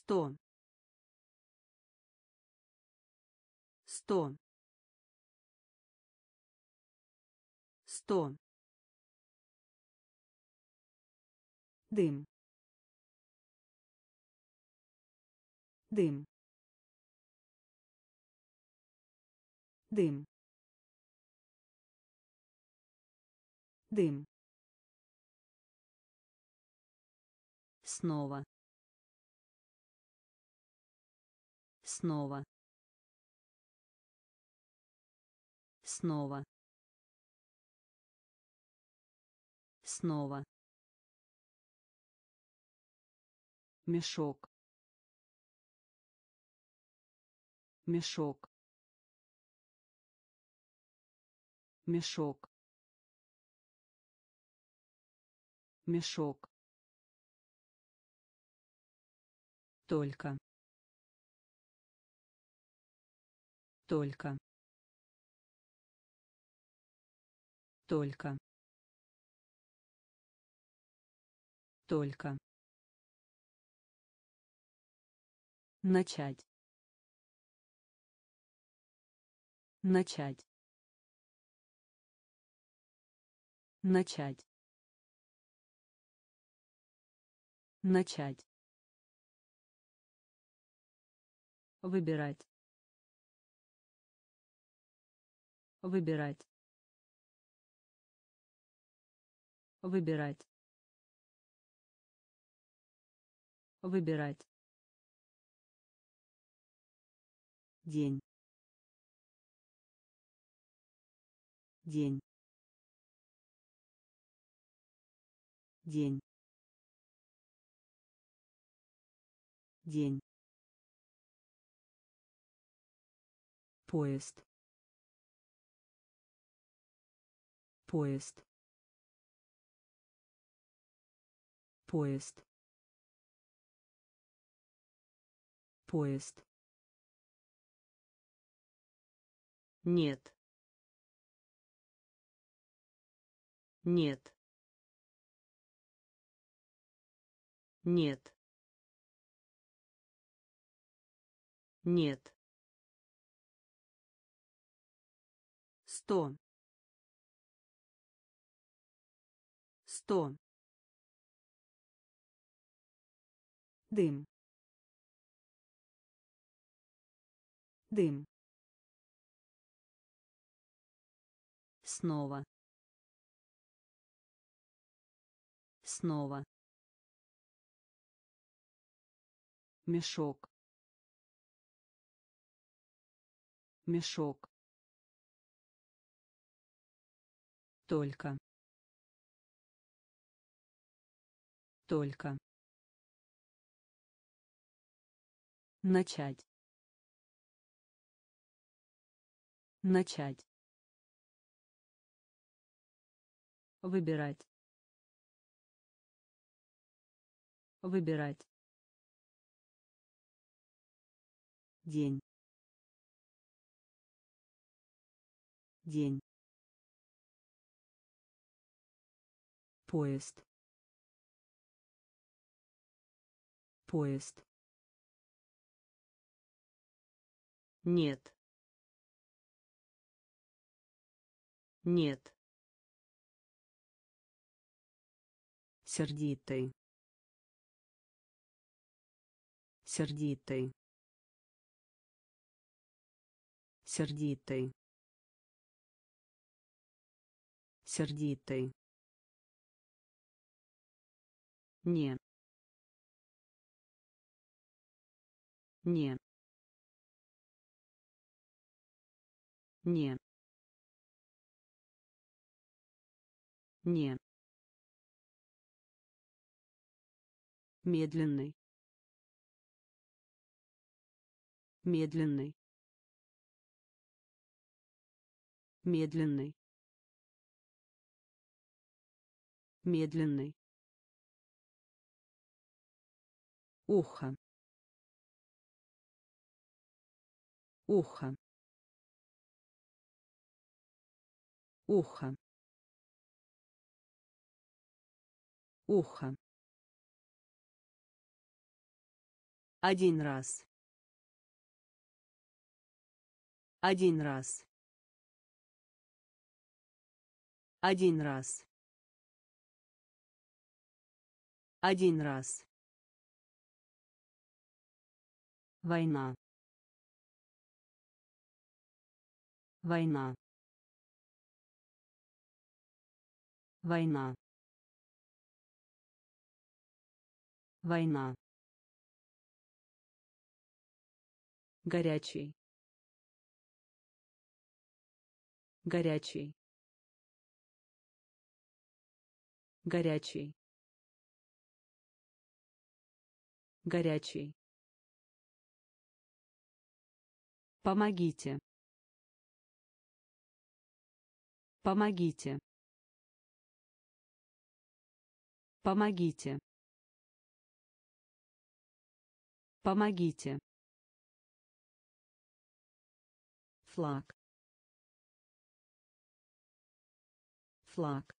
сто. Сто. Сто. Дым. Дым. Дым. Дым. Снова снова. Снова. Снова. Мешок. Мешок. Мешок. Мешок. Только только. Только. Только. Начать. Начать. Начать. Начать. Выбирать выбирать. Выбирать. Выбирать. День. День. День. День. Поезд поезд. Поезд. Поезд. Нет. Нет. Нет. Нет. Сто сто дым. Дым. Снова. Снова. Мешок. Мешок. Только только. Начать. Начать. Выбирать. Выбирать. День. День. Поезд поезд. Нет. Нет. Сердитый. Сердитый. Сердитый. Сердитый. Не не. Не. Не. Медленный. Медленный. Медленный. Медленный. Ухо ухо ухо ухо Один раз. Один раз. Один раз. Один раз. Война. Война. Война. Война. Горячий. Горячий. Горячий. Горячий. Помогите. Помогите. Помогите. Помогите. флаг флаг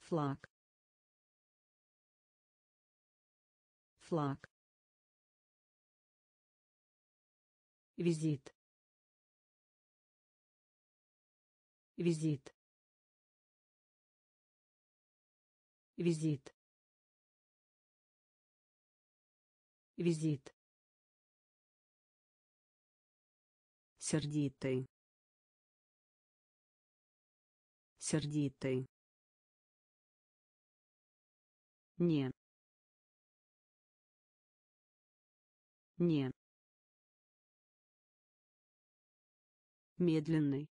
флаг флаг визит визит. Визит. Визит. Сердитый. Сердитый. Не. Не. Медленный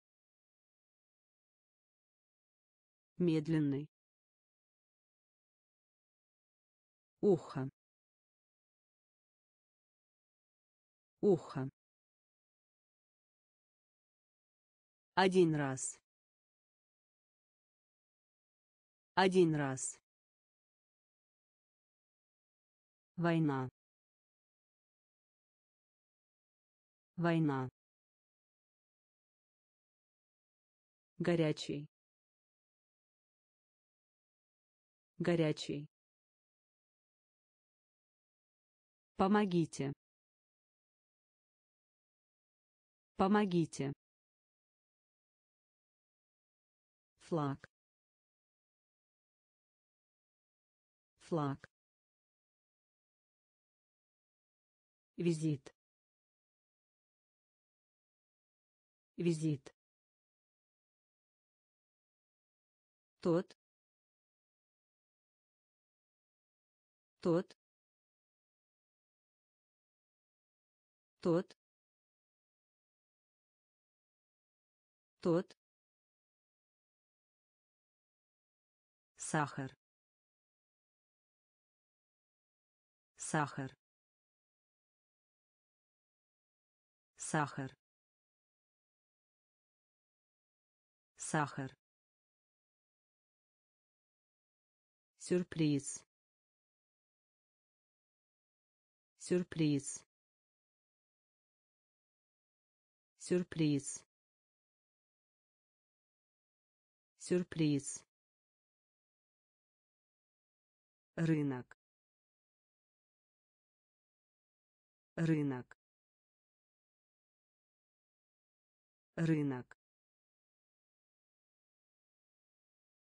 медленный. Ухо. Ухо. Один раз. Один раз. Война. Война. Горячий горячий. Помогите. Помогите. Флаг. Флаг. Визит. Визит. Тот тот. Тот. Тот. Сахар. Сахар. Сахар. Сахар. Сюрприз сюрприз. Сюрприз. Сюрприз. Рынок. Рынок. Рынок.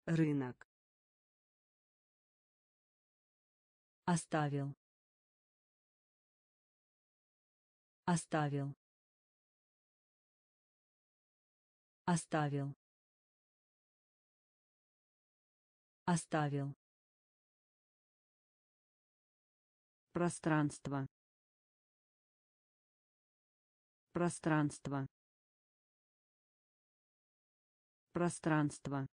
Рынок. Оставил оставил оставил оставил Пространство. Пространство. Пространство.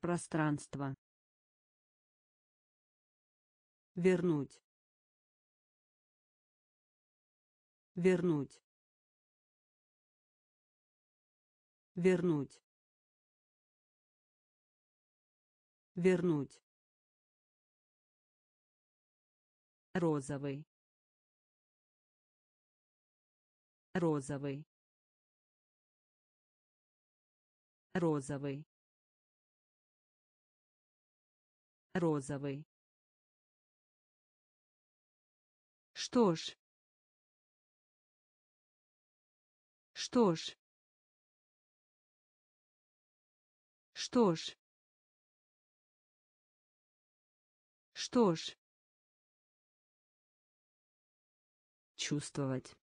Пространство. Вернуть. Вернуть. Вернуть. Вернуть. розовый розовый розовый розовый что ж что ж. Что ж. Что ж. Чувствовать.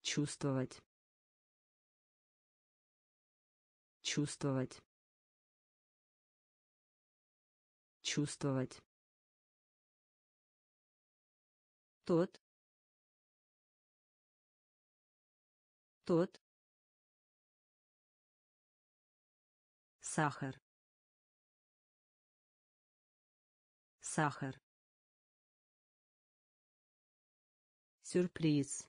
Чувствовать. Чувствовать. Чувствовать. Тот тот. Сахар. Сахар. Сюрприз.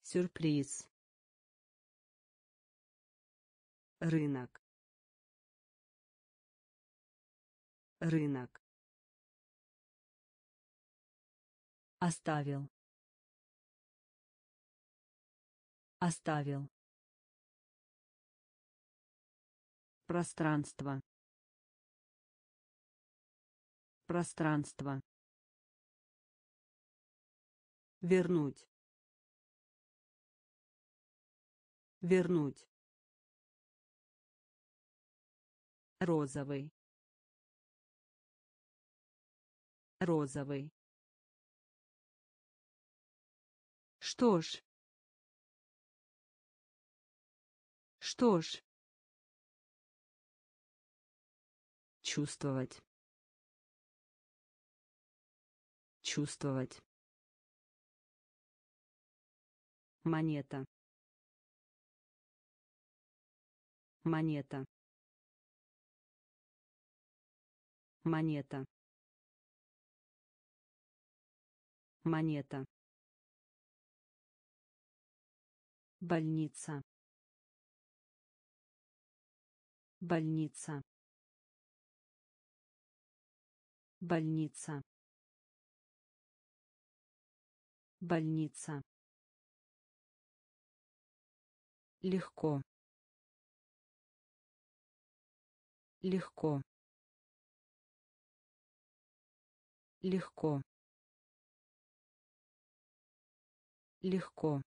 Сюрприз. Рынок. Рынок. Оставил оставил. Пространство. Пространство. Вернуть. Вернуть. Розовый. Розовый. Что ж что ж. Чувствовать. Чувствовать. Монета. Монета. Монета. Монета. Больница больница. Больница. Больница. Легко. Легко. Легко. Легко.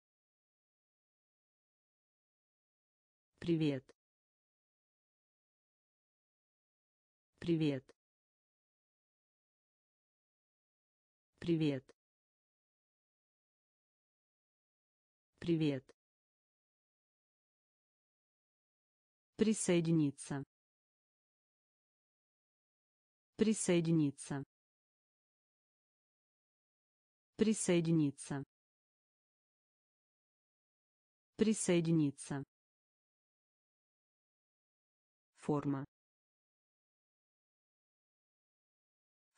Привет привет. Привет. Привет. Присоединиться. Присоединиться. Присоединиться. Присоединиться. Форма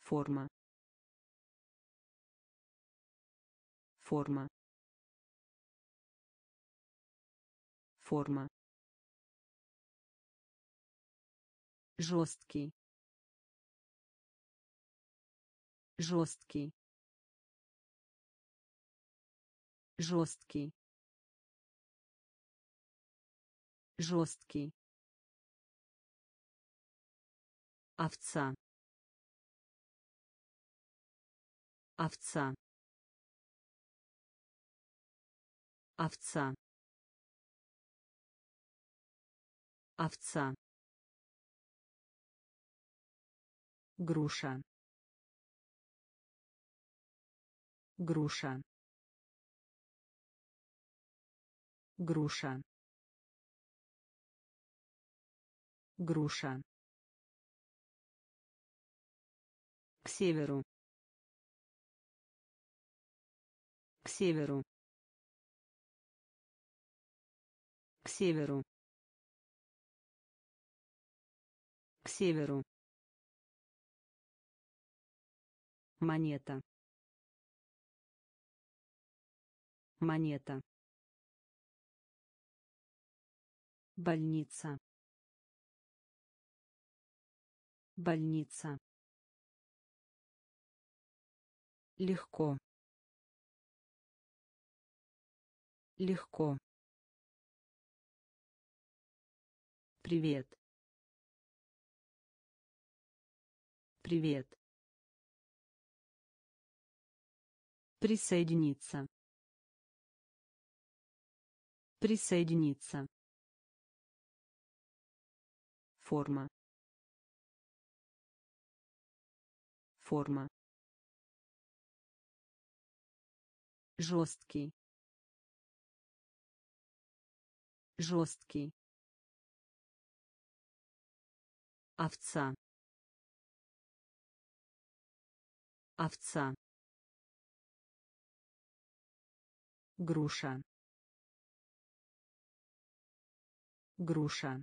форма. Форма. Форма. Жесткий. Жесткий. Жесткий. Жесткий. Овца овца. Овца. Овца. Груша. Груша. Груша. Груша. К северу к северу. К северу. К северу. Монета. Монета. Больница. Больница. Легко легко Привет. Привет. Присоединиться. Присоединиться. Форма. Форма. Жесткий. Жесткий. Овца. Овца. Груша. Груша.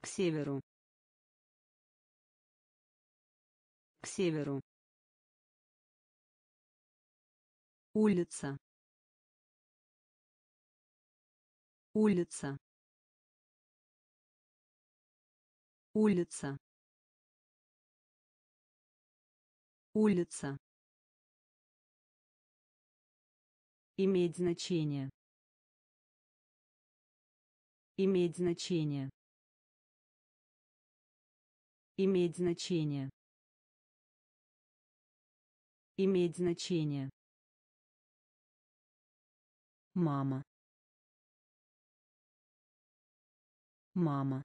К северу. К северу. Улица. Улица. Улица. Улица. Иметь значение. Иметь значение. Иметь значение. Иметь значение. Мама. Мама.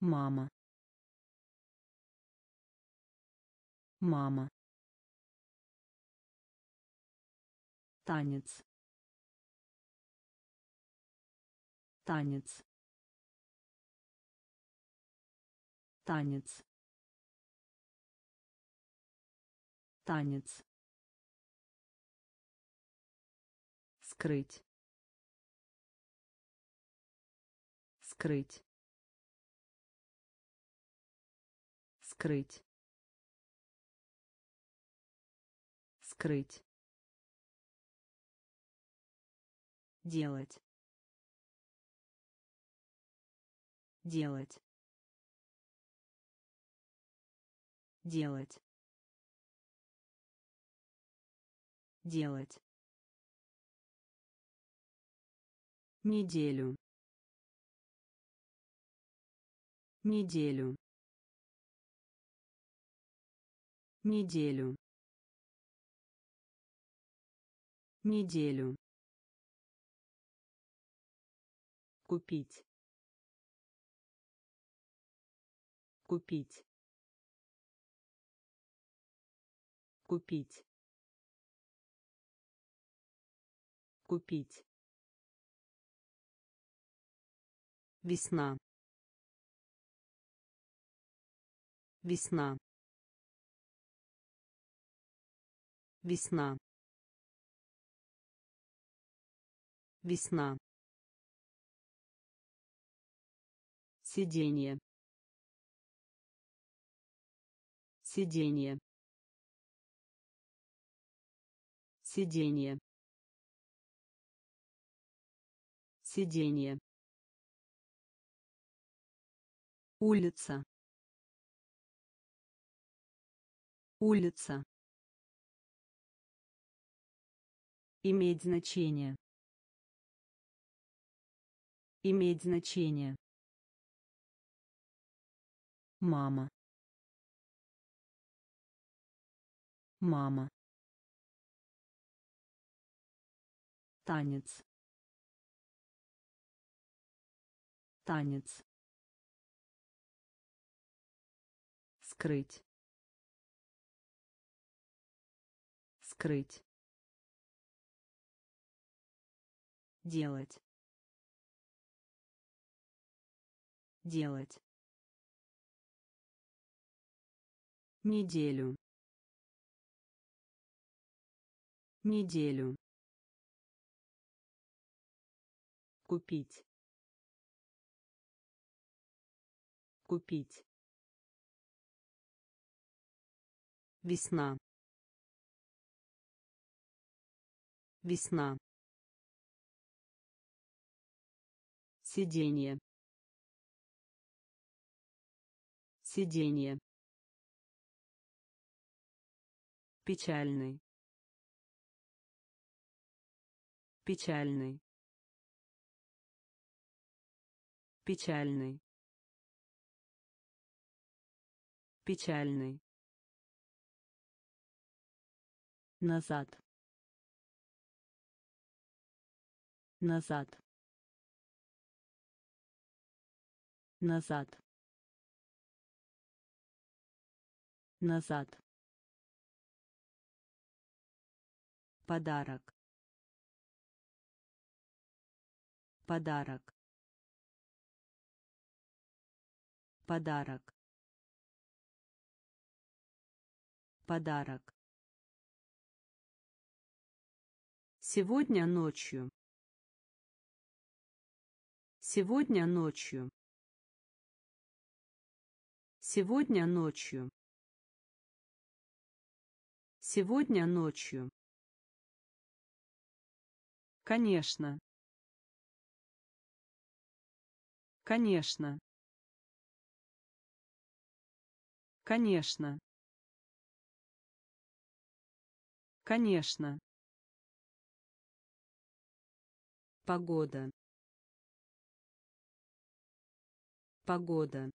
Мама. Мама. Танец. Танец. Танец. Танец. Скрыть. Скрыть. Скрыть. Скрыть. Делать. Делать. Делать. Делать. Неделю. Неделю. Неделю. Неделю. Купить. Купить. Купить. Купить. Весна. Весна. Весна. Весна. Сиденье. Сиденье. Сиденье. Сиденье. Улица. Улица. Иметь значение. Иметь значение. Мама. Мама. Танец. Танец. Скрыть. Скрыть. Делать. Делать. Неделю. Неделю. Купить. Купить. Весна. Весна. Сиденье. Сиденье. Печальный. печальный печальный печальный назад назад. Назад. Назад. Подарок. Подарок. Подарок. Подарок. Сегодня ночью сегодня ночью. Сегодня ночью. Сегодня ночью. Конечно. Конечно. Конечно. Конечно. Погода погода.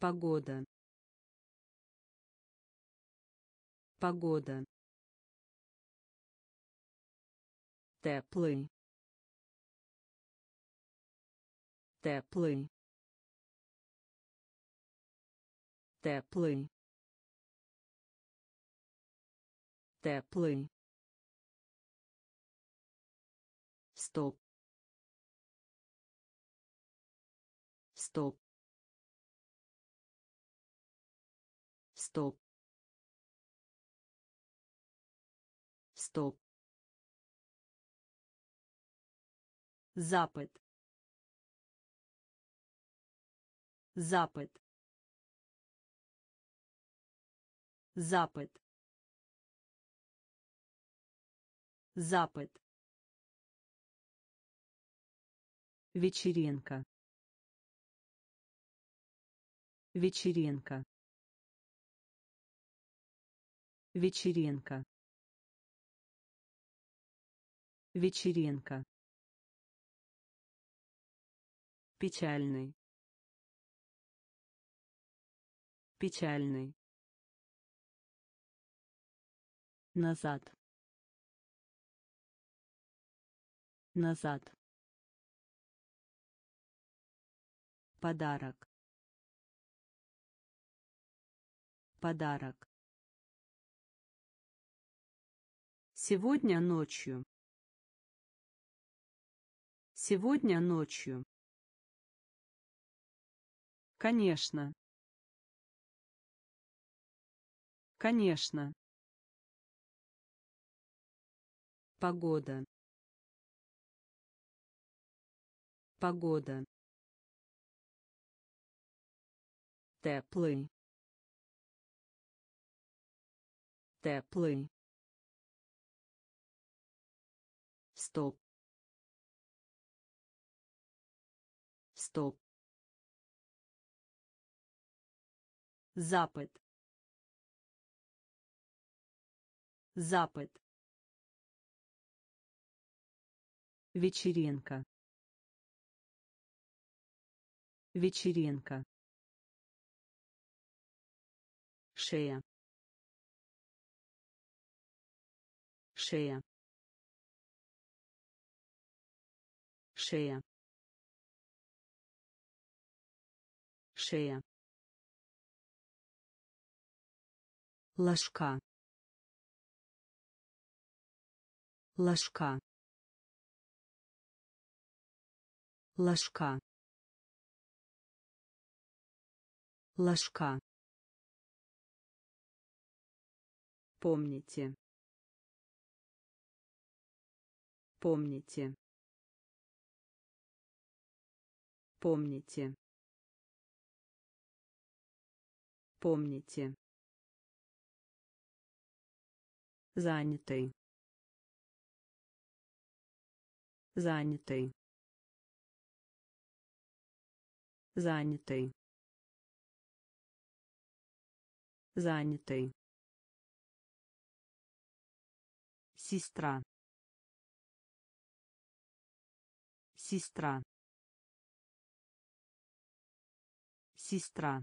Погода. Погода. Теплый. Теплый. Теплый. Теплый. Стоп стоп. Стоп. Стоп. Запад. Запад. Запад. Запад. Вечеринка вечеринка. Вечеринка. Вечеринка. Печальный. Печальный. Назад. Назад. Подарок подарок. Сегодня ночью. Сегодня ночью. Конечно. Конечно. Погода. Погода. Теплый теплый стоп. Стоп. Запад запад вечеринка. Вечеринка. Шея шея. Шея. Шея. Ложка. Ложка. Ложка. Ложка. Помните помните. Помните. Помните. Занятый занятый занятый занятый Сестра. Сестра. Сестра.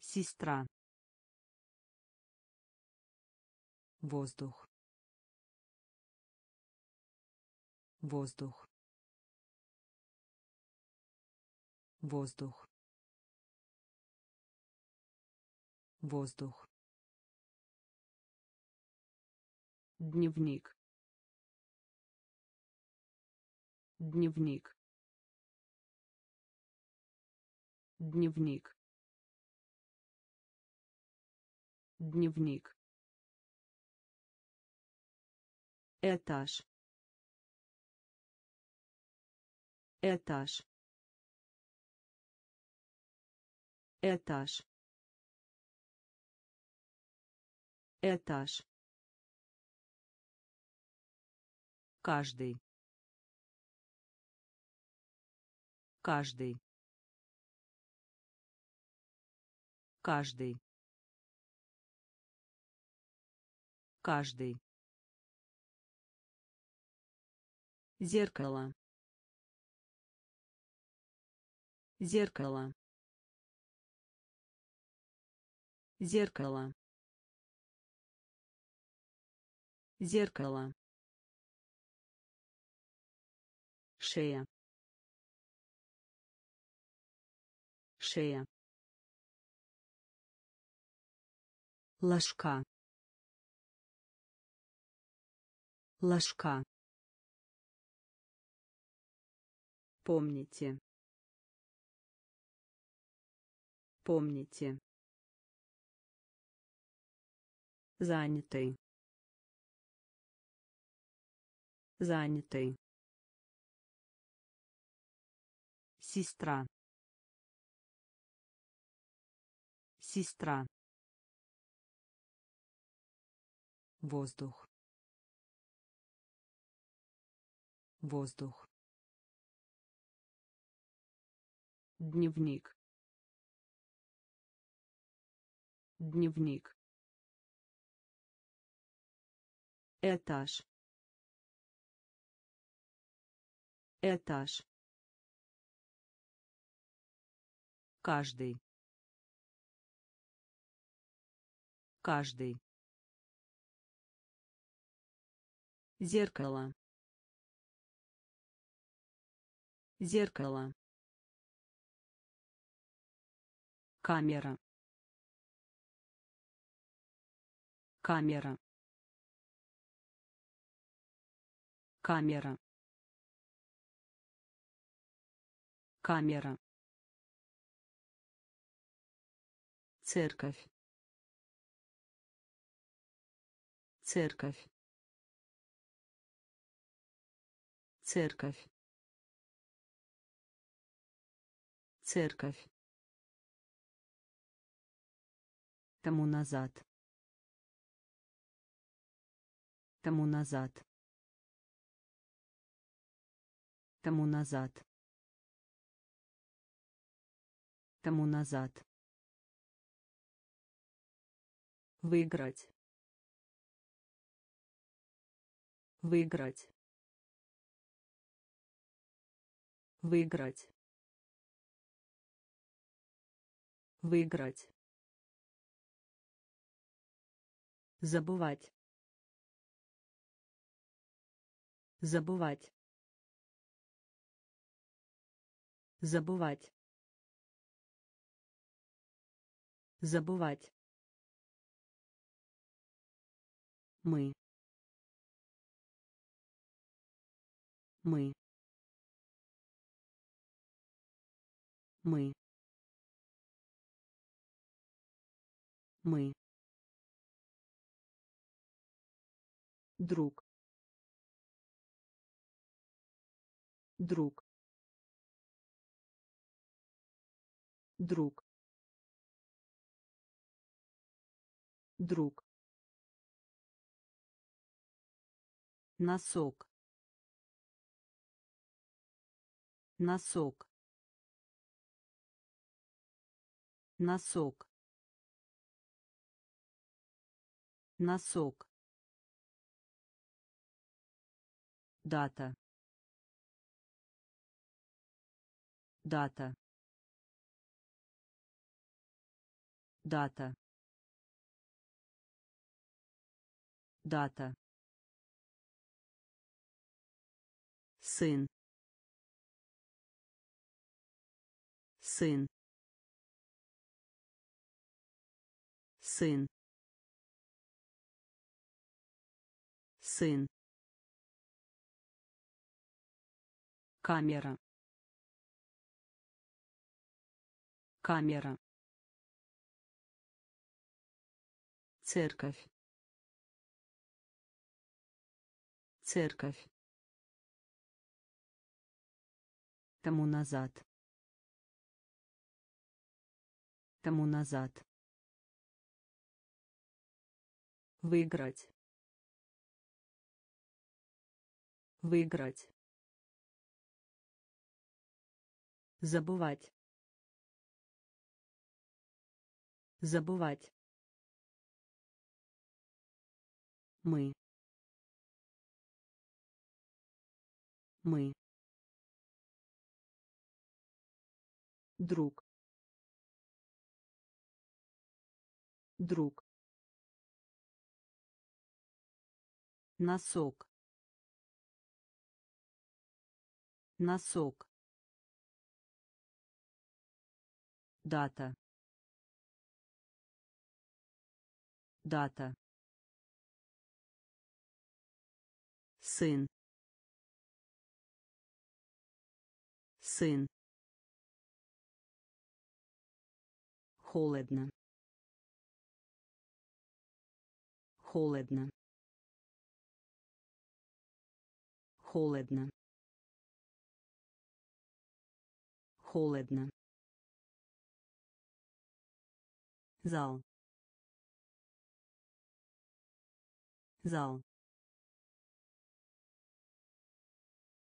Сестра. воздух воздух воздух воздух дневник дневник. Дневник. Дневник. Этаж. Этаж. Этаж. Этаж. Каждый каждый. Каждый. Каждый. Зеркало. Зеркало. Зеркало. Зеркало. Шея шея ложка. Ложка. Помните. Помните. Занятый занятый сестра сестра. Воздух. Воздух. Дневник. Дневник. Этаж. Этаж. Каждый каждый. Зеркало. Зеркало. Камера. Камера. Камера. Камера. Церковь церковь. Церковь. Церковь. Тому назад. Тому назад. Тому назад. Тому назад. Выиграть выиграть. Выиграть. Выиграть. Забывать. Забывать. Забывать. Забывать. Мы мы мы мы друг друг друг друг. Носок носок носок носок. Дата. Дата. Дата. Дата. Сын сын. Сын. Сын. Камера. Камера. Церковь. Церковь. Тому назад тому назад. Выиграть. Выиграть. Забывать. Забывать. Мы. Мы. Друг друг. Носок. Носок. Дата. Дата. Сын. Сын. Холодно холодно. Холодно. Холодно. Зал. Зал.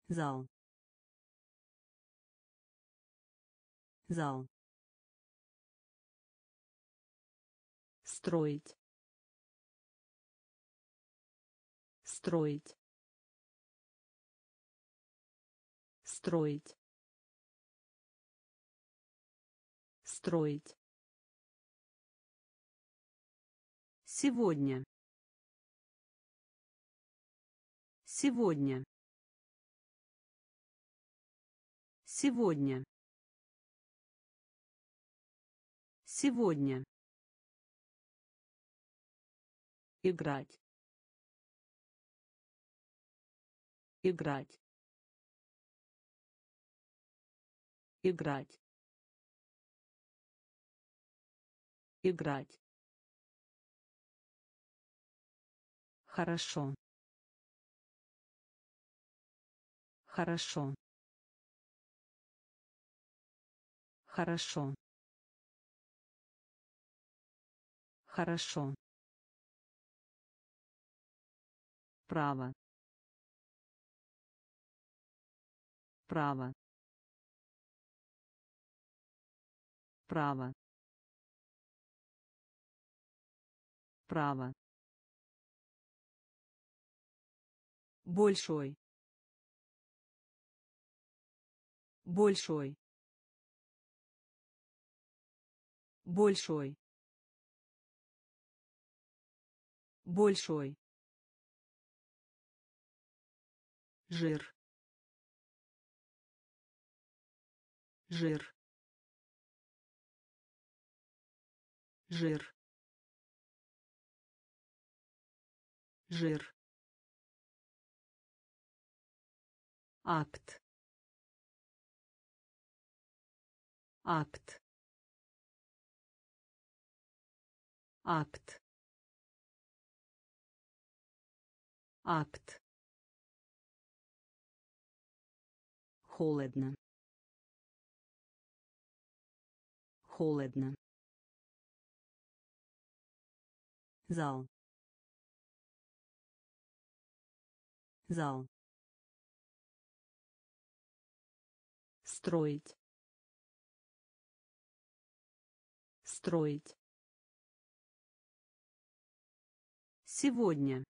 Зал. Зал. Строить строить. Строить. Строить. Сегодня. Сегодня. Сегодня. Сегодня. Играть играть. Играть. Играть. Хорошо. Хорошо. Хорошо. Хорошо. Право право. Право. Право. Большой. Большой. Большой. Большой. Жир жир. Жир. Жир. Акт акт акт акт холодно холодно зал зал строить строить Сегодня.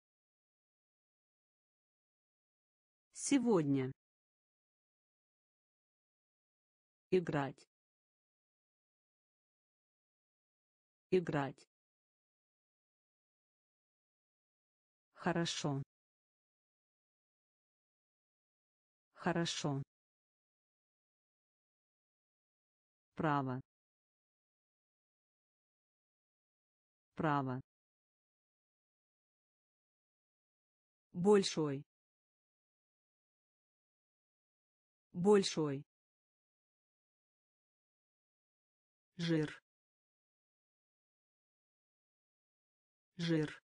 Сегодня. Играть. Играть. Хорошо. Хорошо. Право. Право. Большой. Большой. жир жир.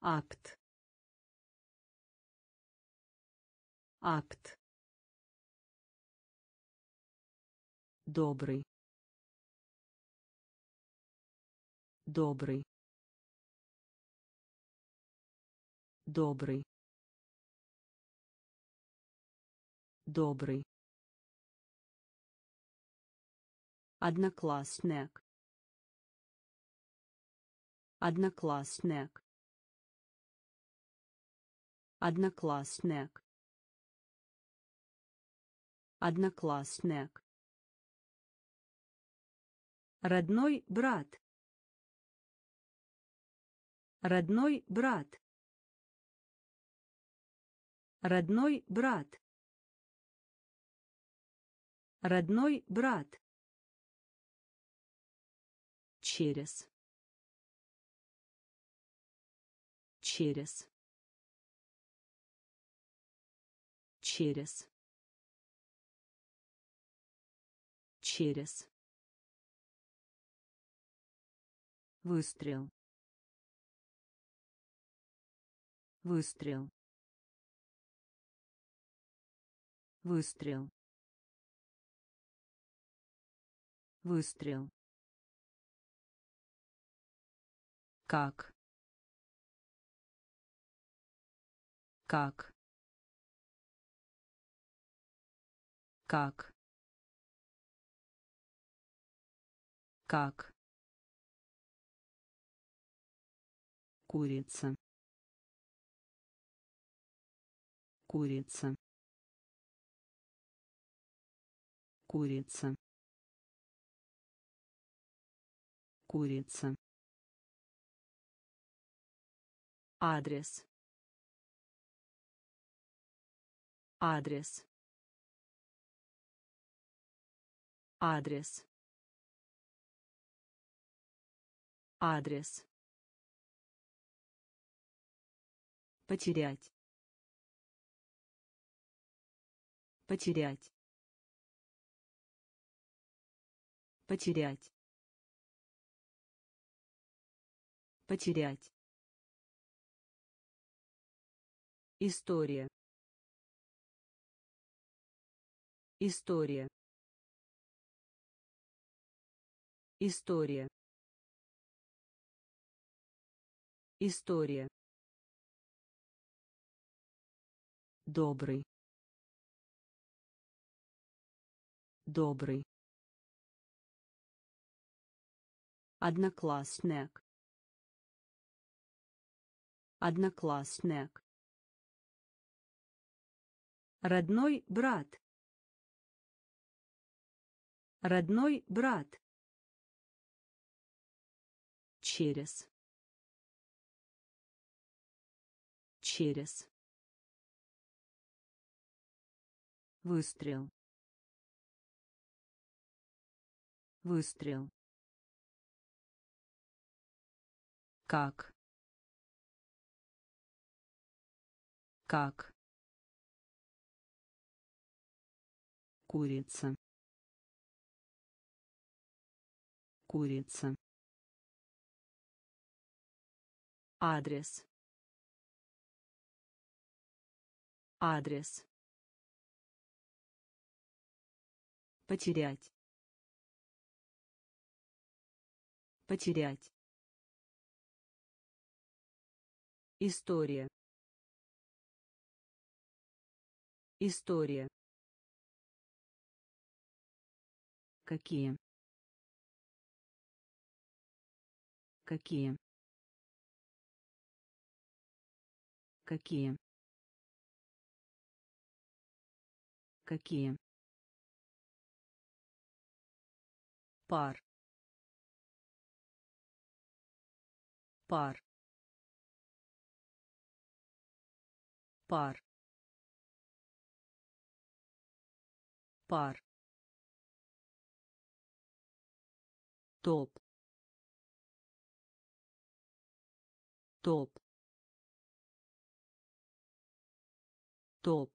Акт. Акт. Добрый. Добрый. Добрый. Добрый. Одноклассник. Одноклассник. Одноклассник. Одноклассник. Родной брат. Родной брат. Родной брат. Родной брат через через. Через. Через. Выстрел. Выстрел. Выстрел. Выстрел. Как как? Как? Как? Курица. Курица. Курица. Курица. Адрес адрес. Адрес. Адрес. Потерять. Потерять. Потерять. Потерять. История. История. История. История. Добрый. Добрый. Одноклассник. Одноклассник. Родной брат. Родной брат. Через. Через. Выстрел. Выстрел. Как? Как? курица курица. Адрес. Адрес. Потерять. Потерять. История. История. Какие? Какие? Какие? Какие? пар пар пар пар топ топ. Топ.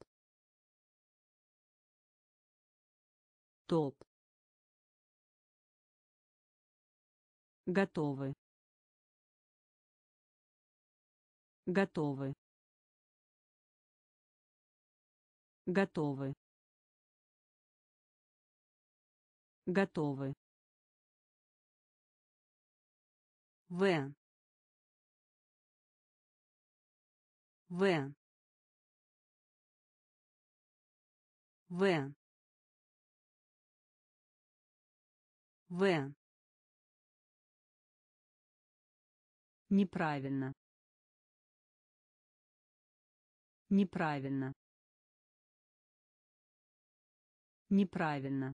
Топ. Готовы. Готовы. Готовы. Готовы. В. В. В. В. Неправильно. Неправильно. Неправильно.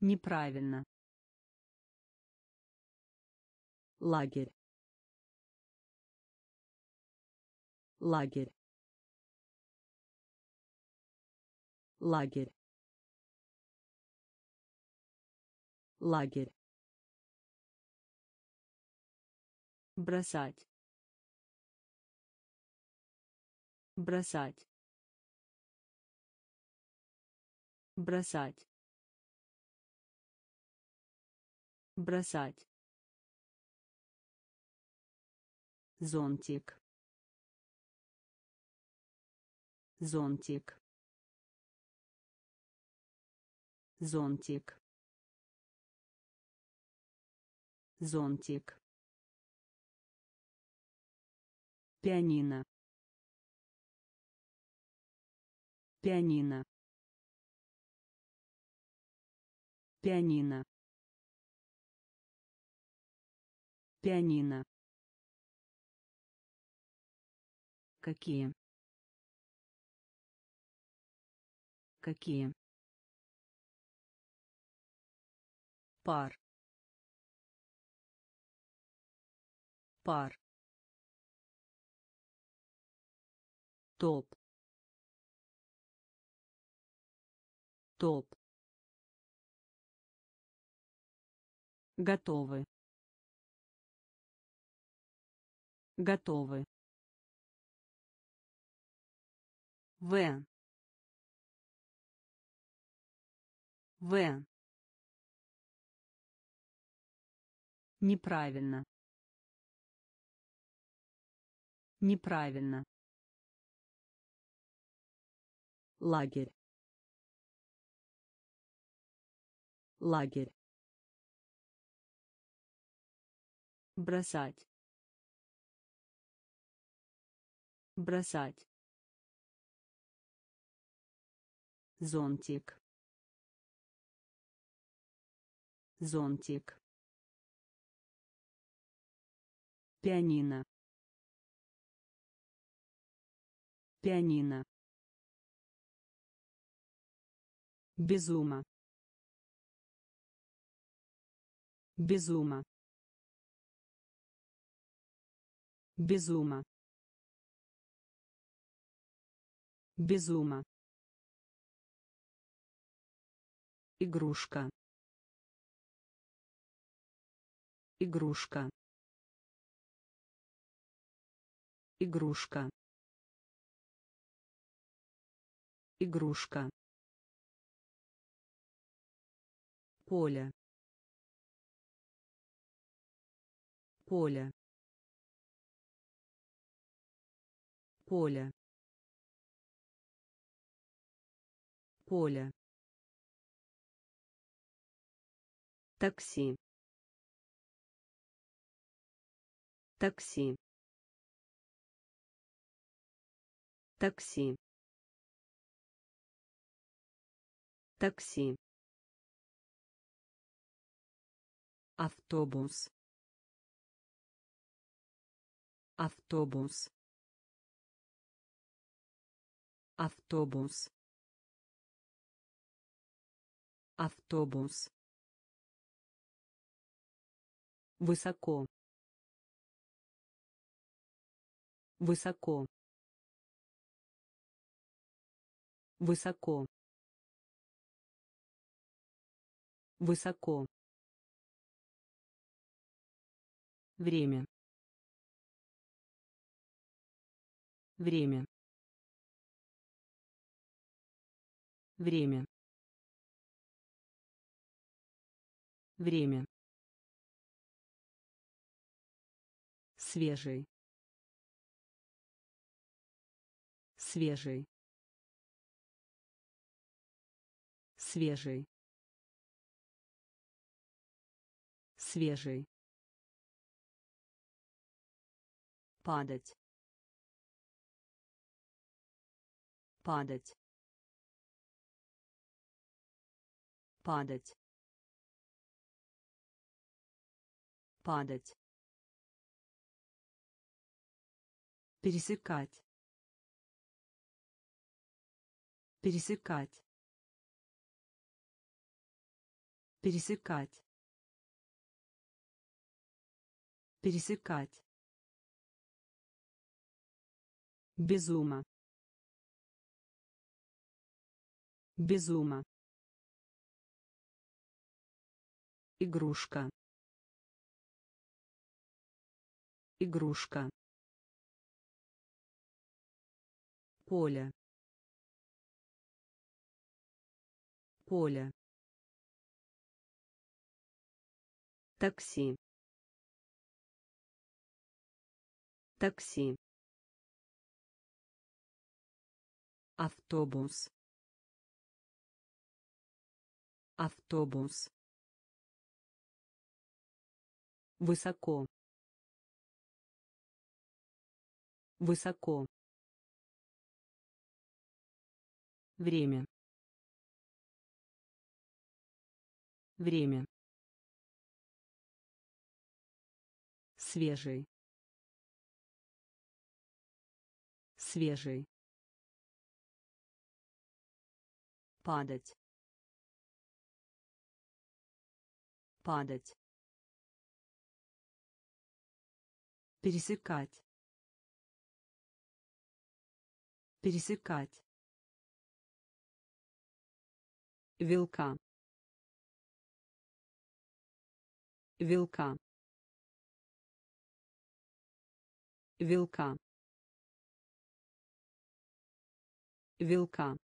Неправильно. лагерь лагерь. Лагерь. Лагерь. Бросать. Бросать. Бросать. Бросать. Зонтик зонтик. Зонтик. Зонтик. Пианино. Пианино. Пианино. Пианино. Какие? Какие? Пар. Пар. Топ. Топ. Готовы. Готовы. В. В. Неправильно. Неправильно. Лагерь. Лагерь. Бросать. Бросать. зонтик зонтик. Пианино. Пианино. Безума. Безума. Безума. Безума. Игрушка игрушка. Игрушка. Игрушка. Поле. Поле. Поле. Поле. Такси такси. Такси. Такси. Автобус. Автобус. Автобус. Автобус. Высоко высоко. Высоко. Высоко. Время. Время. Время. Время. Свежий свежий. Свежий. Свежий. Падать. Падать. Падать. Падать. Пересекать пересекать. Пересекать. Пересекать. Безума безума игрушка. Игрушка. Поле поле. Такси. Такси. Автобус. Автобус. Высоко. Высоко. Время время. Свежий. Свежий. Падать. Падать. Пересекать. Пересекать. Вилка вилка. Вилка. Вилка.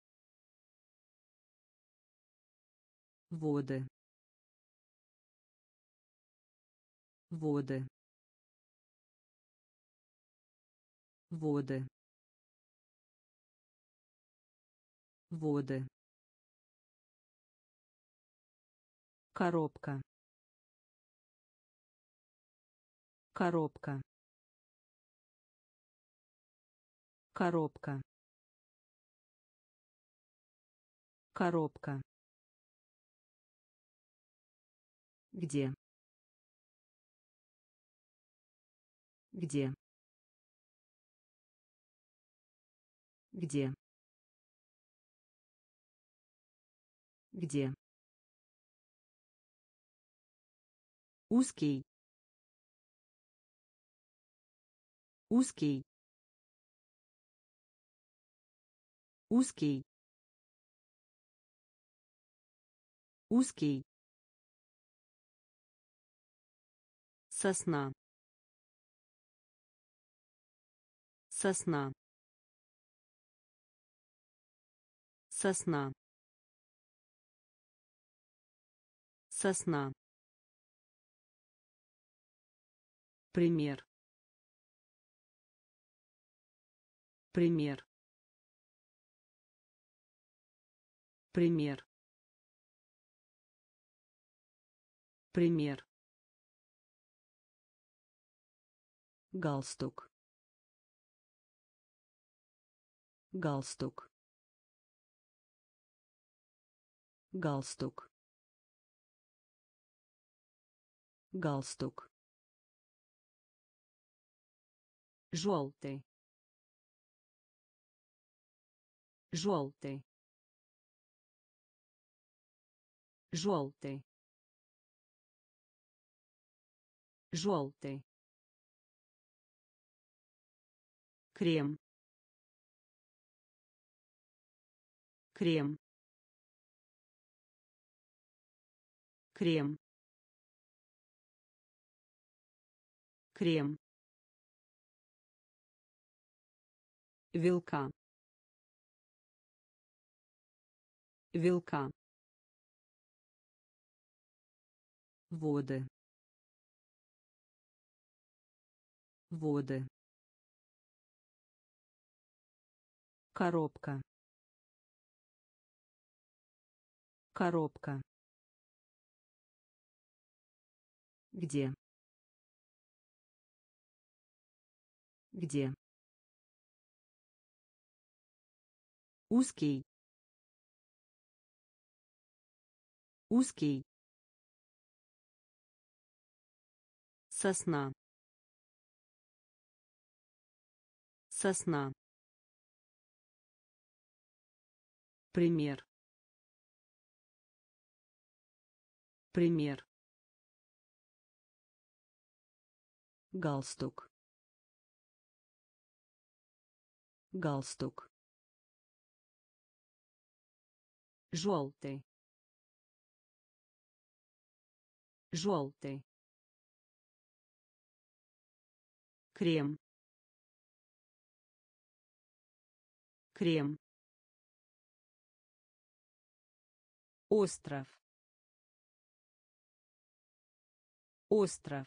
Воды. Воды. Воды. Воды. Коробка коробка. Коробка. Коробка. Где? Где? Где? Где? Узкий узкий узкий узкий сосна сосна сосна сосна. Пример пример. Пример. Пример. Галстук. Галстук. Галстук. Галстук. Желтый желтый. Желтый. Желтый. Крем. Крем. Крем. Крем. Вилка вилка. Воды. Воды. Коробка. Коробка. Где? Где? Узкий узкий. Сосна. Сосна. Пример. Пример. Галстук. Галстук. Желтый желтый. Крем. Крем. Остров. Остров.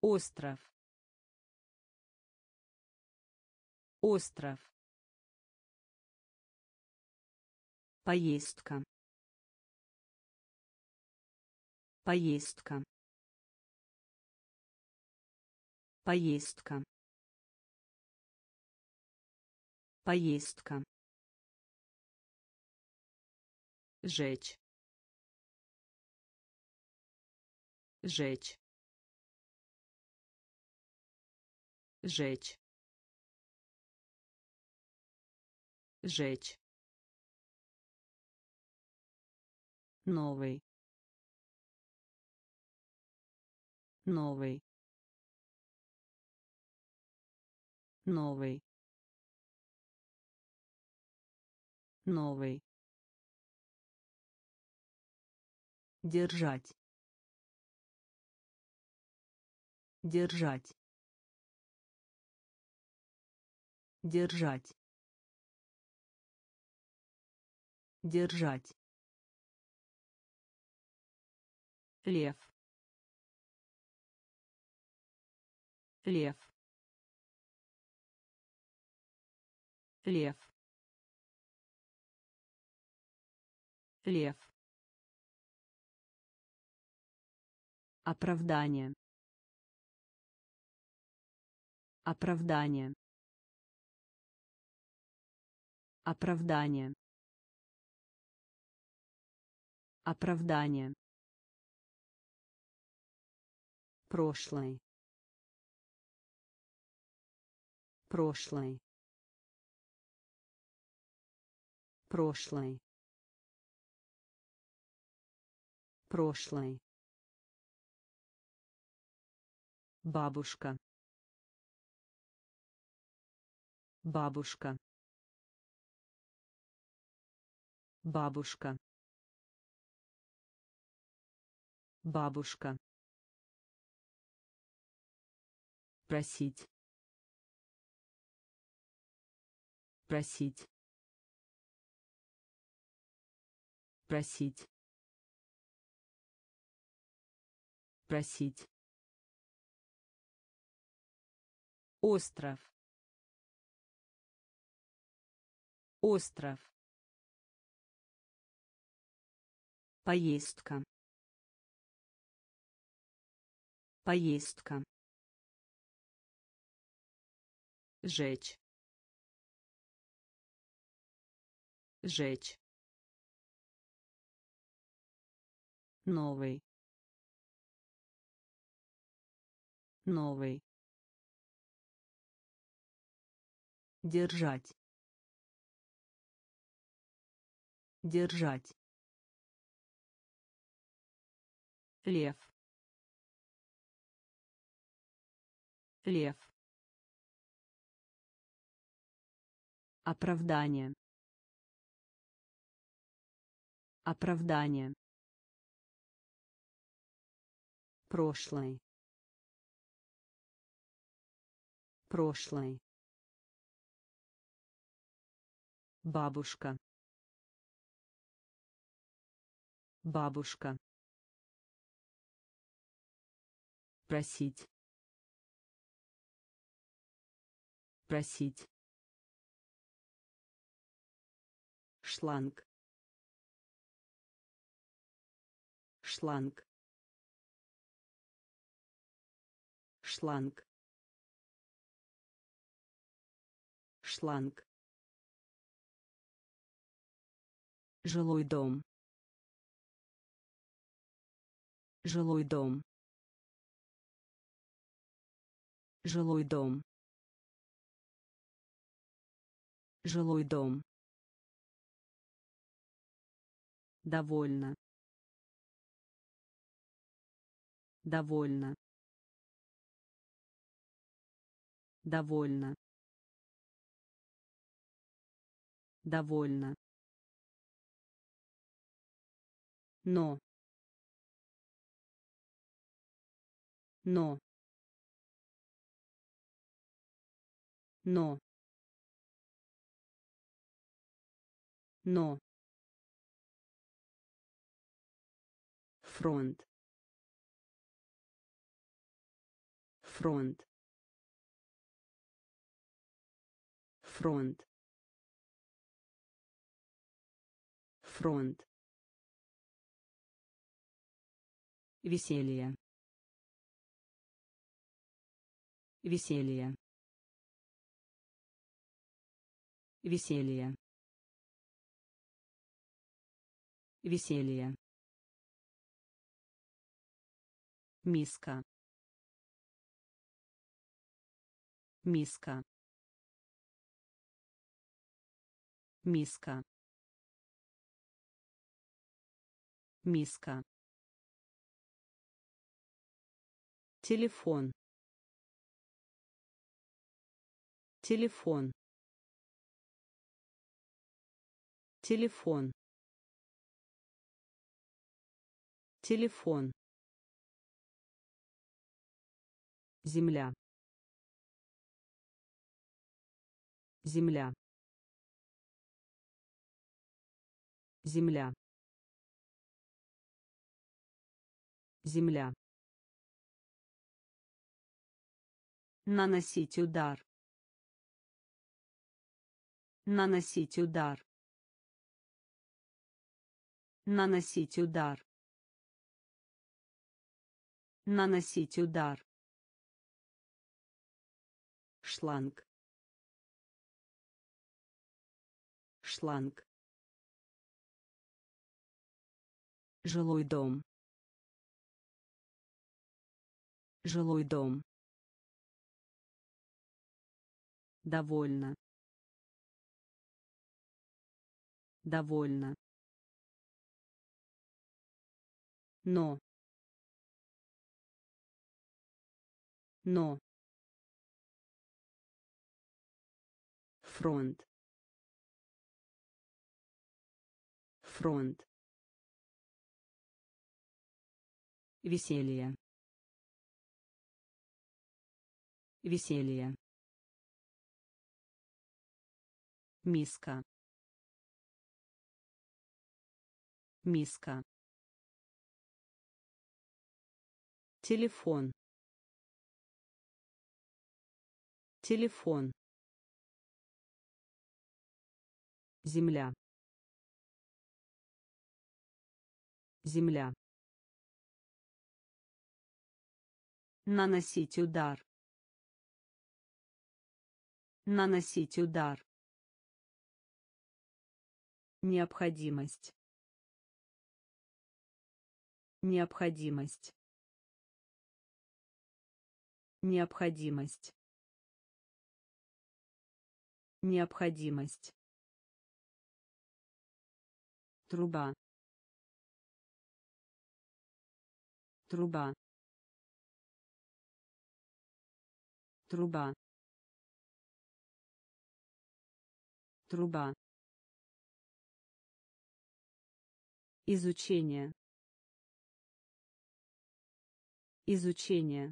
Остров. Остров. Поездка поездка. Поездка. Поездка. Жечь. Жечь. Жечь. Жечь. Новый новый. Новый. Новый. Держать. Держать. Держать. Держать. Лев лев. Лев. Лев. Оправдание. Оправдание. Оправдание. Оправдание. Прошлый прошлый прошлый прошлый бабушка. Бабушка. Бабушка. Бабушка. Просить просить. Просить. Просить. Остров. Остров. Поездка. Поездка. Жечь жечь новый. Новый. Держать. Держать. Лев. Лев. Оправдание оправдание. Прошлый прошлый бабушка. Бабушка. Просить. Просить. Шланг шланг. Шланг. Шланг. Жилой дом. Жилой дом. Жилой дом. Жилой дом. Довольно довольно довольно довольно но. Но. Но. Но. Фронт фронт. Фронт. Фронт. Веселье. Веселье. Веселье. Веселье. Миска миска. Миска. Миска. Телефон. Телефон. Телефон. Телефон. Земля земля. Земля. Земля. Наносить удар. Наносить удар. Наносить удар. Наносить удар. Шланг шланг. Жилой дом. Жилой дом. Довольно. Довольно. Но. Но. Фронт фронт. Веселье. Веселье. Миска. Миска. Телефон. Телефон. Земля земля наносить удар наносить удар необходимость Необходимость. Необходимость. Необходимость. Труба. Труба. Труба. Труба. Изучение. Изучение.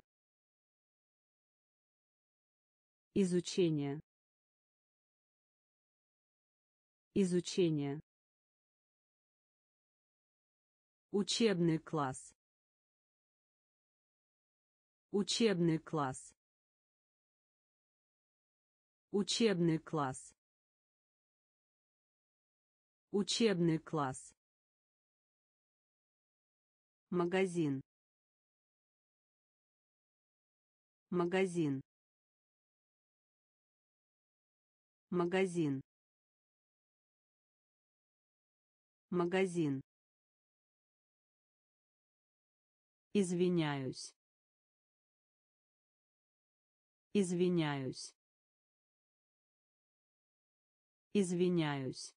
Изучение. Изучение. Учебный класс. Учебный класс. Учебный класс. Учебный класс. Магазин. Магазин. Магазин. Магазин. Извиняюсь. Извиняюсь. Извиняюсь.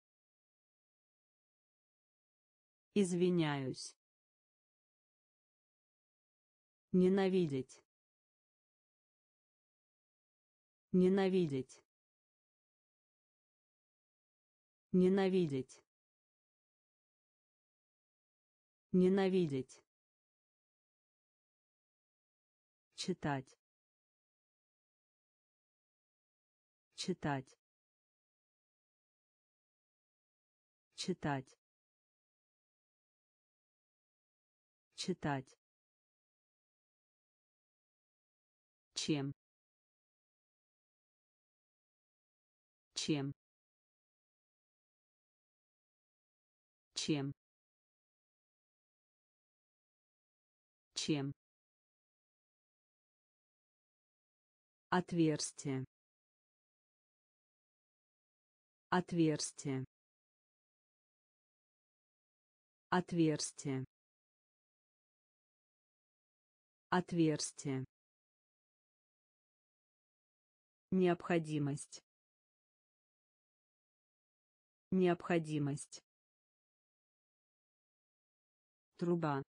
Извиняюсь. Ненавидеть. Ненавидеть. Ненавидеть. Ненавидеть. Читать. Читать. Читать. Читать. Чем? Чем? Чем? Чем? Отверстие. Отверстие. Отверстие. Отверстие. Необходимость. Необходимость. Труба.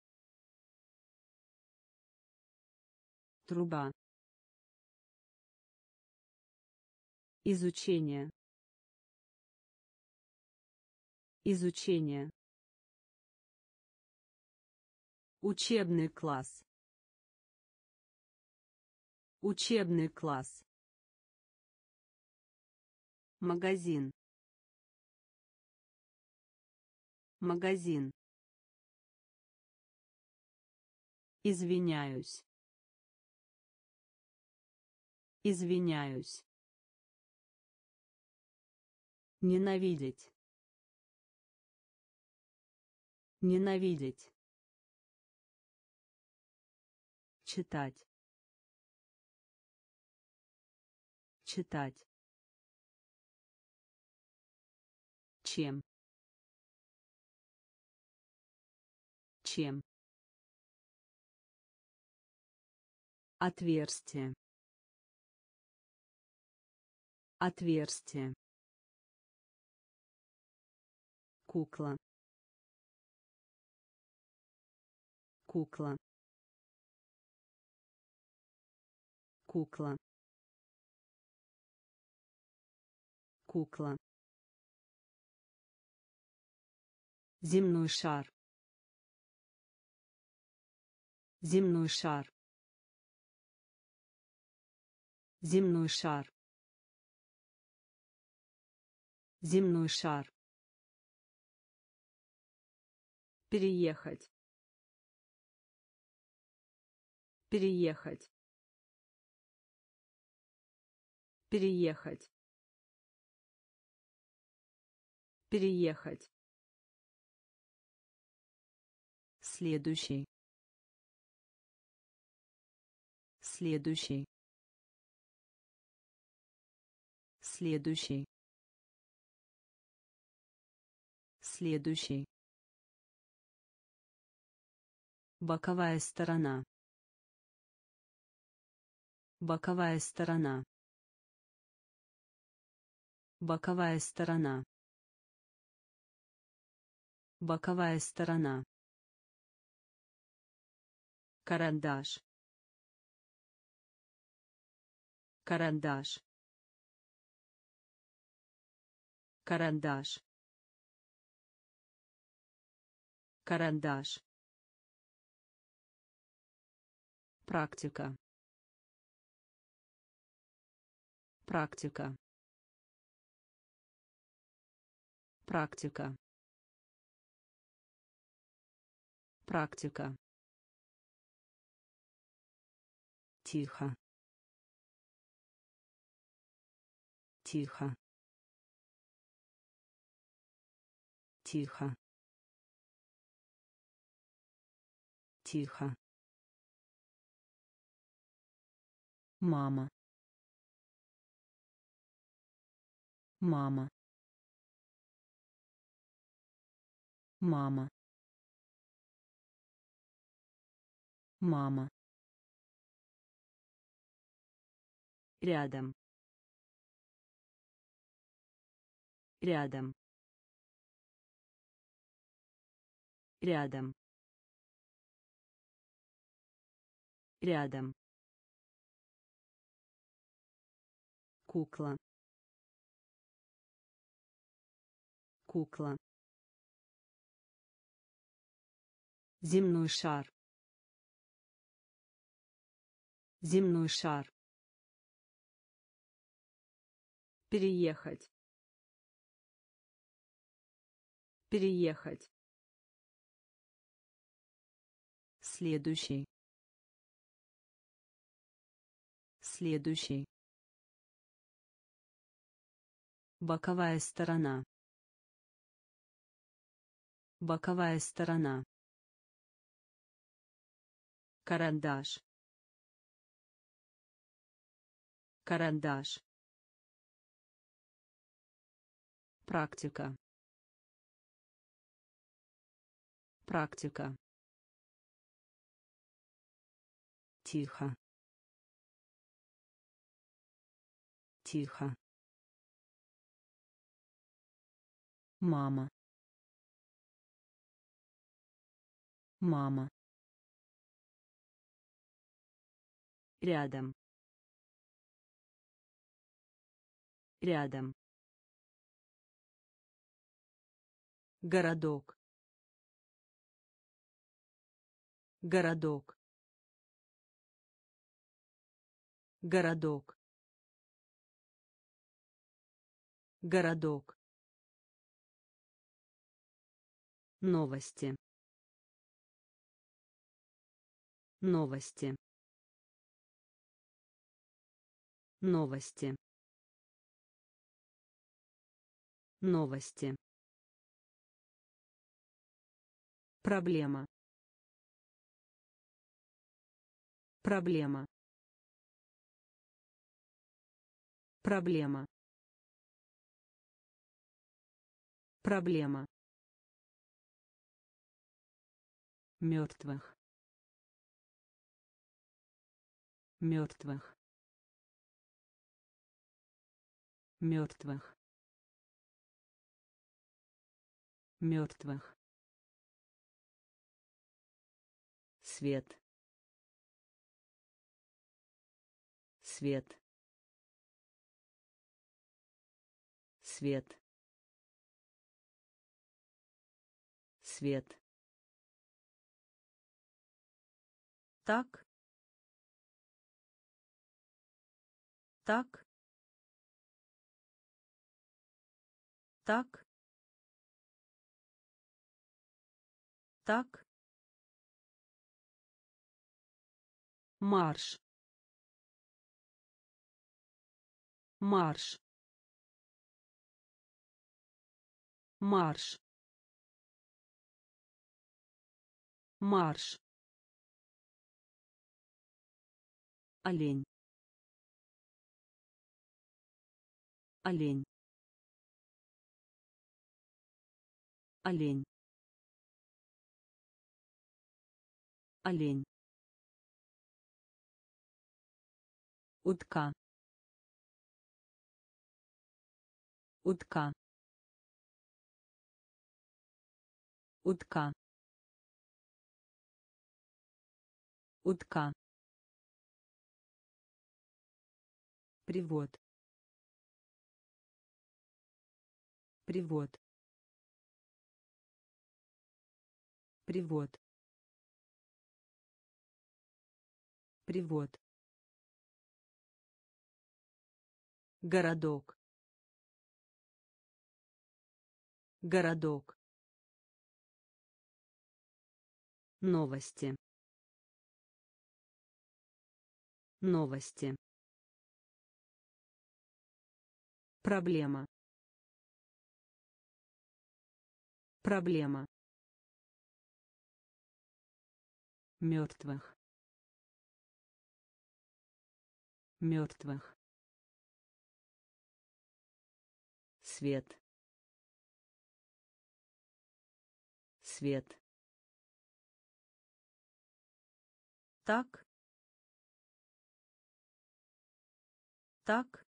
Труба. Изучение. Изучение. Учебный класс. Учебный класс. Магазин. Магазин. Извиняюсь. Извиняюсь. Ненавидеть. Ненавидеть. Читать. Читать. Чем? Чем? Отверстие. Отверстие. Кукла. Кукла. Кукла. Кукла. Земной шар. Земной шар. Земной шар. Земной шар. Переехать. Переехать. Переехать. Переехать. Следующий. Следующий. Следующий. Следующий. боковая сторона боковая сторона. Боковая сторона. Боковая сторона. Карандаш. Карандаш. Карандаш. Карандаш. Практика практика. Практика. Практика. Тихо. Тихо. Тихо. Тихо. Мама мама. Мама. Мама. Рядом. Рядом. Рядом. Рядом. Кукла кукла. Земной шар. Земной шар. Переехать. Переехать. Следующий. Следующий. Боковая сторона боковая сторона. Карандаш. Карандаш. Практика. Практика. Тихо. Тихо. Мама мама. Рядом. Рядом. Городок. Городок. Городок. Городок. Новости новости. Новости. Новости. Проблема. Проблема. Проблема. Проблема. Мертвых мертвых. Мертвых. Мертвых. Свет. Свет. Свет. Свет. Так так. Так. Так. Марш. Марш. Марш. Марш. Олень олень. Олень. Олень. Утка. Утка. Утка. Утка. Привод привод. Привод. Привод. Городок. Городок. Новости. Новости. Проблема проблема. Мертвых. Мертвых. Свет. Свет. Так. Так.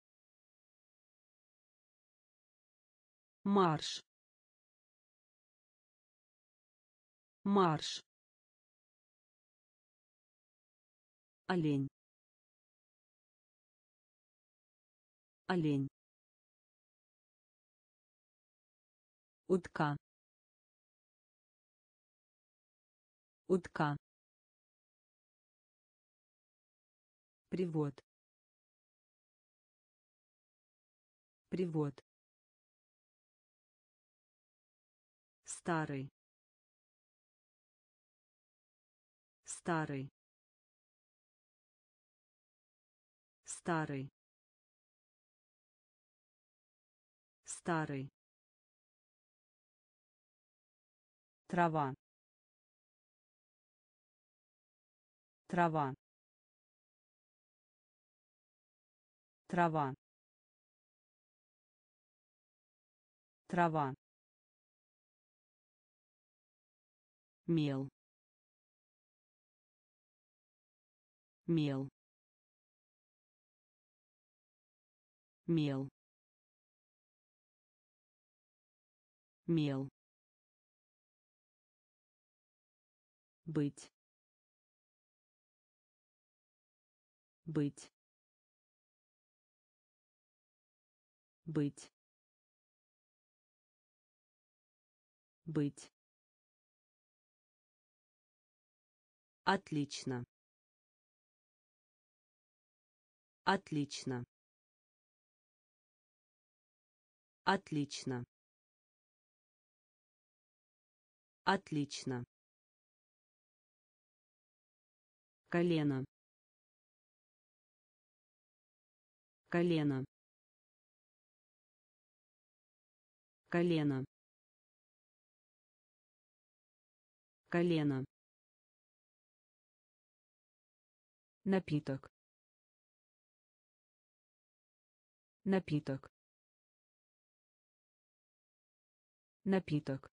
Марш марш. Олень. Олень. Утка. Утка. Привод. Привод. Старый старый. Старый. Старый. Трава. Трава. Трава. Трава. Мел мел. Мел. Мел. Быть. Быть. Быть. Быть. Отлично отлично. Отлично. Отлично. Колено. Колено. Колено. Колено. Напиток напиток. Напиток.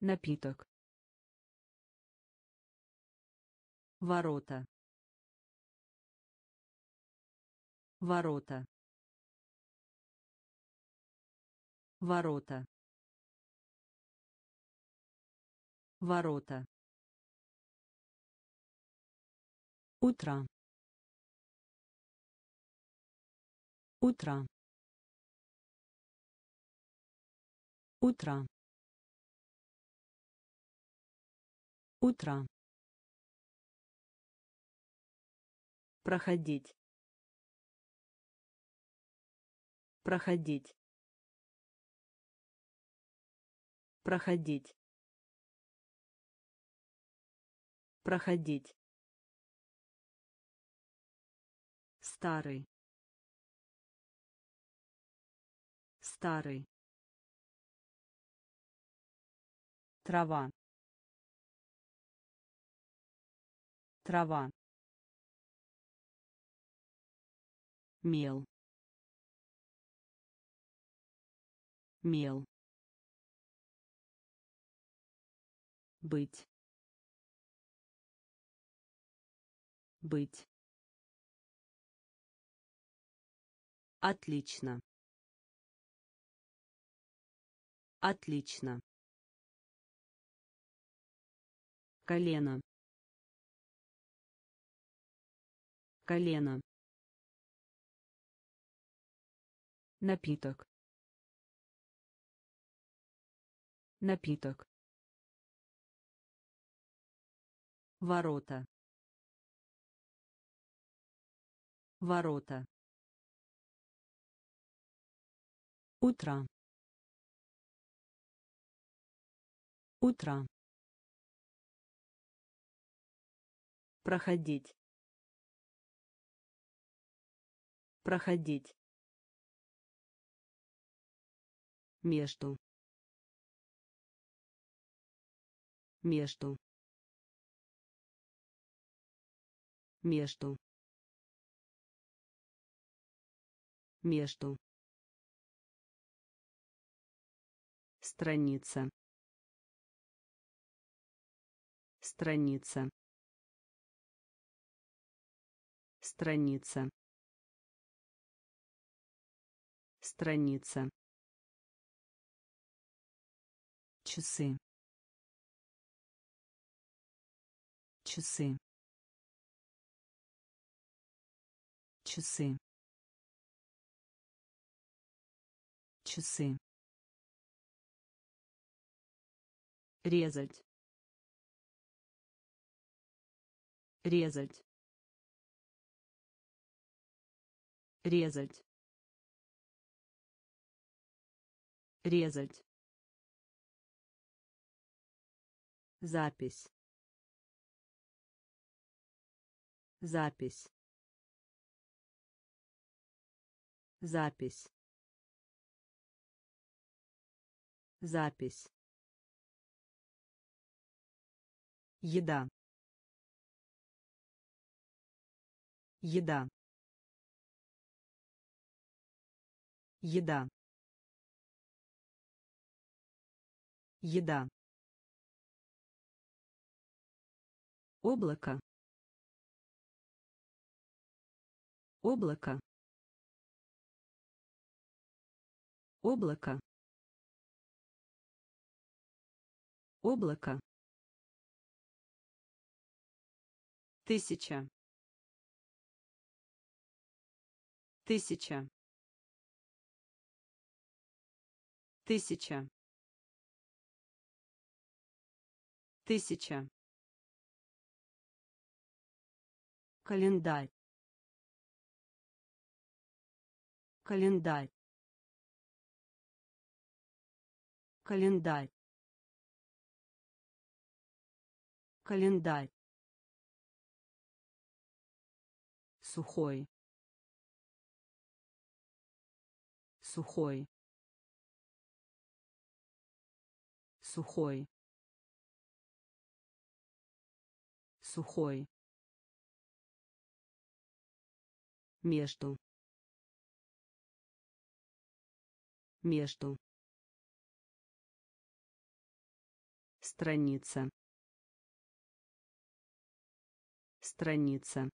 Напиток. Ворота. Ворота. Ворота. Ворота. Утро утро. Утро. Утро. Проходить. Проходить. Проходить. Проходить. Старый старый. Трава. Трава. Мел. Мел. Быть. Быть. Отлично отлично. Колено. Колено. Напиток. Напиток. Ворота. Ворота. Утро утро. Проходить. Проходить. Между. Между. Между. Между. Страница страница. Страница. Страница. Часы. Часы. Часы. Часы. Резать резать резать резать. Запись. Запись. Запись. Запись. Еда еда. Еда. Еда. Облако. Облако. Облако. Облако. Тысяча тысяча. Тысяча. Тысяча. Календарь. Календарь. Календарь. Календарь. Сухой сухой. Сухой. Сухой. Между. Между. Страница. Страница.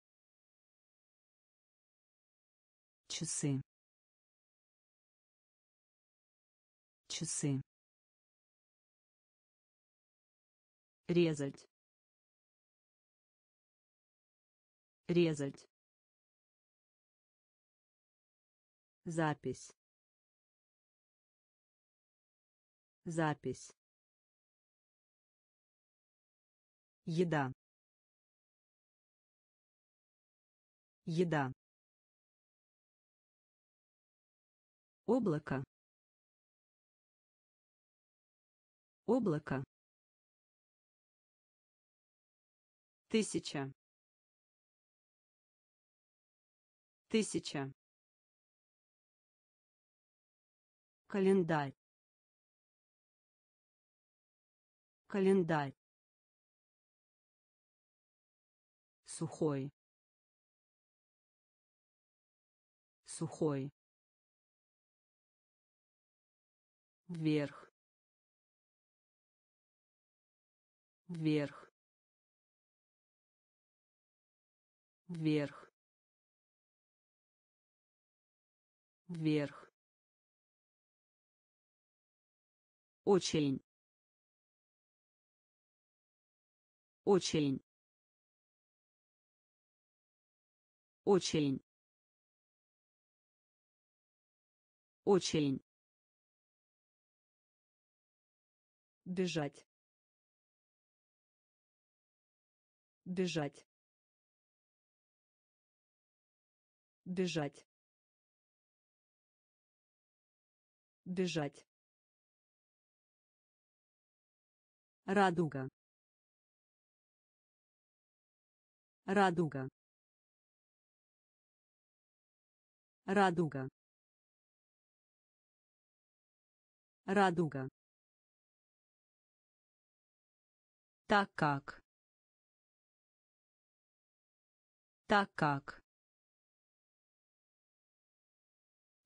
Часы часы. Резать. Резать. Запись. Запись. Еда. Еда. Облако облако. Тысяча. Тысяча. Календарь. Календарь. Сухой. Сухой. Вверх вверх. Вверх. Вверх. Очень очень очень очень бежать бежать. Бежать. Бежать. Радуга. Радуга. Радуга. Радуга. Так как так как.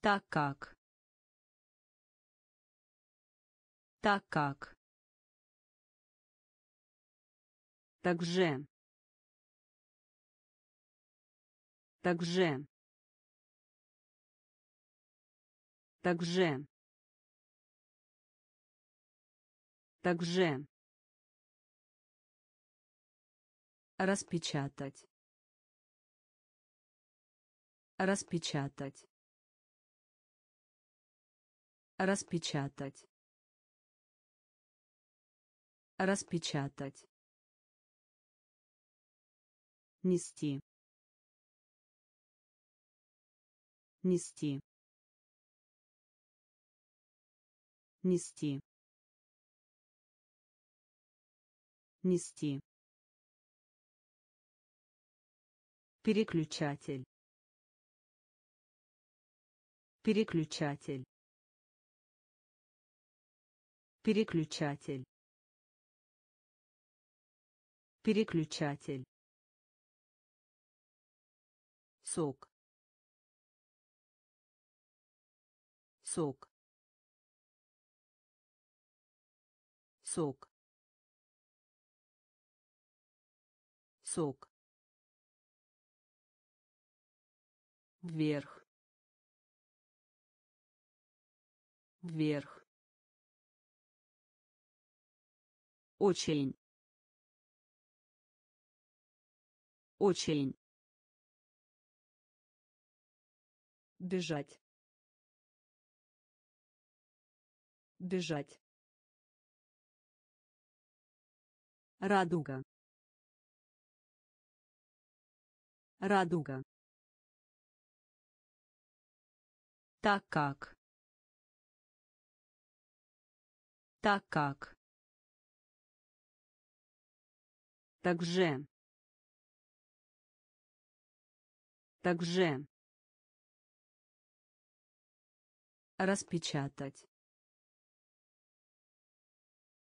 Так как. Так как. Также также также также распечатать распечатать. Распечатать. Распечатать. Нести. Нести. Нести. Нести. Переключатель переключатель. Переключатель. Переключатель. Сок. Сок. Сок. Сок. Вверх вверх. Очень. Очень. Бежать. Бежать. Радуга. Радуга. Так как так как. Также также распечатать.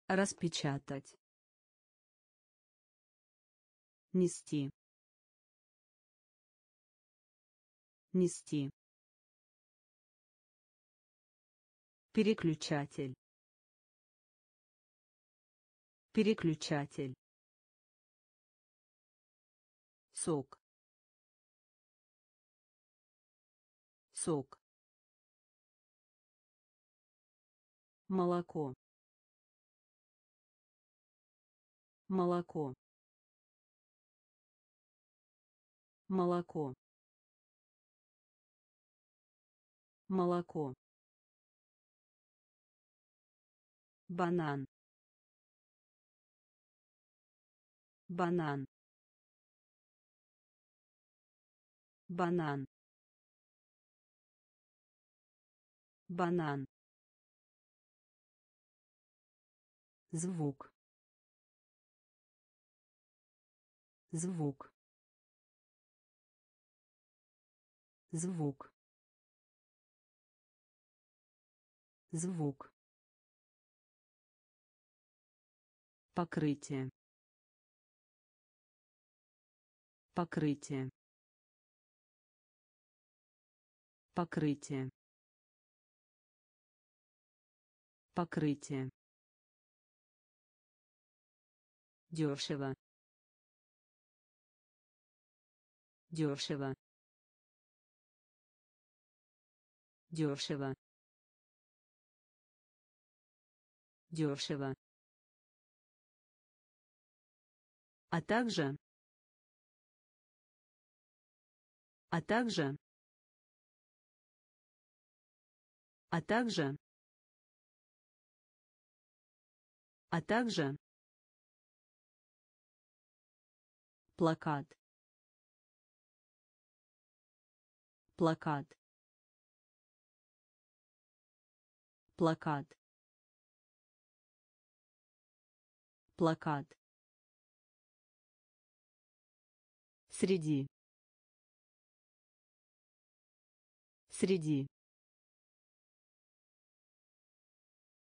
Распечатать. Нести. Нести. Переключатель переключатель сок сок молоко молоко молоко молоко банан банан. Банан. Банан. Звук. Звук. Звук. Звук. Покрытие покрытие. Покрытие. Покрытие. Дешево дешево дешево дешево а также а также а также а также плакат плакат плакат плакат. Среди среди.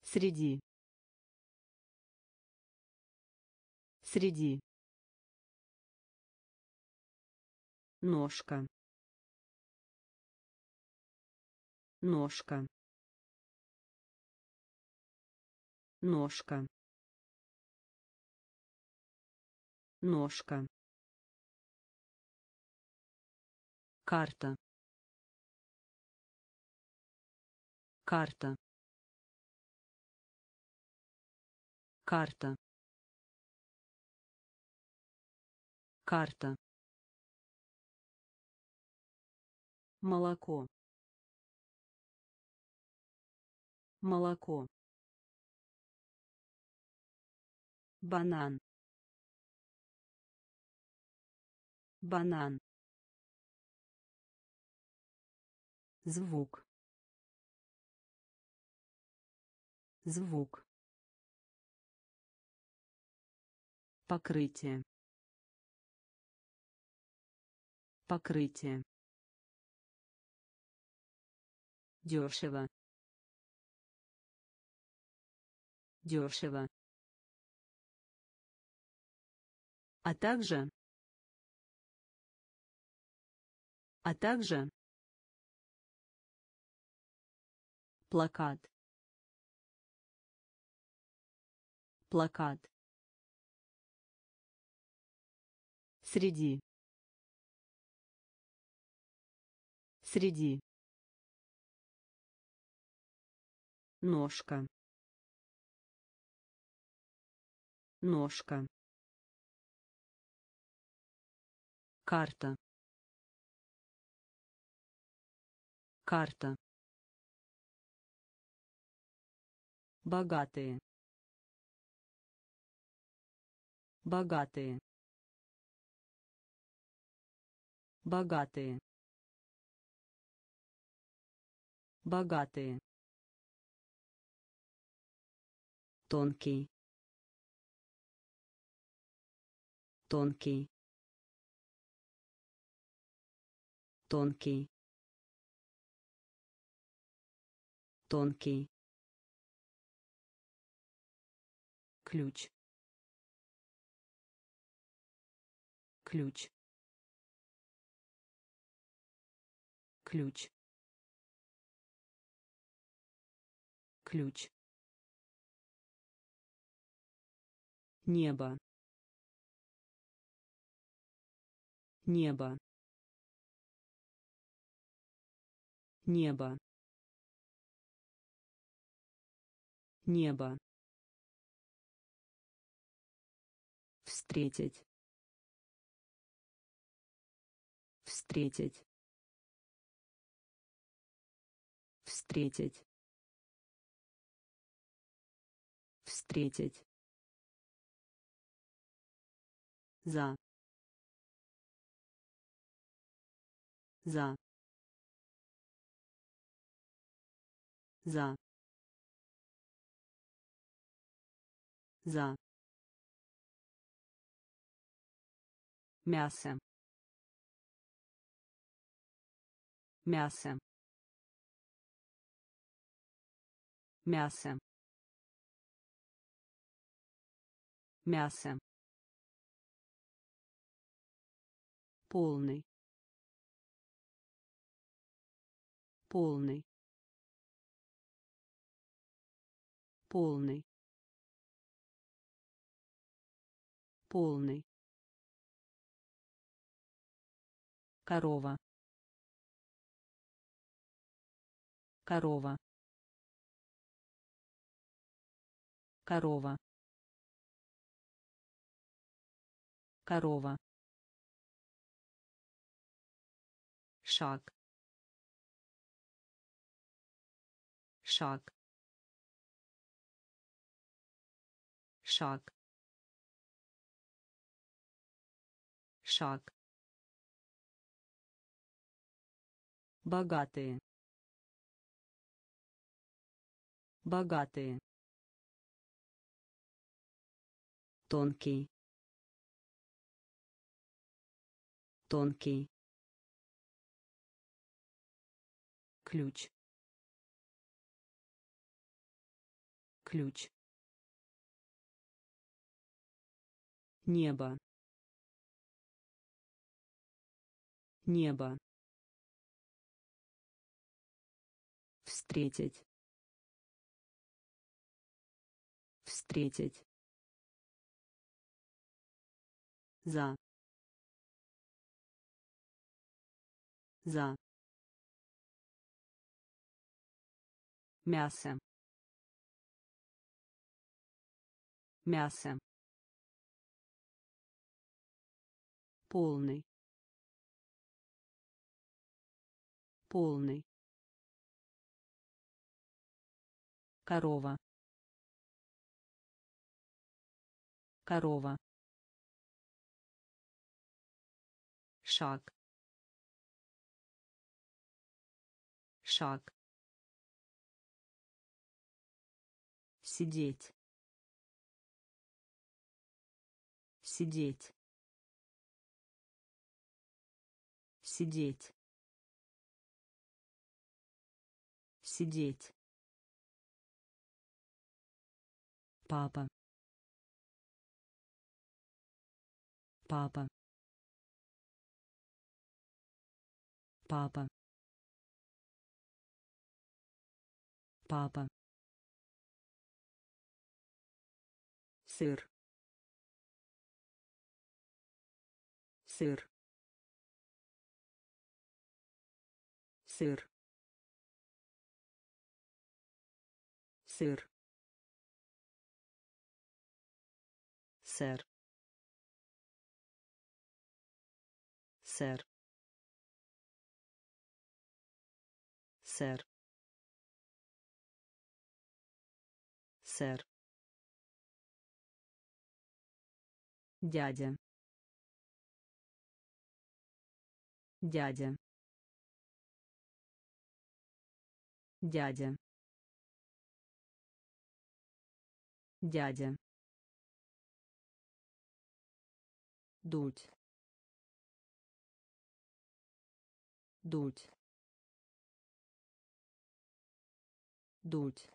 Среди. Среди. Ножка. Ножка. Ножка. Ножка. Карта карта. Карта. Карта. Молоко. Молоко. Банан. Банан. Звук звук. Покрытие. Покрытие. Дешево дешево а также а также плакат плакат. Среди. Среди. Ножка. Ножка. Карта. Карта. Богатые богатые. Богатые. Богатые. Тонкий. Тонкий. Тонкий. Тонкий. Ключ ключ. Ключ. Ключ. Небо. Небо. Небо. Небо. Встретить встретить. Встретить. Встретить. За. За. За. За. Мясо мясо. Мясо. Мясо. Полный. Полный. Полный. Полный. Корова корова. Корова. Корова. Шаг. Шаг. Шаг. Шаг. Богатые богатые. Тонкий. Тонкий. Ключ. Ключ. Небо. Небо. Встретить встретить. За. За. Мясо. Мясо. Полный. Полный. Корова корова. Шаг. Шаг. Сидеть. Сидеть. Сидеть. Сидеть. Папа папа. Папа. Папа. Сыр. Сыр. Сыр. Сыр. Сэр сэр. Сэр. Сэр. Дядя. Дядя. Дядя. Дядя. Дуть дуть дуть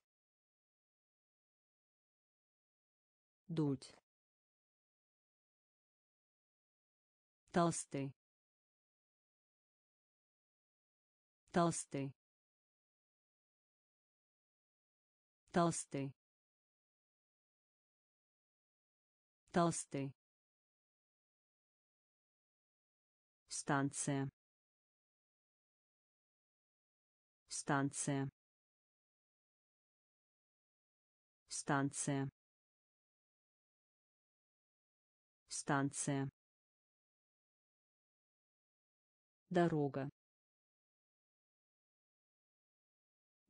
дуть толстый. Толстый. Толстый. Толстый. Станция станция. Станция. Станция. Дорога.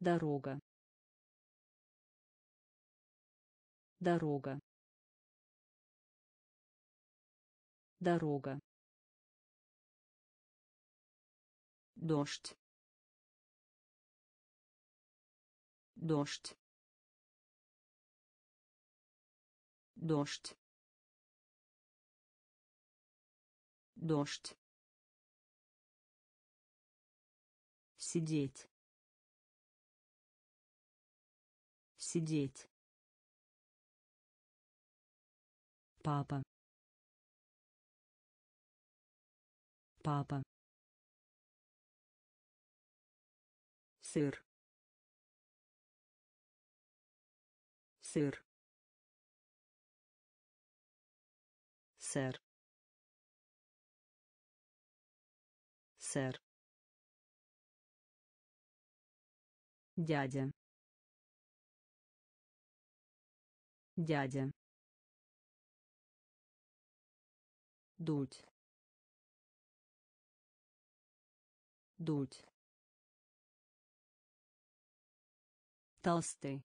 Дорога. Дорога. Дорога. Дождь дождь. Дождь. Дождь. Сидеть. Сидеть. Папа. Папа. Сыр сыр. Сэр. Сэр. Дядя. Дядя. Дуть дуть толстый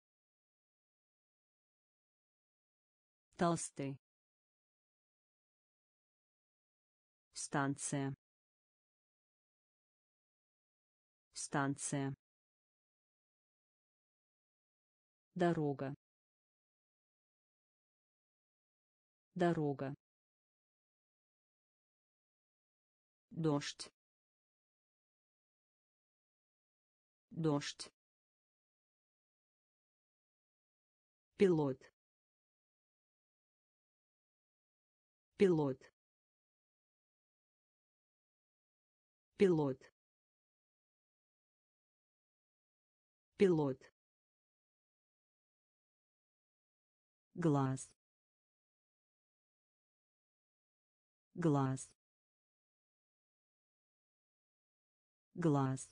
толстый. Станция. Станция. Дорога. Дорога. Дождь. Дождь. Пилот пилот. Пилот. Пилот. Глаз. Глаз. Глаз.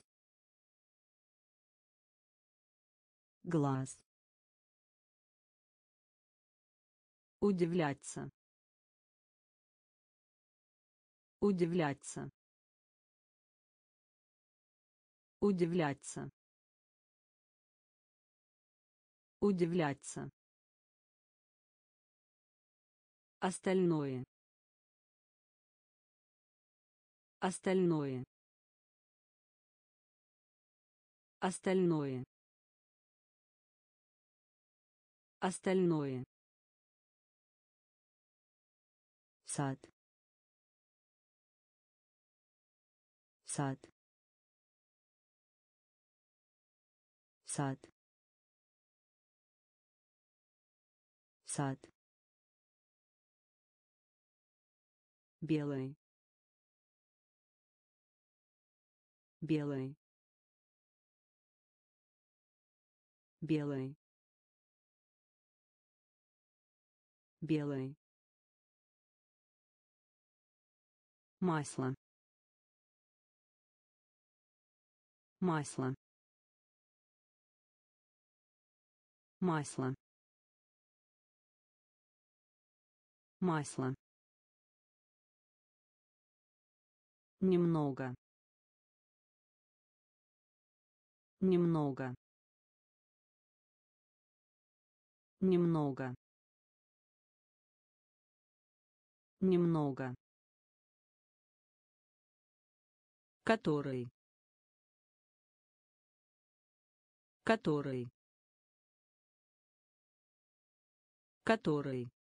Глаз. Удивляться удивляться. Удивляться. Удивляться. Остальное. Остальное. Остальное. Остальное. Сад сад. Сад. Сад. Белый. Белый. Белый. Белый. Масло масло. Масло. Масло. Немного. Немного. Немного. Немного. Который который. Который.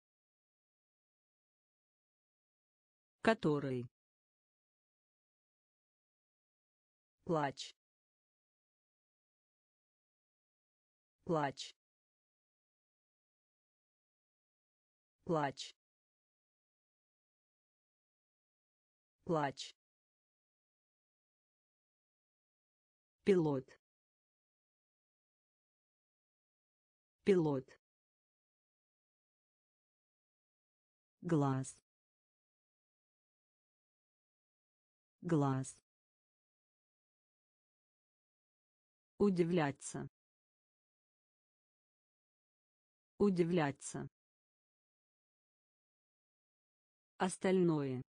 Который. Плач. Плач. Плач. Плач. Пилот пилот. Глаз. Глаз. Удивляться. Удивляться. Остальное.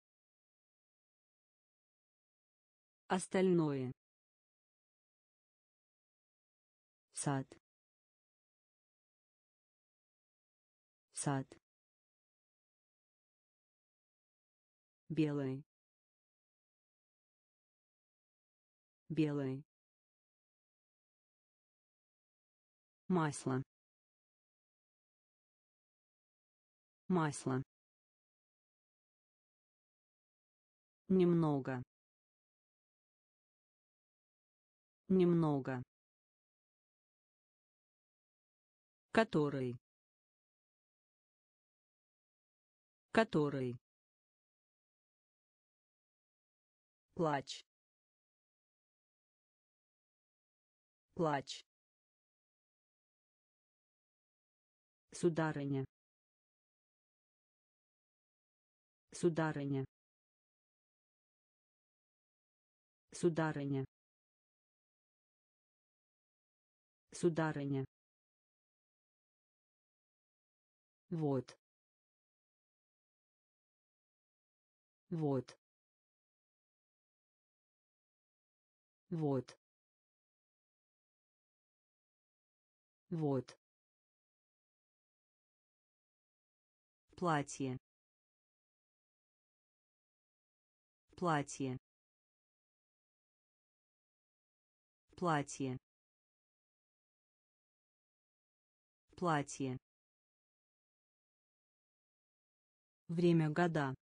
Остальное. Сад сад. Белый. Белый. Масло. Масло. Немного. Немного. Который который плач плач сударыня Сударыня. Сударыня. Сударыня. Вот. Вот. Вот. Вот. Платье. Платье. Платье. Платье. Время года.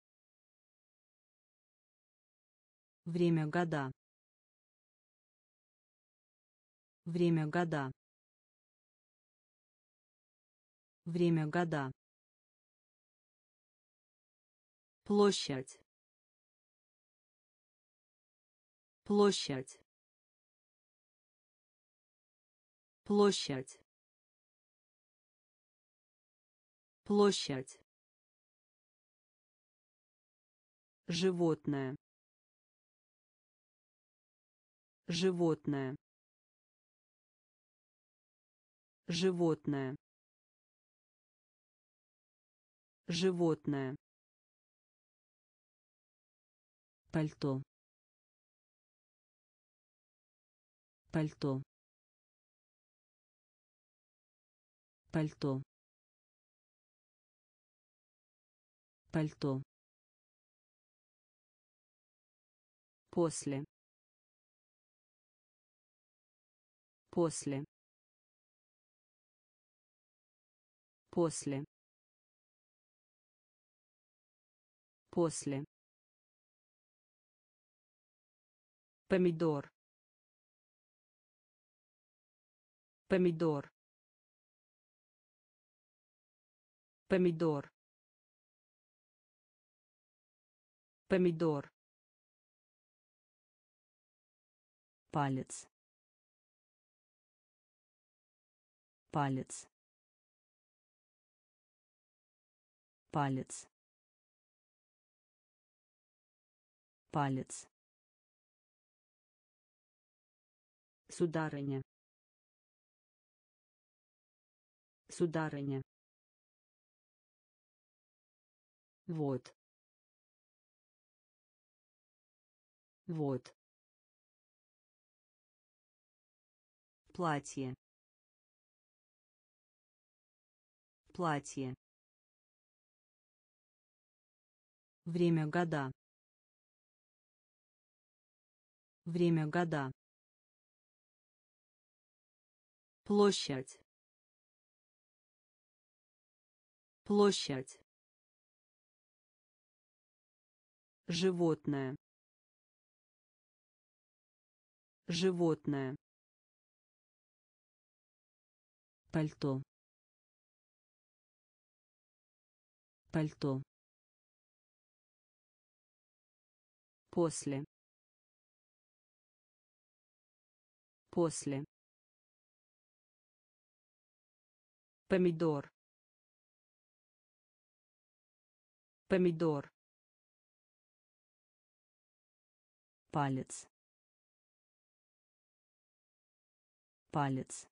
Время года. Время года. Время года. Площадь. Площадь. Площадь. Площадь. Животное. Животное. Животное. Животное. Пальто. Пальто. Пальто. Пальто. После. После. После. После. Помидор. Помидор. Помидор. Помидор. палец палец палец палец Сударыня. Сударыня. Вот. Вот. Платье. Платье. Время года. Время года. Площадь. Площадь. Животное. Животное. Пальто. Пальто. После. После. Помидор. Помидор. Палец. Палец.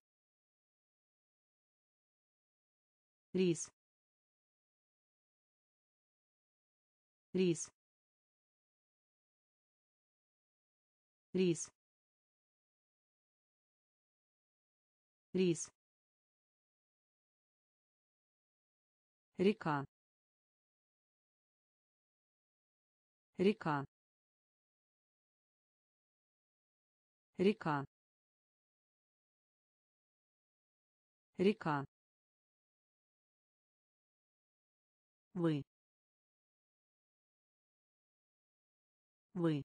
рис рис. Рис. Рис. Река. Река. Река. Река. Вы вы.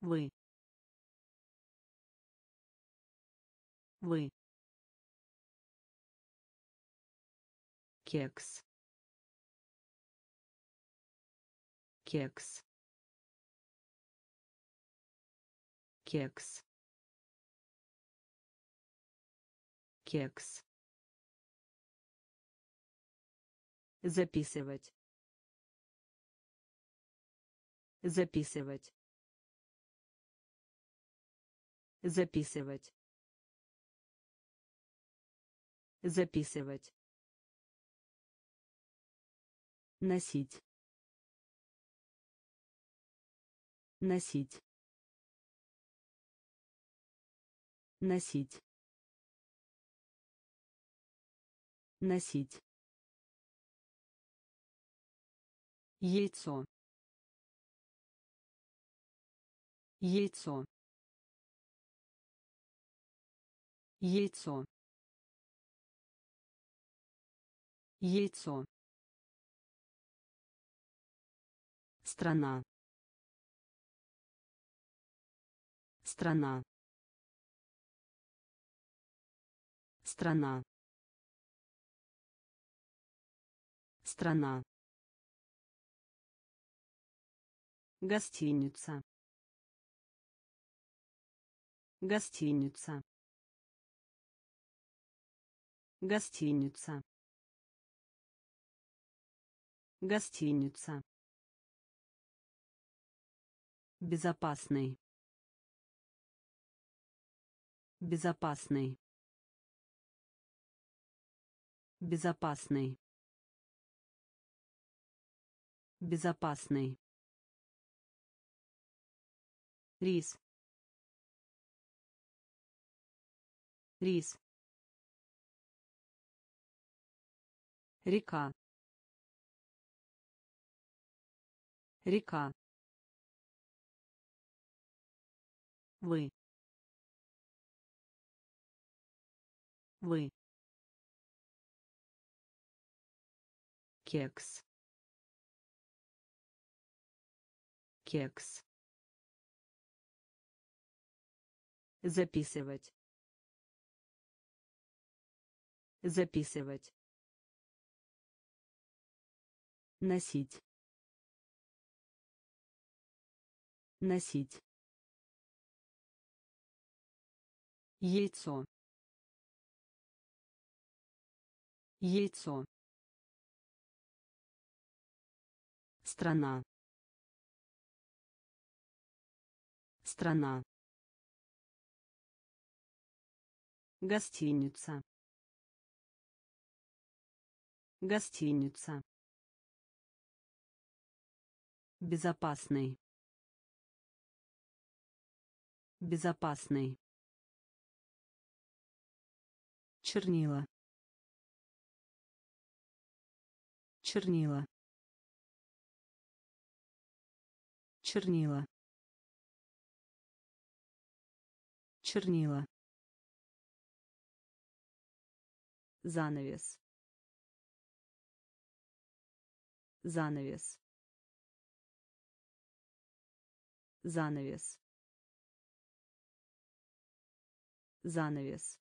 Вы. Вы. Кекс. Кекс. Кекс. Кекс. Записывать записывать. Записывать. Записывать. Носить. Носить. Носить. Носить. Яйцо яйцо. Яйцо. Яйцо. Страна. Страна. Страна. Страна. Гостиница гостиница. Гостиница. Гостиница. Безопасный. Безопасный. Безопасный. Безопасный. Рис рис. Река. Река. Вы. Вы. Кекс. Кекс. Записывать записывать. Носить. Носить. Яйцо. Яйцо. Страна. Страна. Гостиница гостиница. Безопасный. Безопасный. Чернила. Чернила. Чернила. Чернила. Занавес занавес. Занавес. Занавес.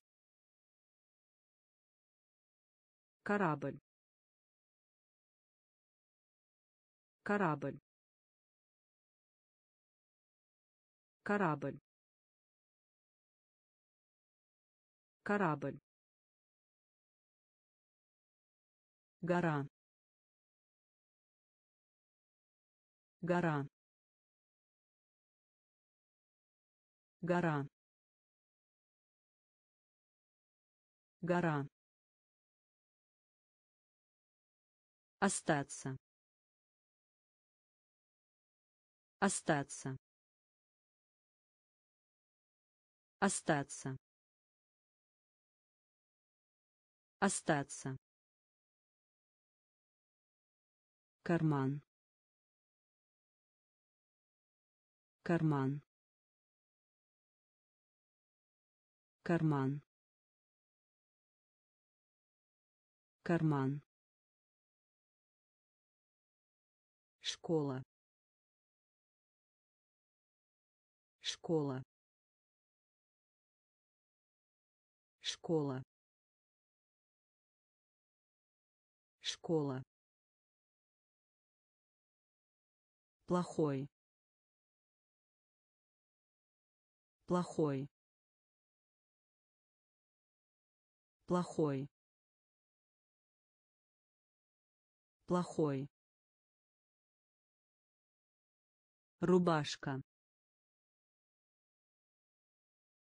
Корабль. Корабль. Корабль. Корабль. Гора гора. Гора. Гора. Остаться. Остаться. Остаться. Остаться. Карман карман. Карман. Карман. Школа. Школа. Школа. Школа. Плохой плохой. Плохой. Плохой. Рубашка.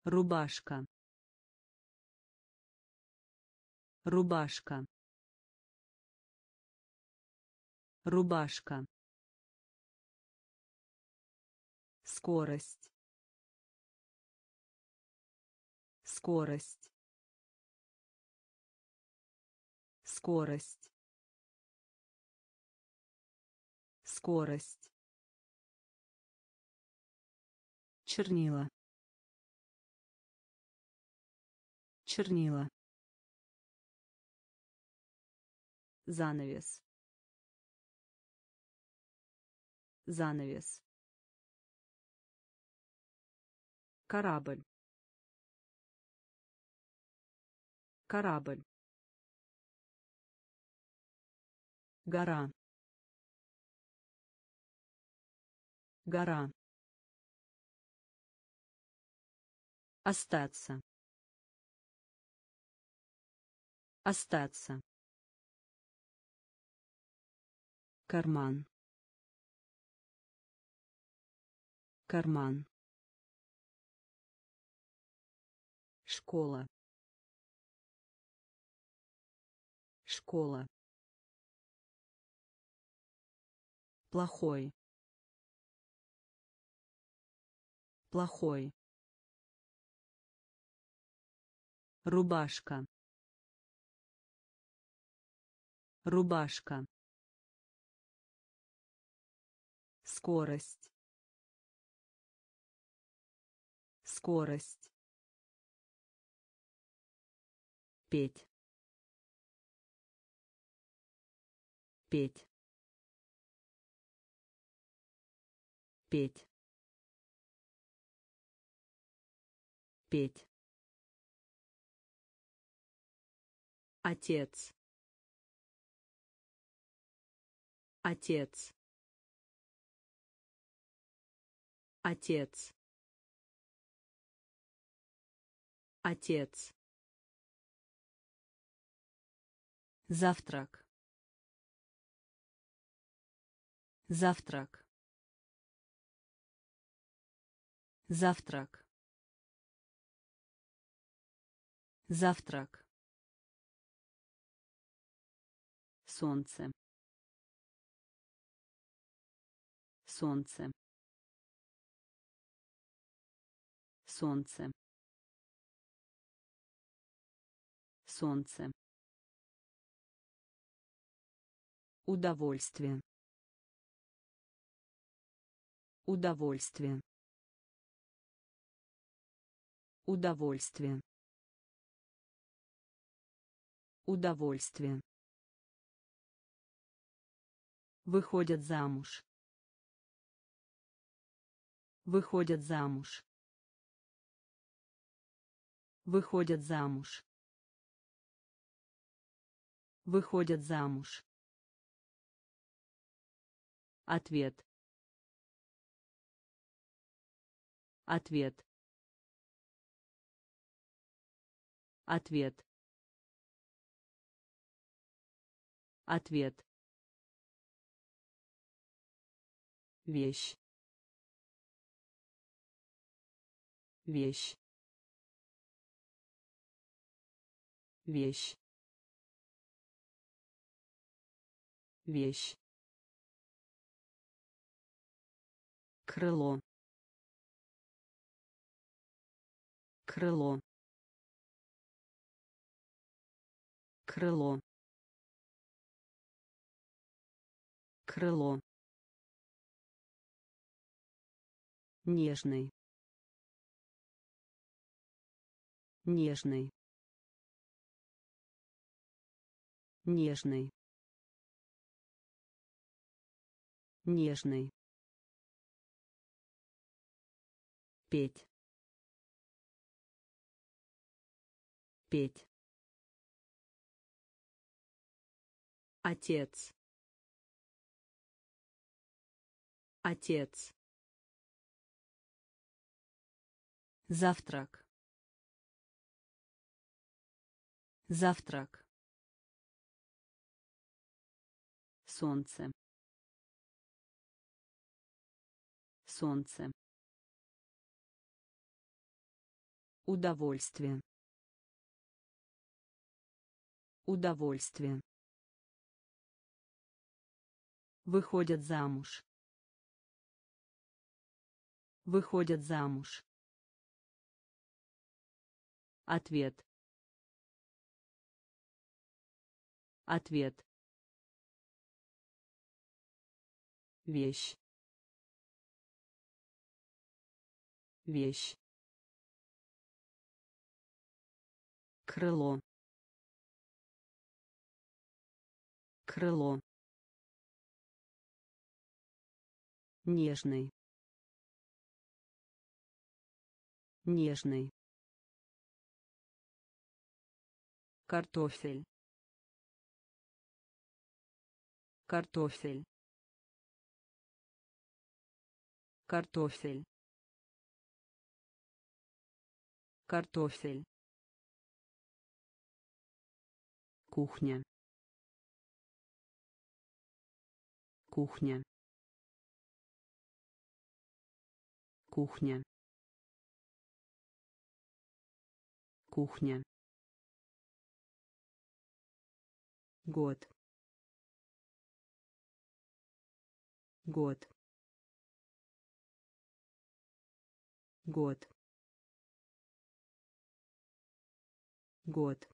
Рубашка. Рубашка. Рубашка. Скорость скорость. Скорость. Скорость. Чернила. Чернила. Занавес. Занавес. Корабль корабль. Гора. Гора. Остаться. Остаться. Карман. Карман. Школа школа плохой. Плохой. Рубашка. Рубашка. Скорость. Скорость. Петь петь. Петь. Петь. Отец. Отец. Отец. Отец. Завтрак завтрак. Завтрак. Завтрак. Солнце. Солнце. Солнце. Солнце. Удовольствие удовольствие. Удовольствие. Удовольствие. Выходят замуж. Выходят замуж. Выходят замуж. Выходят замуж. Ответ ответ. Ответ. Ответ. Вещь. Вещь. Вещь. Вещь. Крыло крыло. Крыло. Крыло. Нежный. Нежный. Нежный. Нежный. Петь петь. Отец. Отец. Завтрак. Завтрак. Солнце. Солнце. Удовольствие удовольствие. Выходят замуж. Выходят замуж. Ответ. Ответ. Вещь. Вещь. Крыло крыло. Нежный. Нежный. Картофель. Картофель. Картофель. Картофель. Кухня кухня. Кухня. Кухня. Год. Год. Год. Год.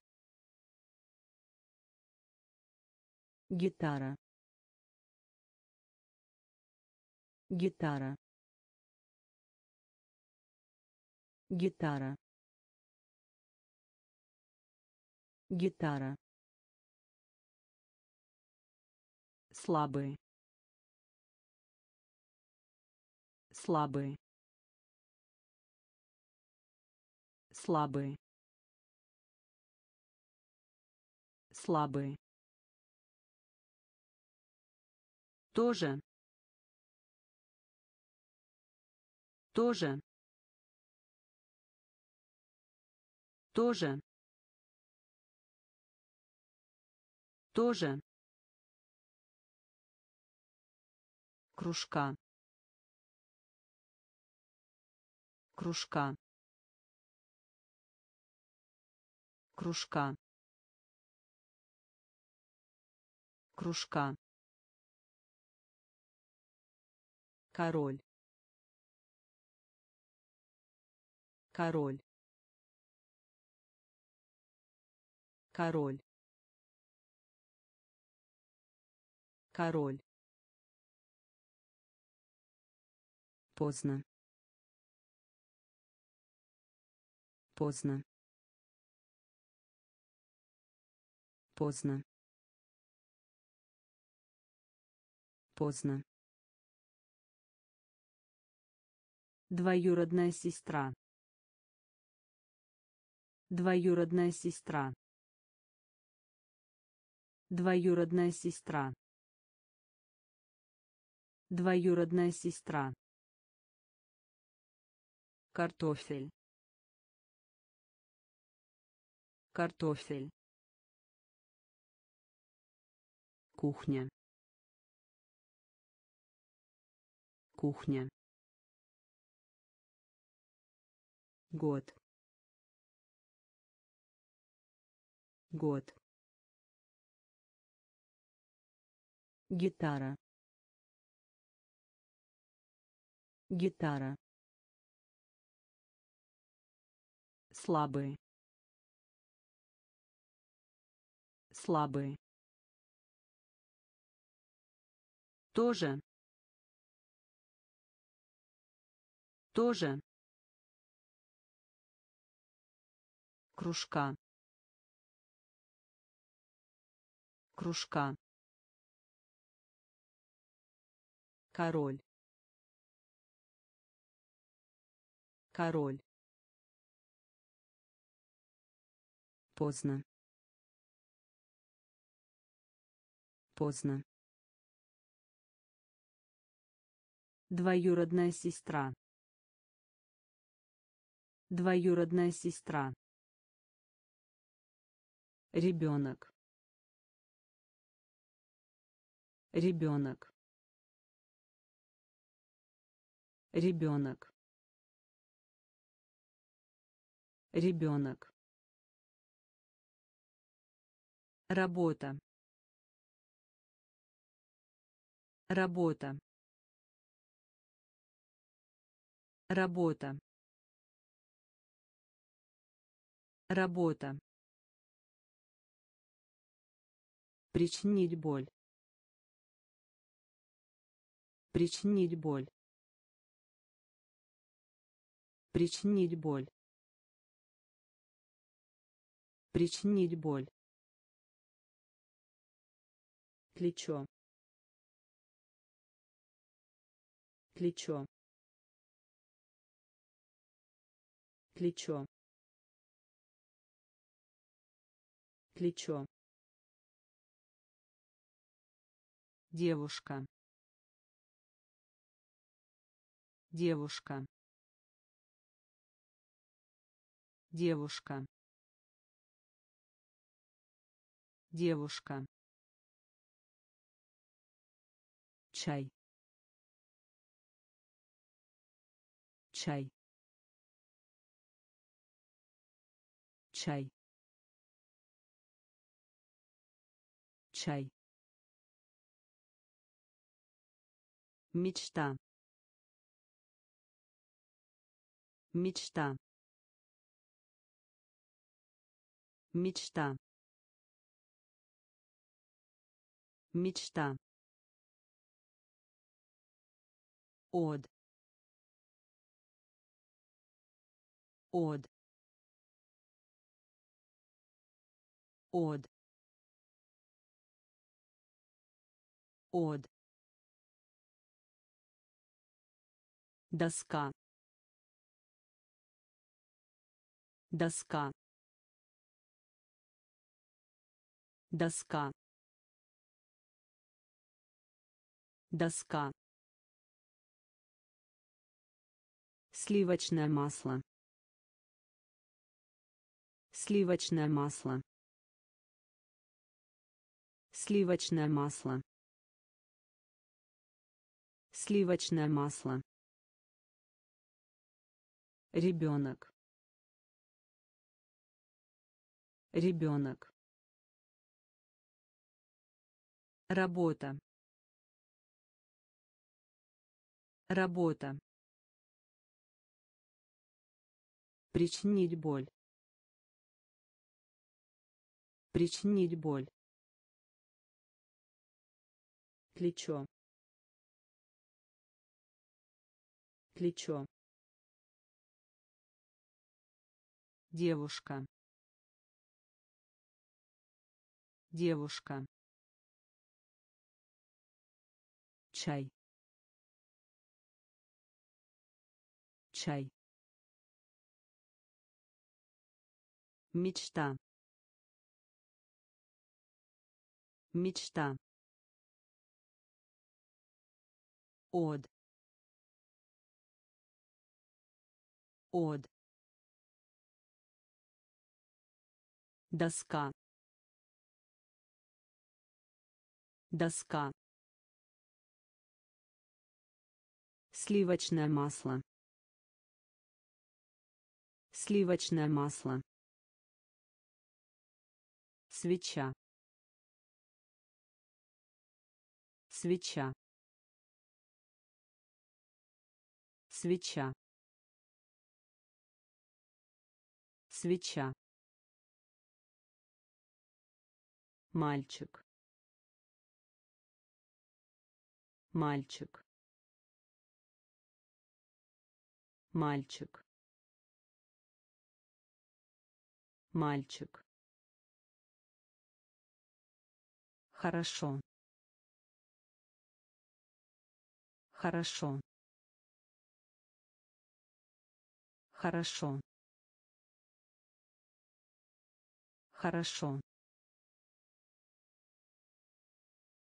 Гитара гитара. Гитара. Гитара. Слабый слабый слабый слабый тоже тоже. Тоже. Тоже. Кружка. Кружка. Кружка. Кружка. Король король. Король. Король. Поздно. Поздно. Поздно. Поздно. Двоюродная сестра двоюродная сестра. Двоюродная сестра. Двоюродная сестра. Картофель. Картофель. Кухня. Кухня. Год год. Гитара. Гитара. Слабый слабый тоже. Тоже. Кружка кружка. Король. Король. Поздно. Поздно. Двоюродная сестра. Двоюродная сестра. Ребенок ребенок. Ребенок. Ребенок. Работа. Работа. Работа. Работа. Причинить боль причинить боль. Причинить боль. Причинить боль. Плечо. Плечо. Плечо. Плечо. Девушка девушка. Девушка. Девушка. Чай. Чай. Чай. Чай. Мечта мечта. Мечта. Мечта. От от от от доска доска. Доска. Доска. Сливочное масло. Сливочное масло. Сливочное масло. Сливочное масло. Ребенок ребенок. Работа. Работа. Причинить боль. Причинить боль. Плечо. Плечо. Девушка девушка. Чай. Чай. Мечта. Мечта. От от доска доска. Сливочное масло. Сливочное масло. Свеча. Свеча. Свеча. Свеча. Мальчик мальчик. Мальчик. Мальчик. Хорошо. Хорошо. Хорошо. Хорошо.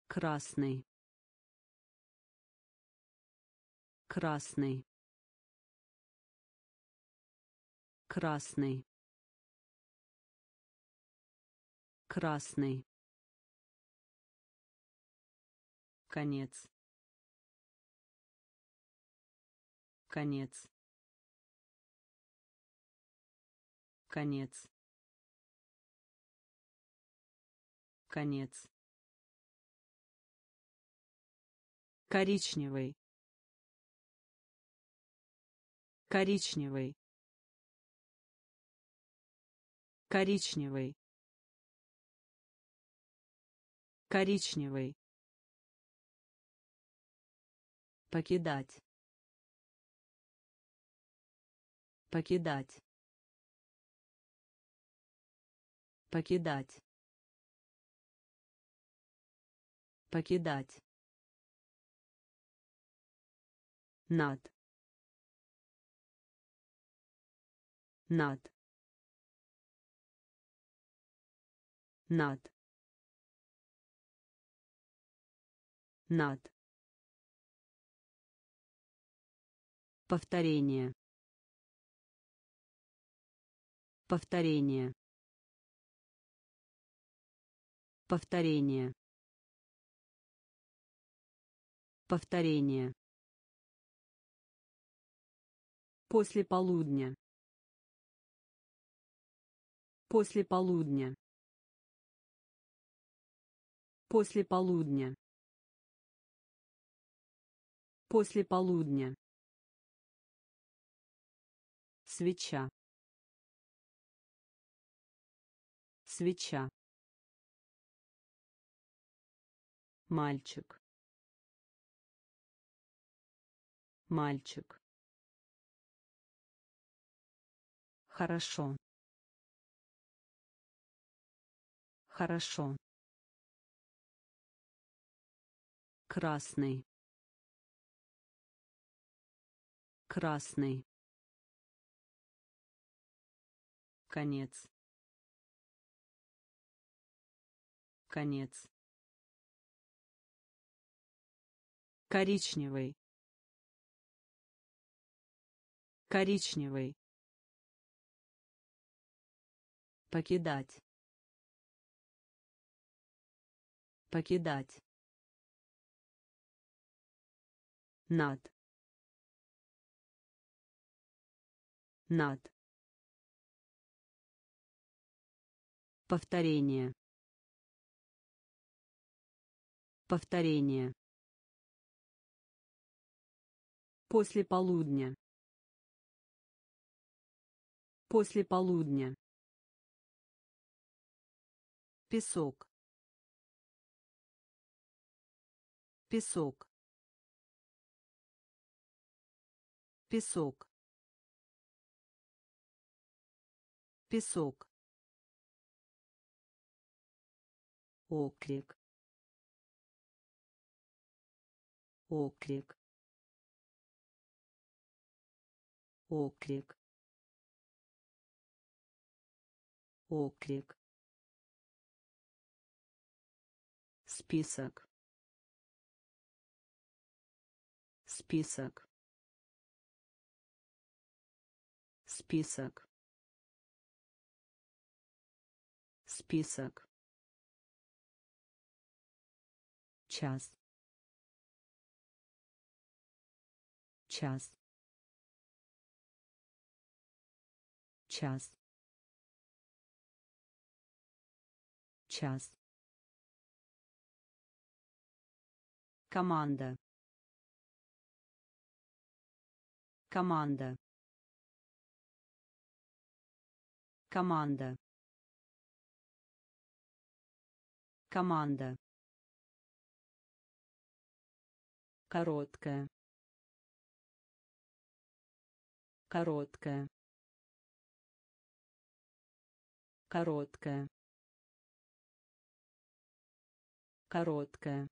Красный красный. Красный. Красный. Конец. Конец. Конец. Конец. Коричневый коричневый коричневый коричневый. Покидать. Покидать. Покидать. Покидать. Над над. Над. Над. Повторение. Повторение. Повторение. Повторение. После полудня. После полудня. После полудня. После полудня. Свеча. Свеча. Мальчик. Мальчик. Хорошо. Хорошо. Красный. Красный. Конец. Конец. Коричневый. Коричневый. покидать покидать. Над. Над. Повторение. Повторение. После полудня. После полудня. Песок песок. Песок. Песок. Оклик оклик оклик оклик список список. Список. Список. Час. Час. Час. Час. Команда. Команда. Команда. Команда. Короткая. Короткая. Короткая. Короткая.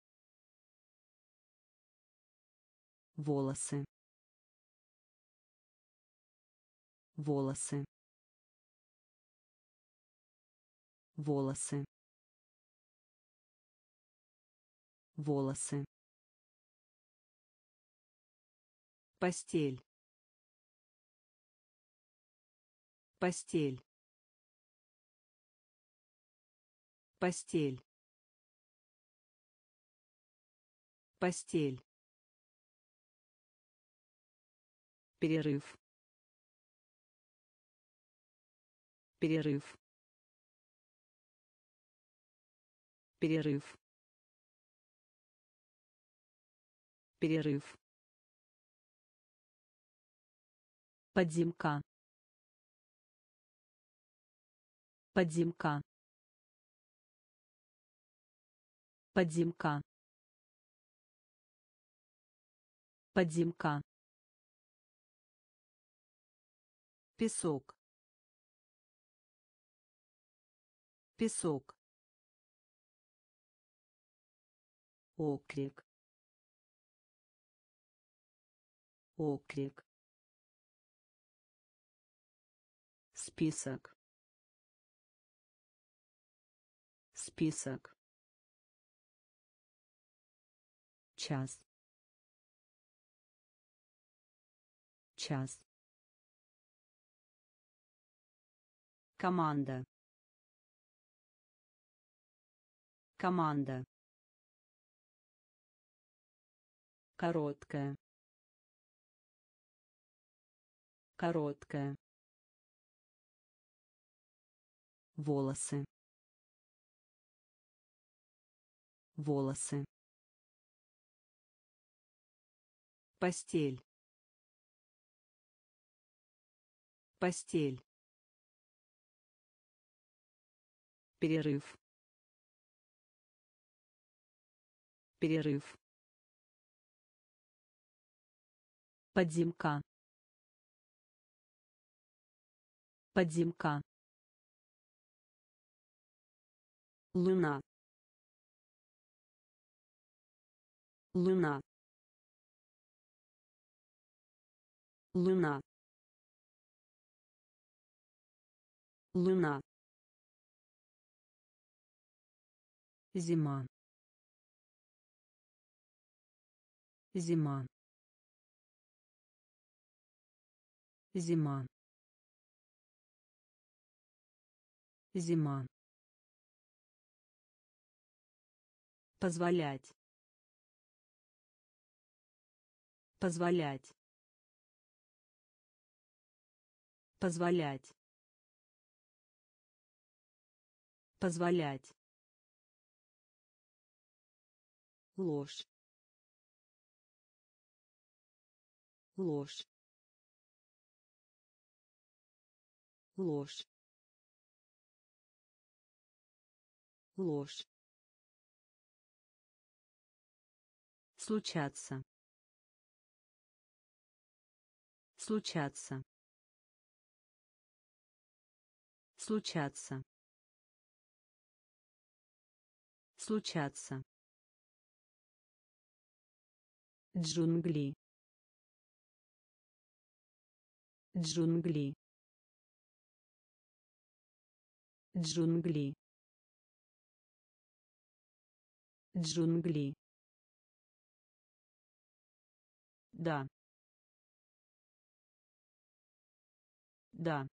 волосы волосы. Волосы. Волосы. Постель. Постель. Постель. Постель. Перерыв перерыв. Перерыв. Перерыв. Подземка. Подземка. Подземка. Подземка. Песок песок. Оклик оклик список. Список. Час. Час. Команда команда. Короткая. Короткая. Волосы. Волосы. Постель. Постель. Перерыв перерыв. Подземка. Подземка. Луна. Луна. Луна. Луна. Зима зима. Зима. Зима. Позволять. Позволять. Позволять. Позволять. Ложь ложь. Ложь. Ложь. Случаться. Случаться. Случаться. Случаться. Джунгли джунгли. Джунгли. Джунгли. Да. Да.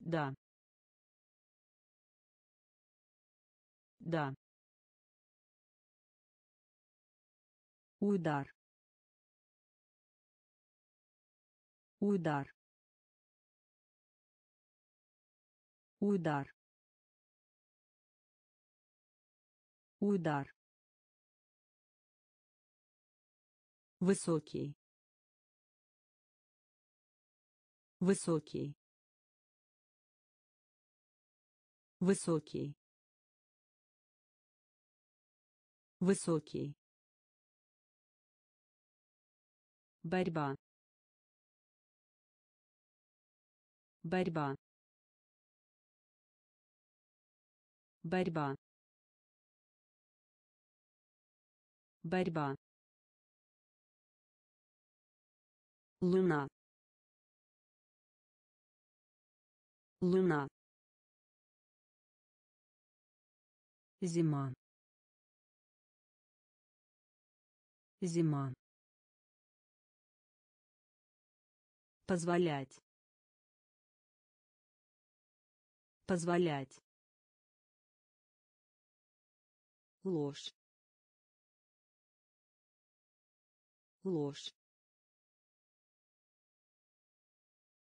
Да. Да. Удар удар. Удар. Удар. Высокий. Высокий. Высокий. Высокий. Борьба борьба. Борьба. Борьба. Луна. Луна. Зима. Зима. Позволять позволять. Ложь. Ложь.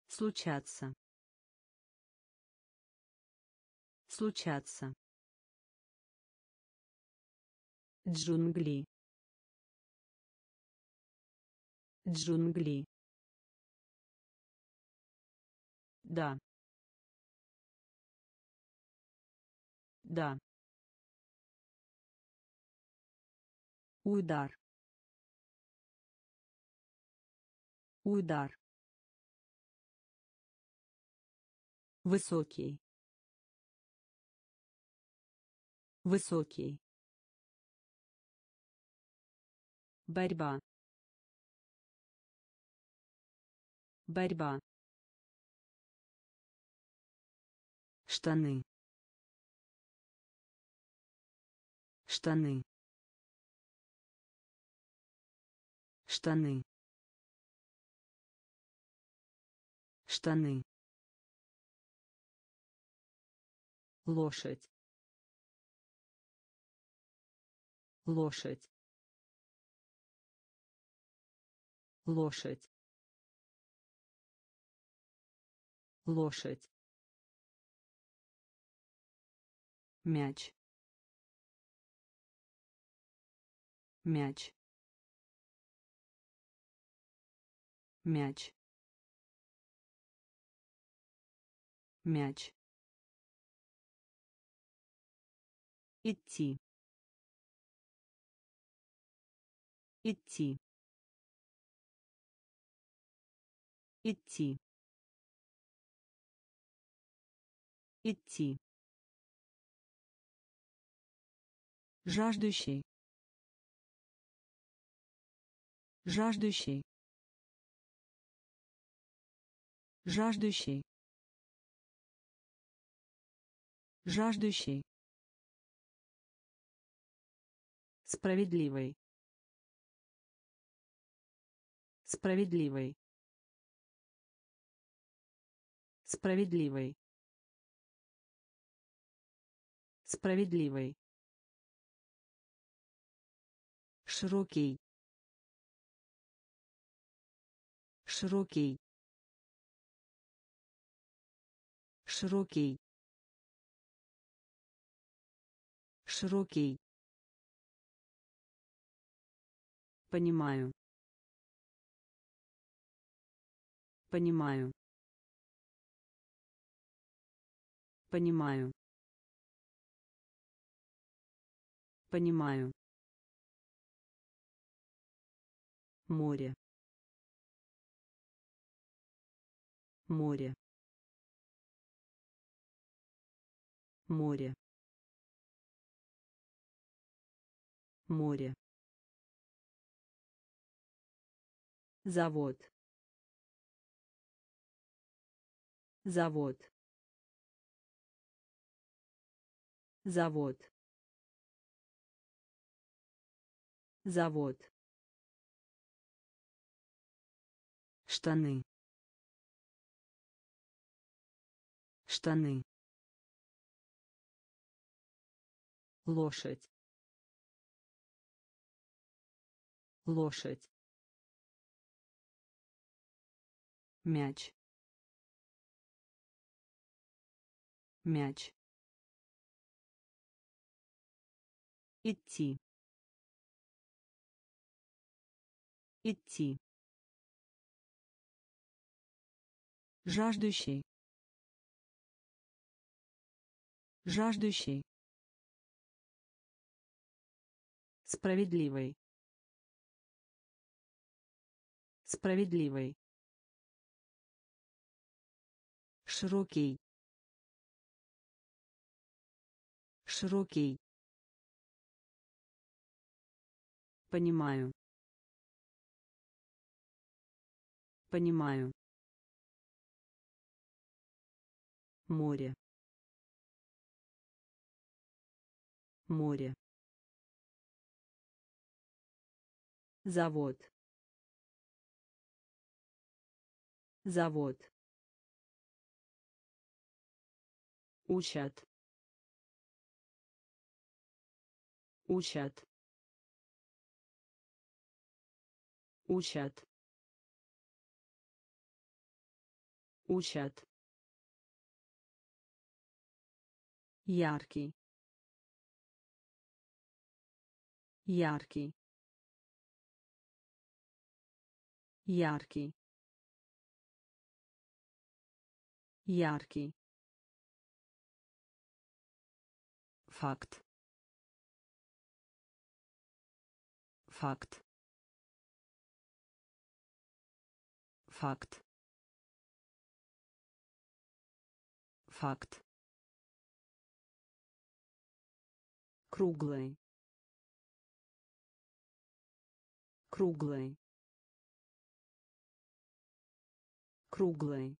Случаться. Случаться. Джунгли. Джунгли. Да да. Удар. Удар. Высокий. Высокий. Борьба. Борьба. Штаны штаны. Штаны. Штаны. Лошадь. Лошадь. Лошадь. Лошадь. Мяч мяч. Мяч. Мяч. Идти. Идти. Идти. Идти. Жаждущий жаждущий. Жаждущий. Жаждущий. Справедливый. Справедливый. Справедливый. Справедливый. Широкий широкий широкий широкий. Понимаю. Понимаю. Понимаю. Понимаю. Море море. Море. Море. Завод. Завод. Завод. Завод. Штаны штаны. Лошадь. Лошадь. Мяч. Мяч. Идти. Идти. Жаждущий жаждущий. Справедливый. Справедливый. Широкий. Широкий. Понимаю. Понимаю. Море море. Завод. Завод. Учат. Учат. Учат. Учат. Яркий яркий. Яркий. Яркий. Факт. Факт. Факт. Факт. Круглый круглый круглый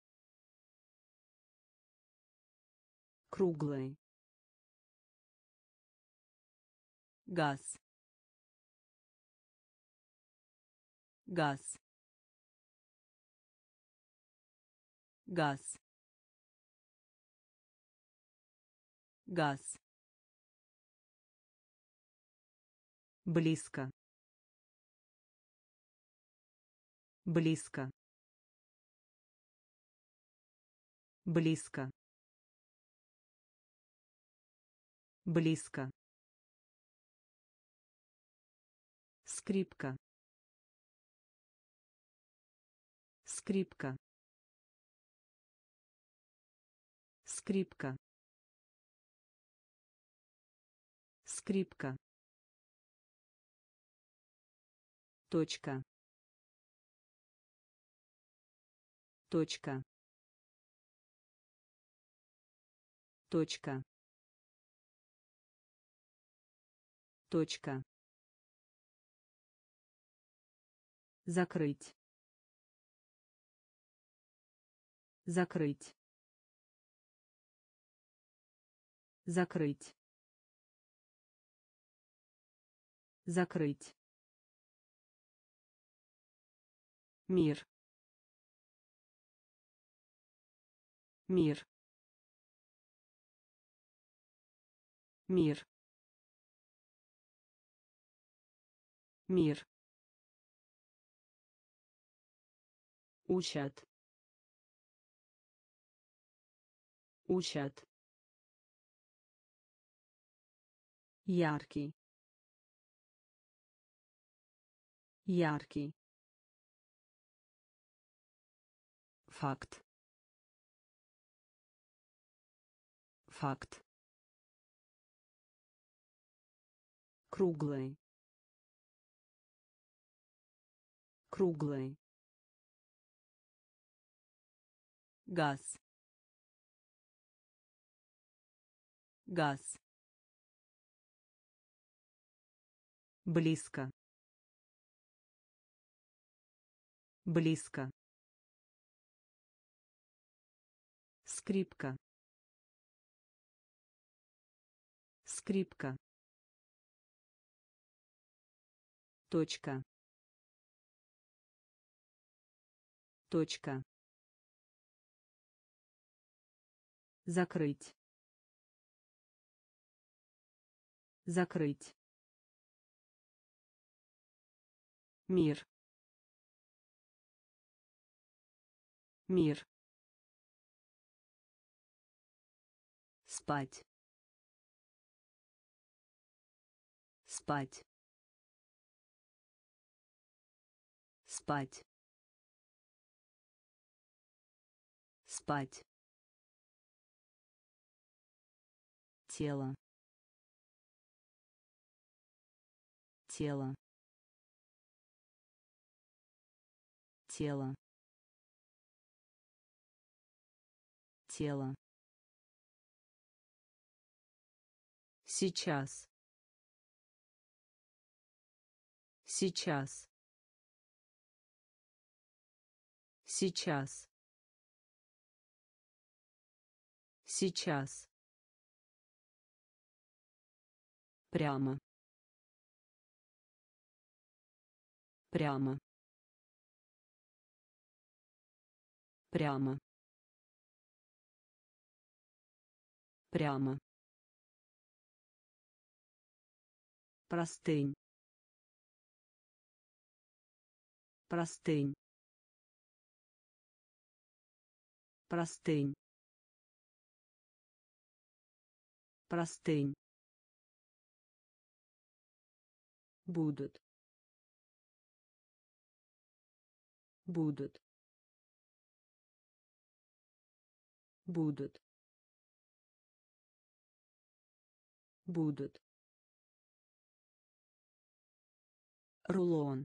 круглый газ. Газ. Газ. Газ. Близко близко. Близко. Близко. Скрипка. Скрипка. Скрипка. Скрипка. Точка точка. Точка. Точка. Закрыть. Закрыть. Закрыть. Закрыть. Мир мир. Мир. Мир. Учат. Учат. Яркий. Яркий. Факт факт круглый. Круглый. Газ. Газ. Близко. Близко. Скрипка скрипка. Точка. Точка. Закрыть. Закрыть. Мир. Мир. Спать спать. Спать. Спать. Тело. Тело. Тело. Тело. Сейчас сейчас. Сейчас. Сейчас. Прямо. Прямо. Прямо. Прямо. Простынь простынь. Простынь. Простынь. Будут. Будут. Будут. Будут. Рулон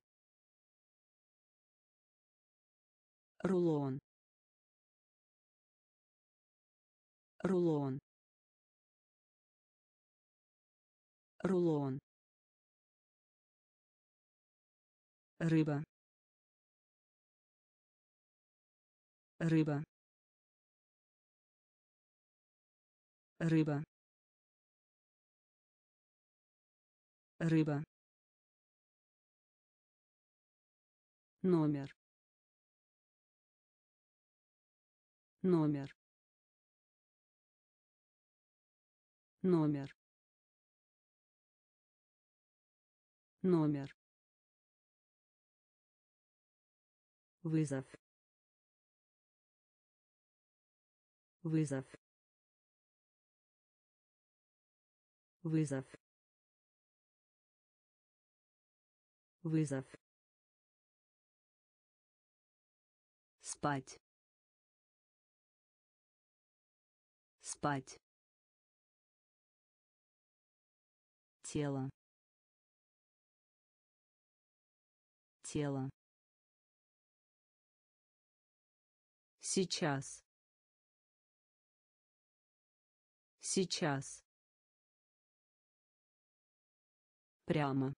рулон. Рулон. Рулон. Рыба. Рыба. Рыба. Рыба. Номер номер. Номер. Номер. Вызов. Вызов. Вызов. Вызов. Спать спать. Тело. Тело. Сейчас. Сейчас. Прямо.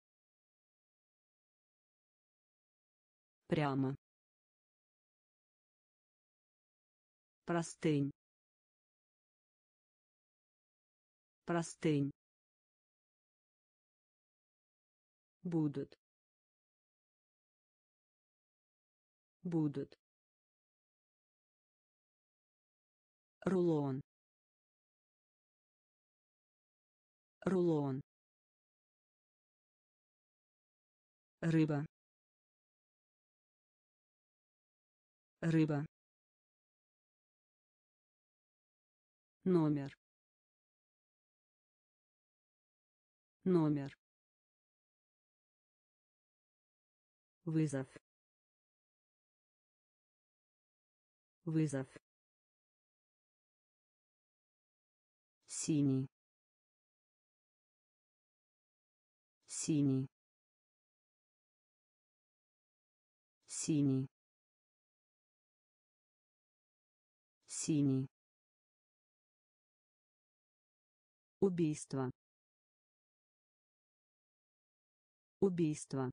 Прямо. Простынь простынь. Будут. Будут. Рулон. Рулон. Рыба. Рыба. Номер номер. Вызов. Вызов. Синий. Синий. Синий. Синий. Убийство убийство.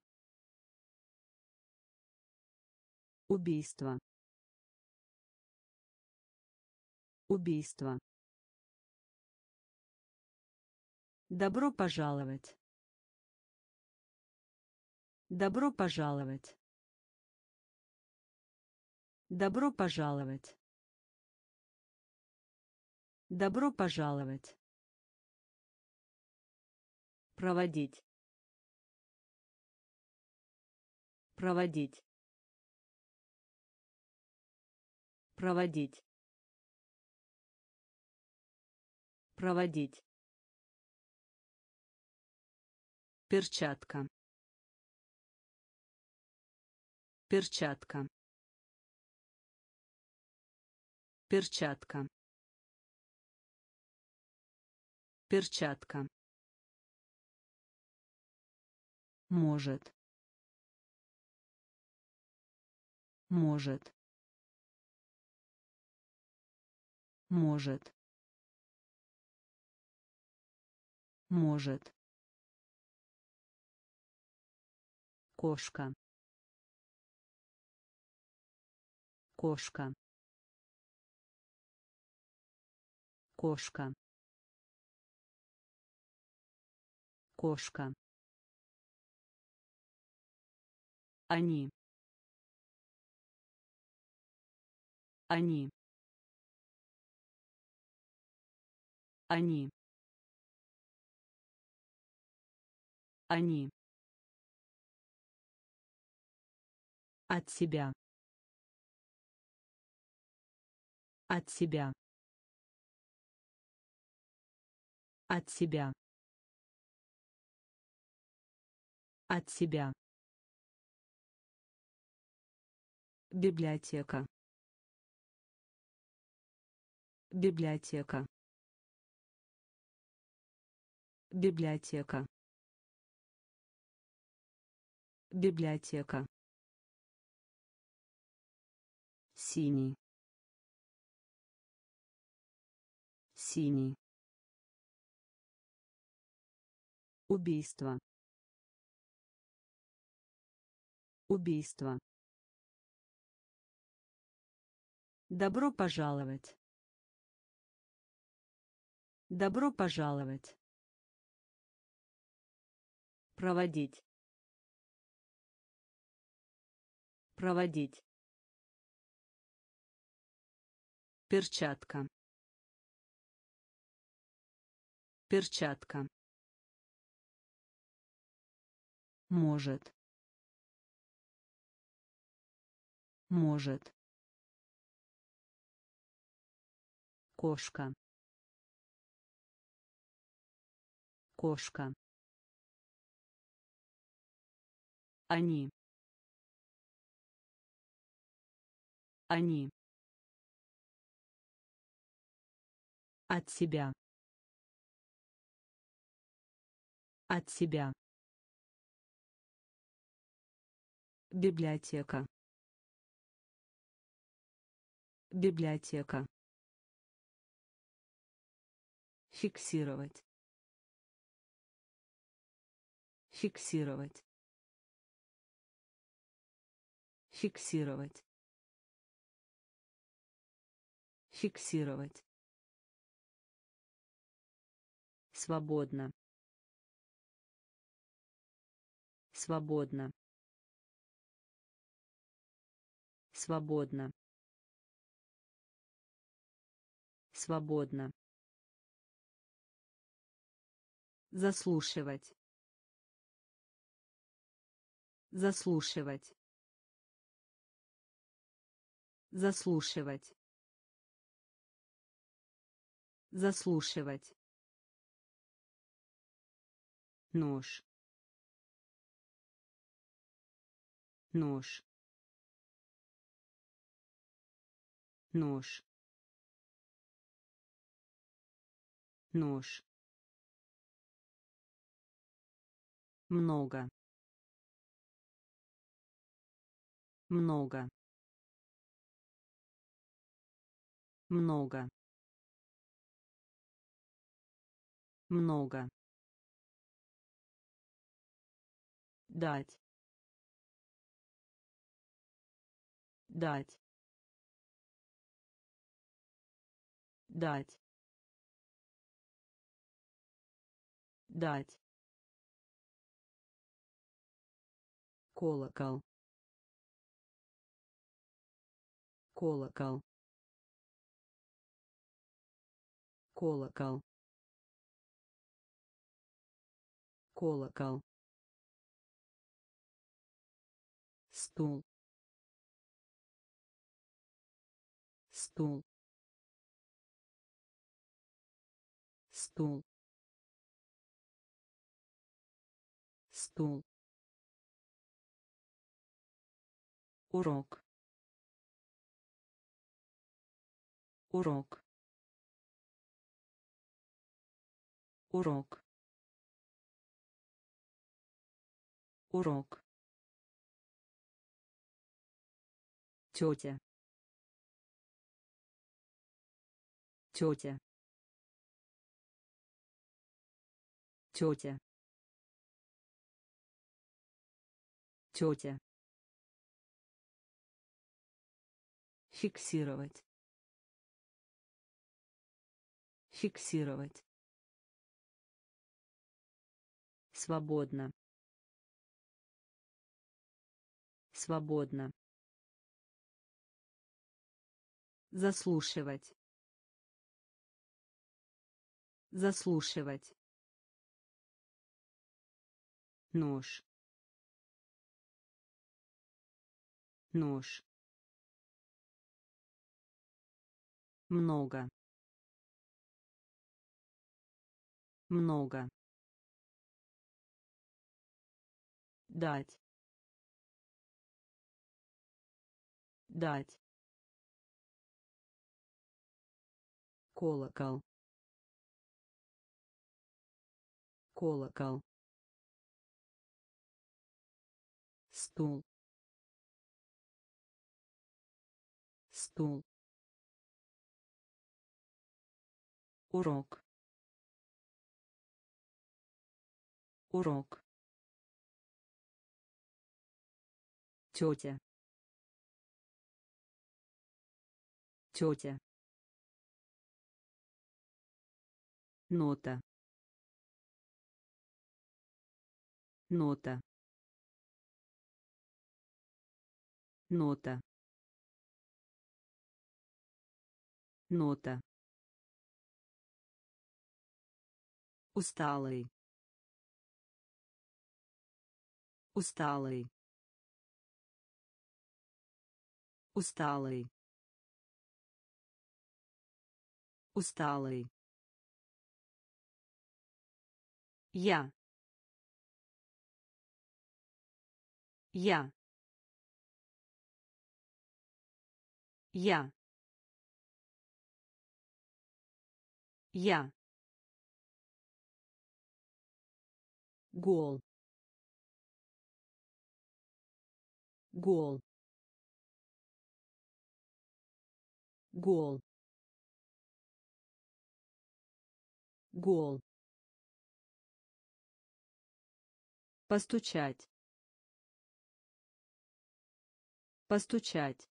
Убийство. Убийство. Добро пожаловать. Добро пожаловать. Добро пожаловать. Добро пожаловать. Проводить проводить. Проводить. Проводить. Перчатка. Перчатка. Перчатка. Перчатка. Может может. Может. Может. Кошка. Кошка. Кошка. Кошка. Они они они Они. От себя. От себя. От себя. От себя. Библиотека. Библиотека. Библиотека. Библиотека. Синий. Синий. Убийство. Убийство. Добро пожаловать. Добро пожаловать. Проводить. Проводить. Перчатка. Перчатка. Может. Может. Кошка. Кошка. Они. Они. От себя. От себя. Библиотека. Библиотека. Фиксировать. Фиксировать. Фиксировать. Фиксировать. Свободно. Свободно. Свободно. Свободно. Заслушивать. Заслушивать. Заслушивать. Заслушивать. Нож. Нож. Нож. Нож. Много. Много. Много. Много. Дать. Дать. Дать. Дать. колокол колокол. Колокол. Колокол. Стул. Стул. Стул. Стул. Урок урок. Урок. Урок. Тетя. Тетя. Тетя. Тетя. Фиксировать. Фиксировать. Свободно. Свободно. Заслушивать. Заслушивать. нож нож много много. Дать. Дать. Колокол. Колокол. Стул. Стул. Урок урок. Тетя. Тетя. Нота. Нота. Нота. Нота. Усталый усталый усталый усталый я. Я. Я. Я. Гол гол. Гол. Гол. Постучать. Постучать.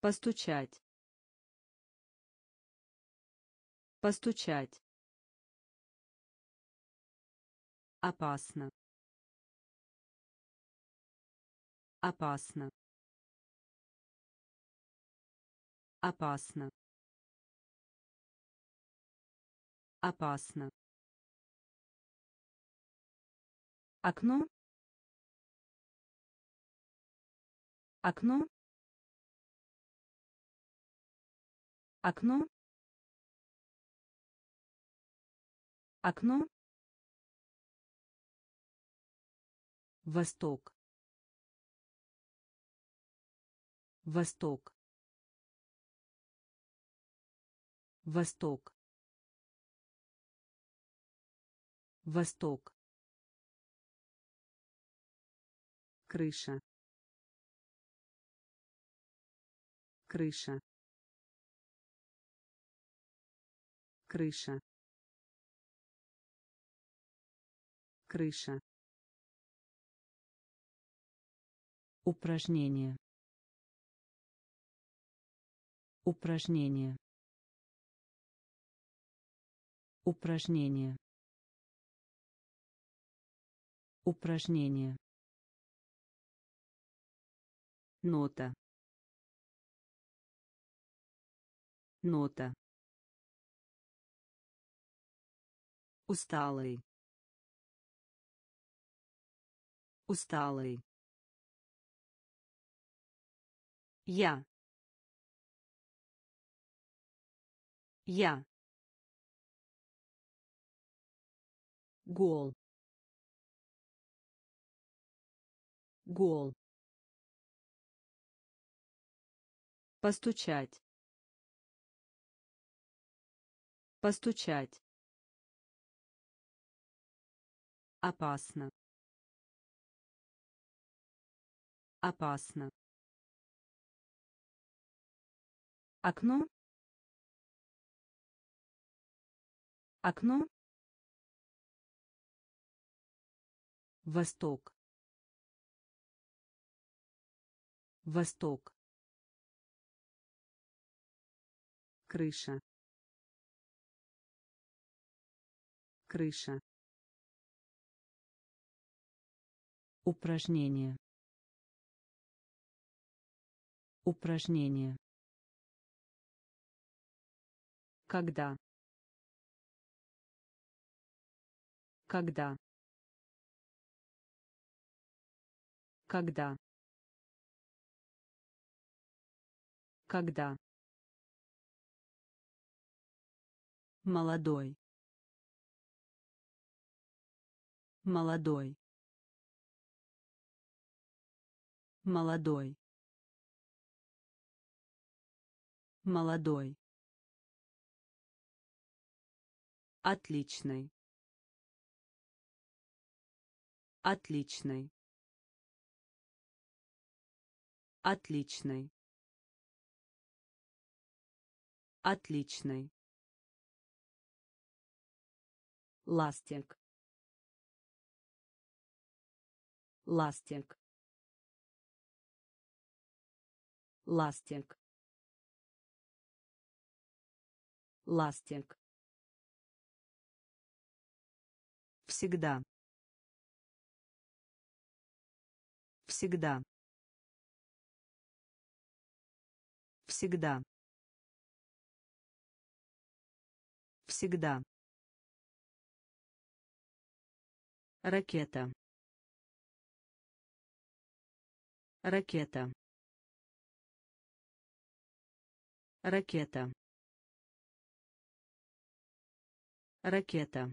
Постучать. Постучать. Опасно опасно. Опасно. Опасно. Окно. Окно. Окно. Окно. Восток восток. Восток. Восток. Крыша. Крыша. Крыша. Крыша. Упражнение упражнение. Упражнение. Упражнение. Нота. Нота. Усталый. Усталый. Я я. Гол. Гол. Постучать. Постучать. Опасно. Опасно. Окно окно восток восток крыша крыша упражнение упражнение когда Когда. Когда. Когда. Молодой. Молодой. Молодой. Молодой. Отличный. Отличный. Отличный. Отличный. Ластик. Ластик. Ластик. Ластик. Всегда. Всегда. Всегда. Всегда. Ракета. Ракета. Ракета. Ракета.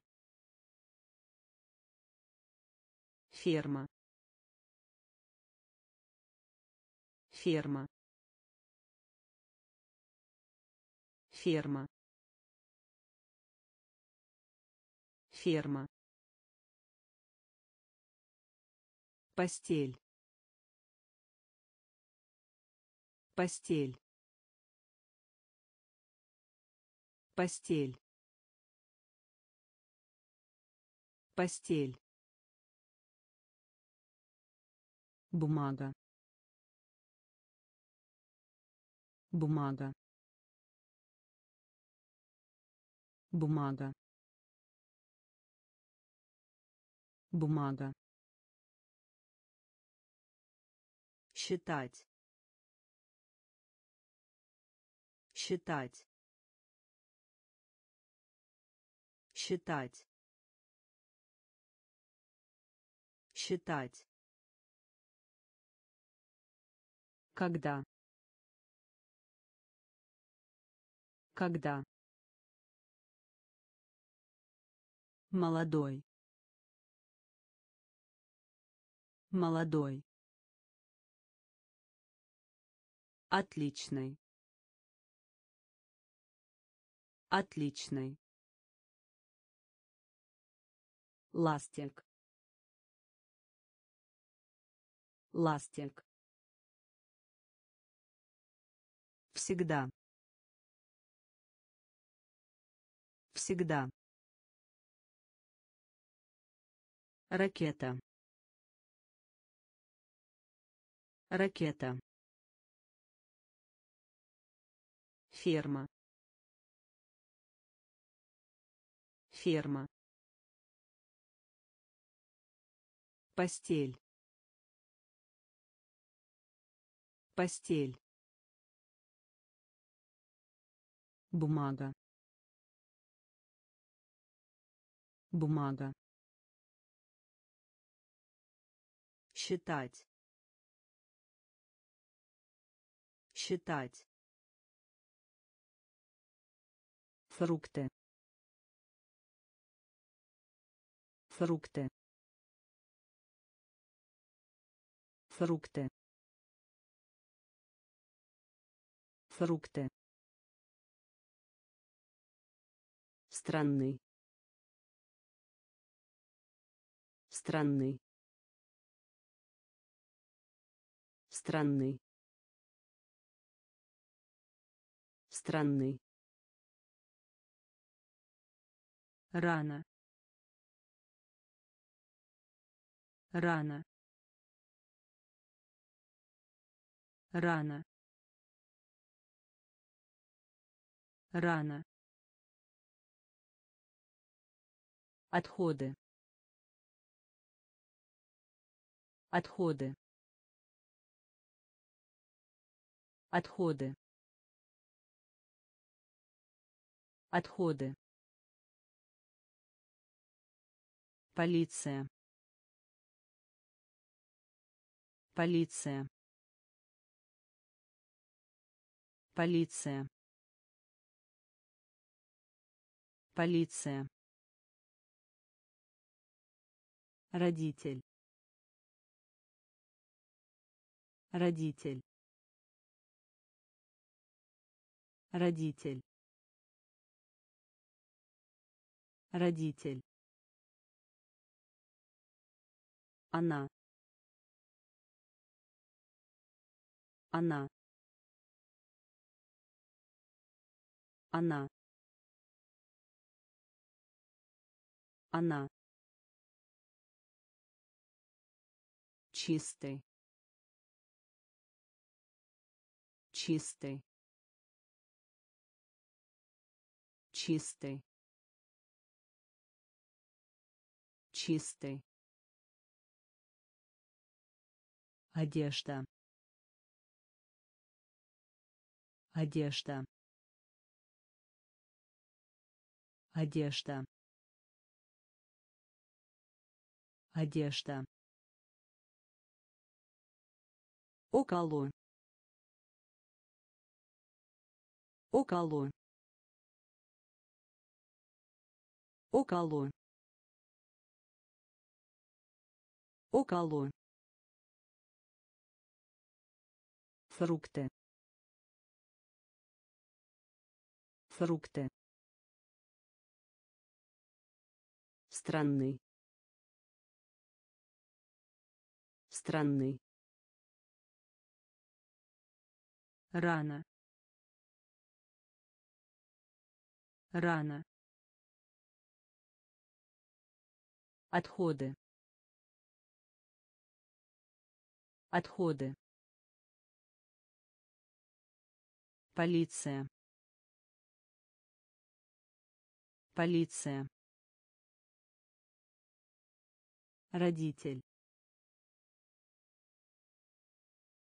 Ферма. Ферма. Ферма. Ферма. Постель. Постель. Постель. Постель. бумага бумага. Бумага. Бумага. Считать. Считать. Считать. Считать. Когда. Когда. Молодой. Молодой. Отличный. Отличный. Ластик. Ластик. Всегда. Всегда. Ракета. Ракета. Ферма. Ферма. Постель. Постель. бумага бумага. Считать. Считать. Фрукты. Фрукты. Фрукты. Фрукты. Странный. Странный. Странный. Странный. Рано. Рано. Рано. Рано. Отходы. Отходы. Отходы. Отходы. полиция полиция полиция полиция родитель родитель. Родитель. Родитель. Она. Она. Она. Она. Чистый чистый. Чистый. Чистый. Одежда. Одежда. Одежда. Одежда. Около около. Около. Около. Фрукты. Фрукты. Странный. Странный. Рано рано. Отходы. Отходы. Полиция. Полиция. Родитель.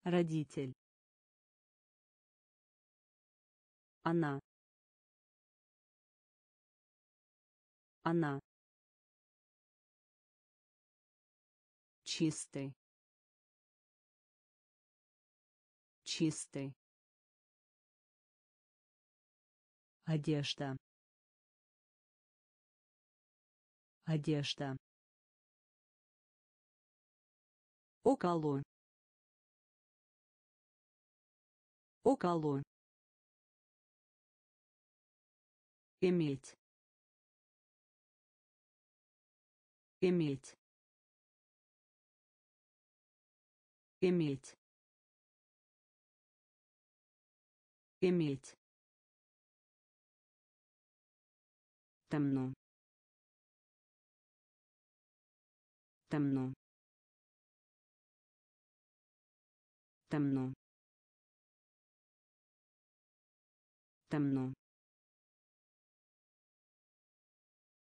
Родитель. Она она. Чистый. Чистый. Одежда. Одежда. Около. Около. Иметь иметь. Иметь. Иметь. Темно. Темно. Темно. Темно.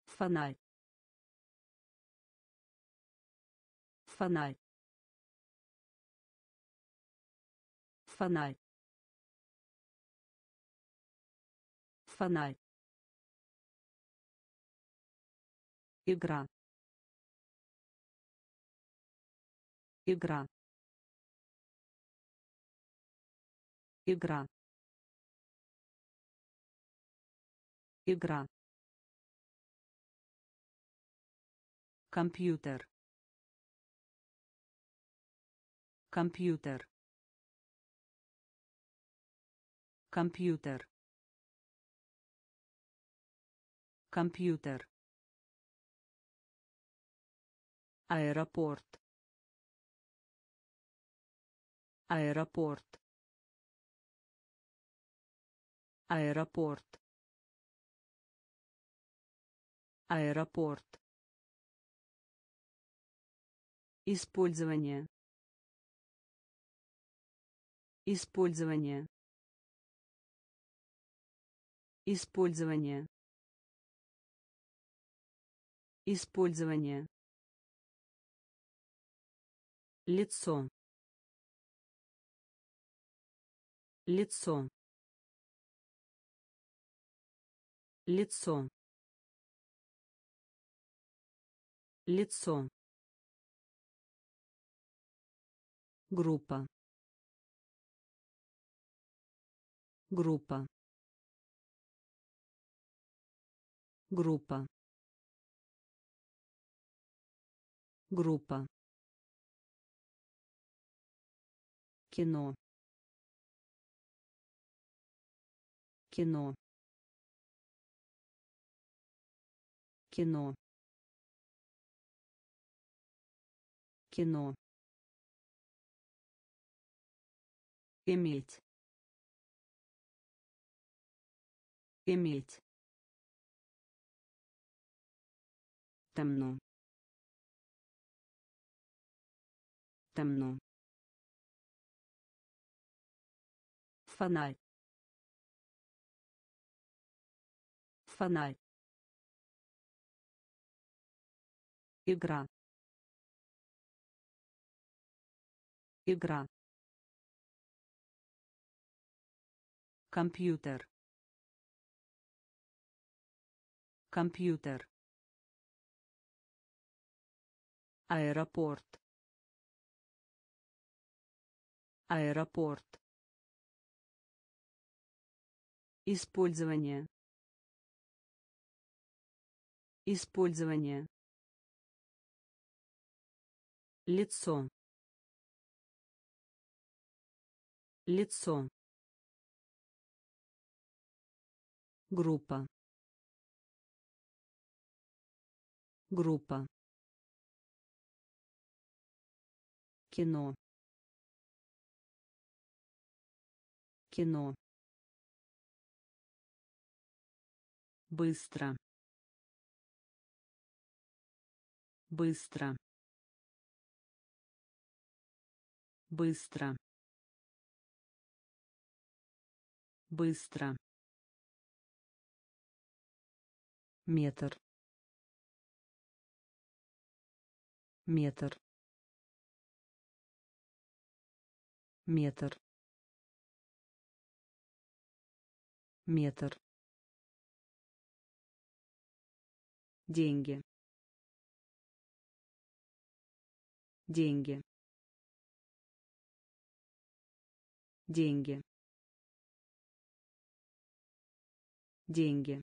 Фонарь фонарь. Фонарь. Фонарь. Игра. Игра. Игра. Игра. Компьютер компьютер. Компьютер. Компьютер. Аэропорт. Аэропорт. Аэропорт. Аэропорт. Использование использование. Использование. Использование. Лицо. Лицо. Лицо. Лицо. Группа группа. Группа. Группа. Кино. Кино. Кино. Кино. Иметь иметь. Темно. Темно. Фонарь. Фонарь. Игра. Игра. Компьютер компьютер. Аэропорт. Аэропорт. Использование. Использование. Лицо. Лицо. Группа группа. Кино. Кино. Быстро. Быстро. Быстро. Быстро. Метр метр метр метр. Деньги. Деньги. Деньги. Деньги.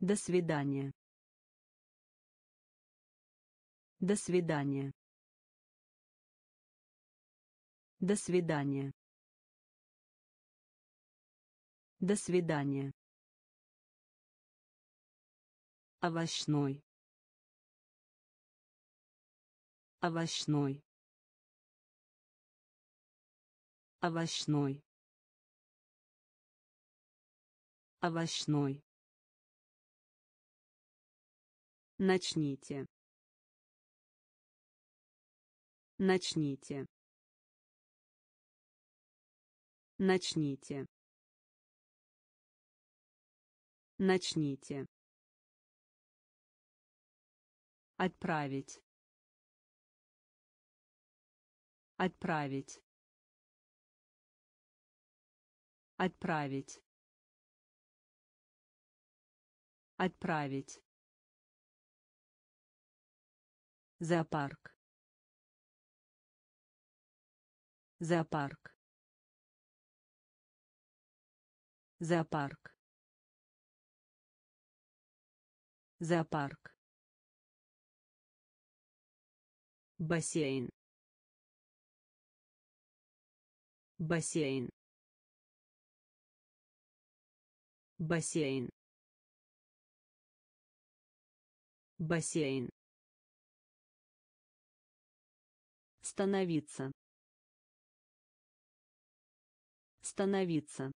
До свидания до свидания. До свидания. До свидания. Овощной. Овощной. Овощной. Овощной. Начните начните начните начните Отправить. Отправить. Отправить. Отправить. Зоопарк. Зоопарк. Зоопарк. Зоопарк. бассейн бассейн бассейн бассейн становиться становиться.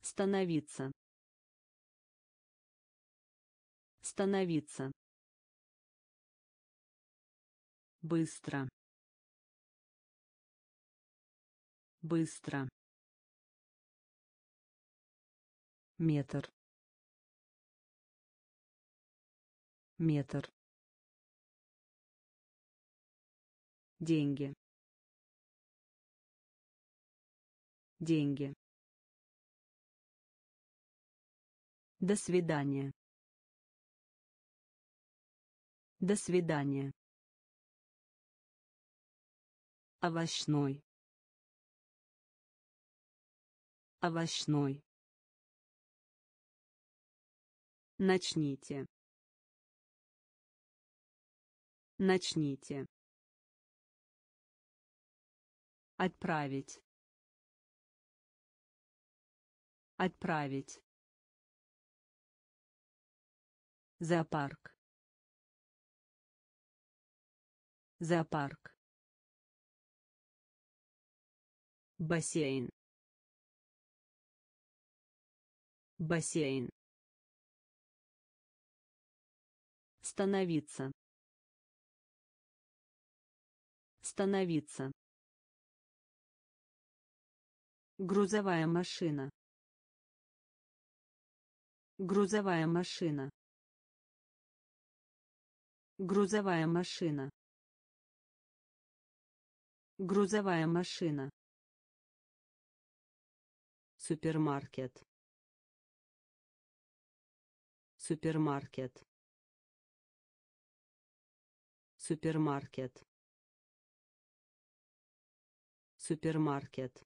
Становиться. Становиться. Быстро. Быстро. Метр. Метр. Деньги деньги До свидания. До свидания. Овощной. Овощной. Начните. Начните. Отправить. Отправить. Зоопарк. Зоопарк. Бассейн. Бассейн. Становиться. Становиться. Грузовая машина. Грузовая машина. Грузовая машина. Грузовая машина. Супермаркет. Супермаркет. Супермаркет. Супермаркет.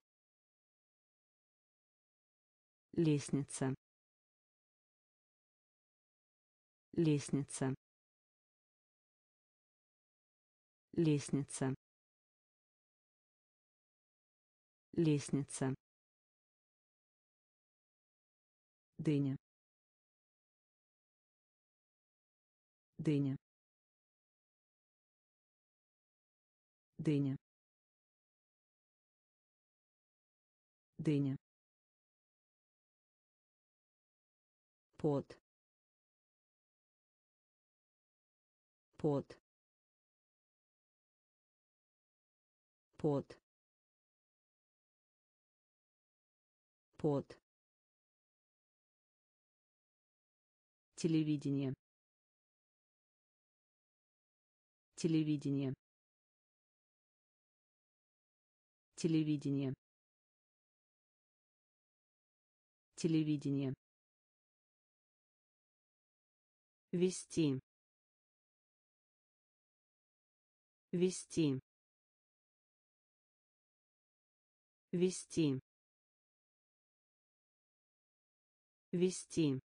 Лестница. Лестница. Лестница. Лестница. Дыня. Дыня. Дыня. Дыня. Пот. Пот. Пот. Пот. Телевидение. Телевидение. Телевидение. Телевидение. Вести. Вести. Вести. Вести.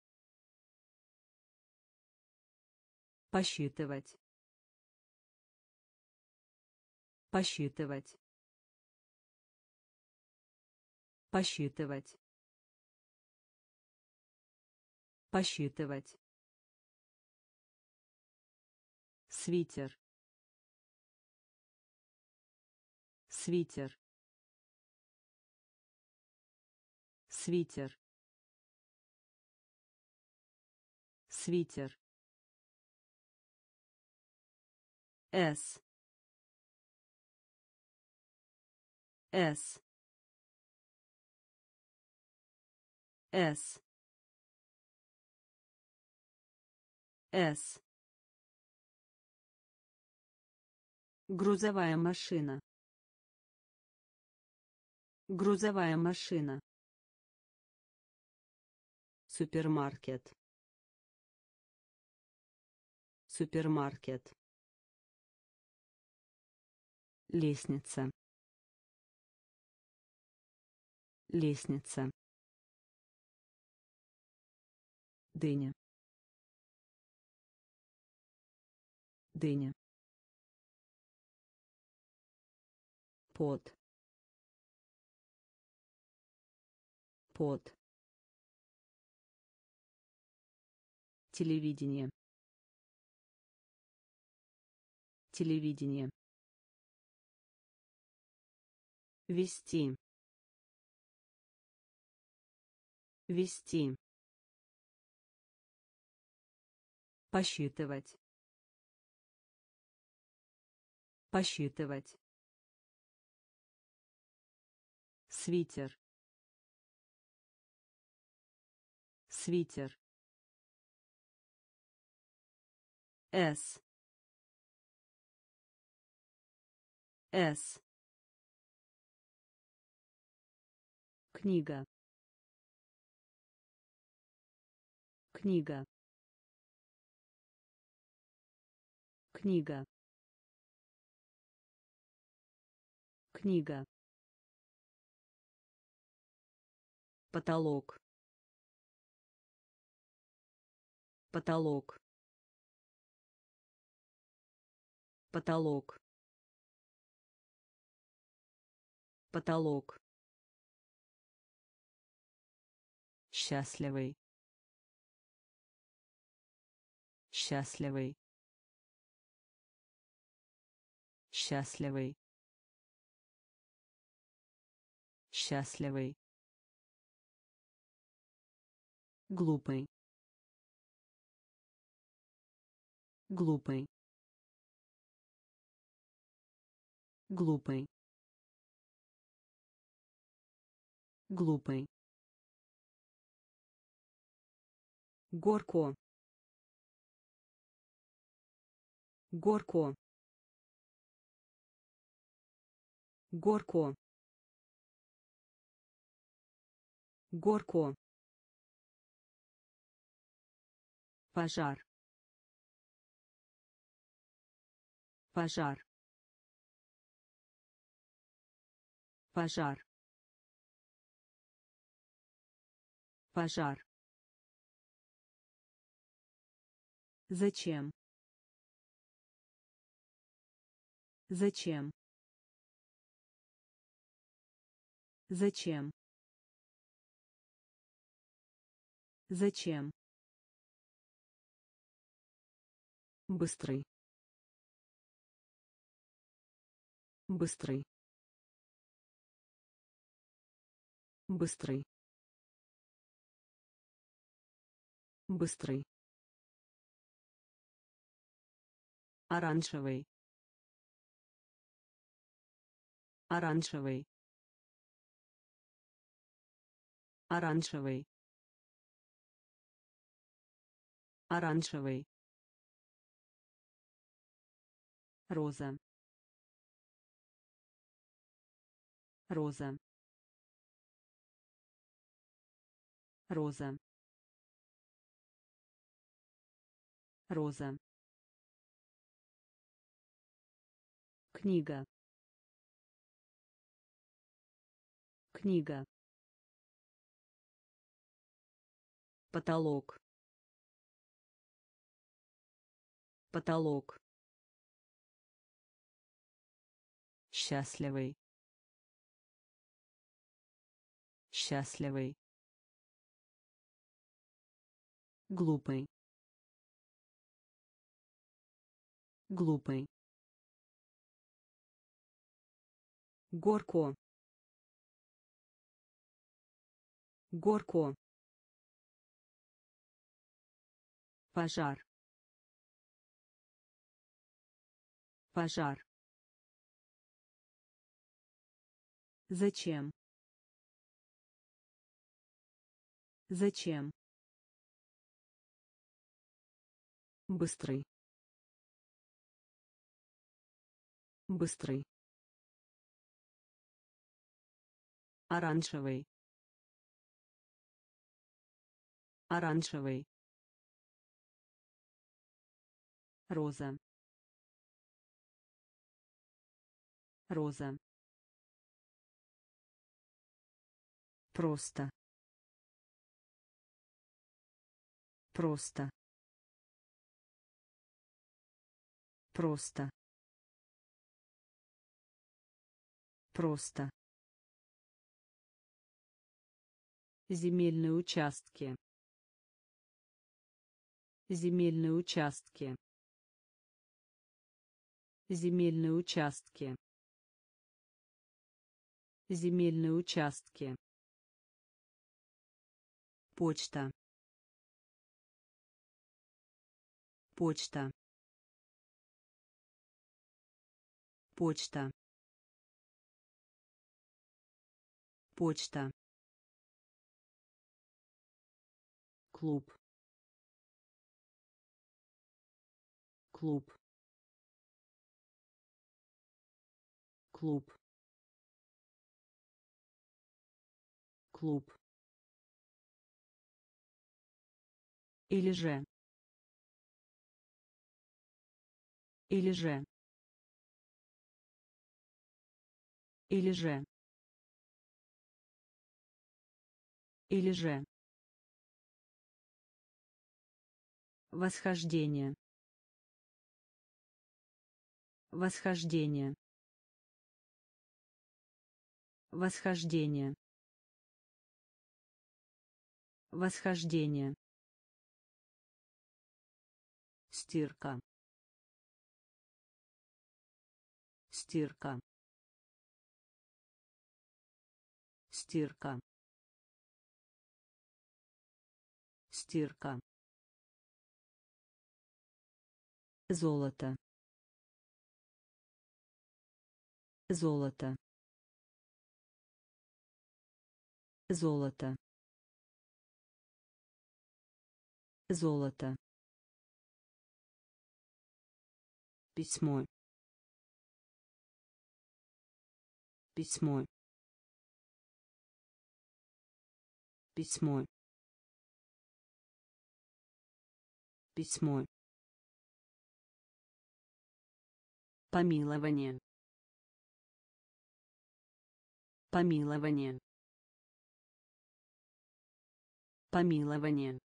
Посчитывать. Посчитывать. Посчитывать. Посчитывать. Свитер. Свитер. Свитер. Свитер. С. С. С. С. Грузовая машина. Грузовая машина. Супермаркет. Супермаркет. Лестница. Лестница. Дыня. Дыня. Пот. Пот. Телевидение. Телевидение. Вести. Вести. Посчитывать. Посчитывать. Свитер. Свитер. С. С. Книга. книга книга книга потолок потолок. Потолок. Потолок. Счастливый. Счастливый. Счастливый. Счастливый. Глупый глупый. Глупый. Глупый. Горко. Горко. Горко. Горко. Пожар пожар. Пожар. Пожар. Зачем? Зачем? Зачем? Зачем? Быстрый быстрый. Быстрый. Быстрый. Оранжевый. Оранжевый. Оранжевый. Оранжевый. Роза роза. Роза. Роза. Книга. Книга. Потолок. Потолок. Счастливый счастливый глупый глупый горко. Горко. Пожар. Пожар. Зачем зачем? Быстрый. Быстрый. Оранжевый. Оранжевый. Роза. Роза. Просто просто. Просто. Просто. Земельные участки. Земельные участки. Земельные участки. Земельные участки. Почта почта. Почта. Почта. Клуб. Клуб. Клуб. Клуб. Или же. Или же. Или же. Или же. Восхождение. Восхождение. Восхождение. Восхождение. Стирка. Стирка. Стирка. Стирка. Золото. Золото. Золото. Золото. Письмо. Письмо. Письмо. Письмо. Помилование. Помилование. Помилование.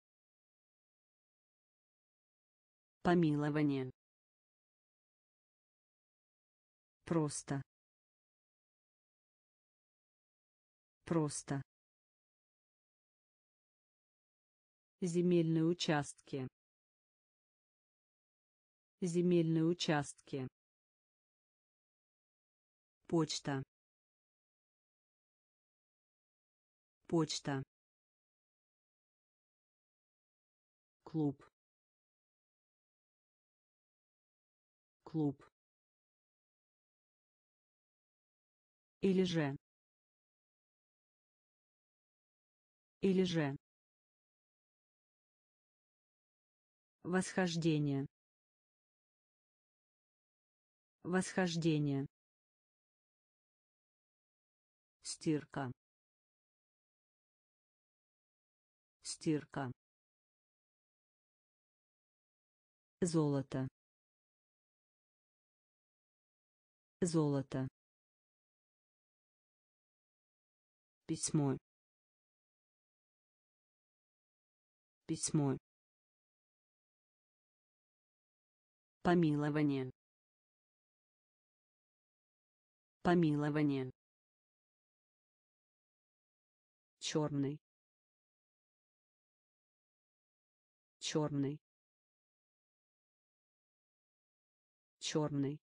Помилование. Просто. Просто. Земельные участки. Земельные участки. Почта. Почта. Клуб. Клуб. Или же. Или же. Восхождение. Восхождение. Стирка. Стирка. Золото. Золото. Письмо. Письмо. Помилование. Помилование. черный черный черный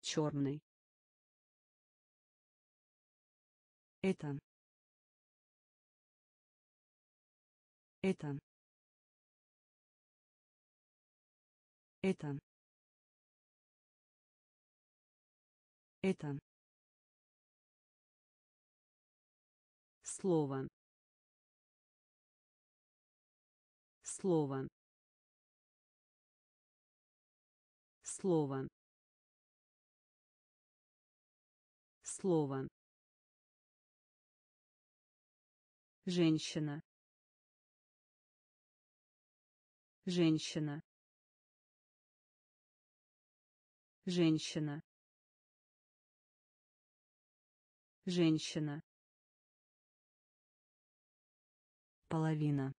черный это это. Это. Это. Слово. Слово. Слово. Слово. Женщина женщина. Женщина. Женщина. Половина.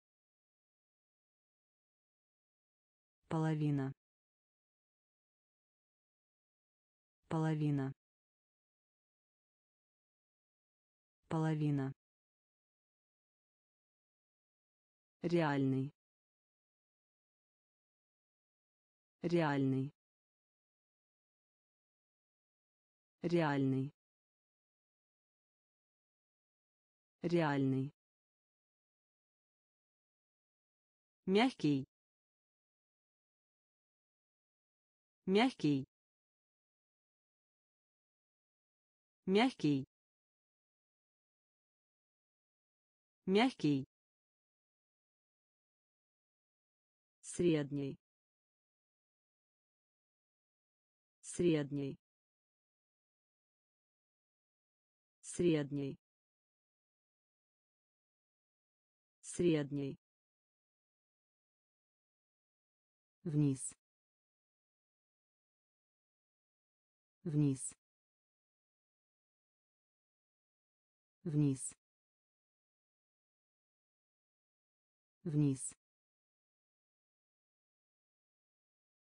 Половина. Половина. Половина. Реальный реальный. Реальный. Реальный. Мягкий. Мягкий. Мягкий. Мягкий. Средний средний средний средний вниз. Вниз. Вниз. Вниз.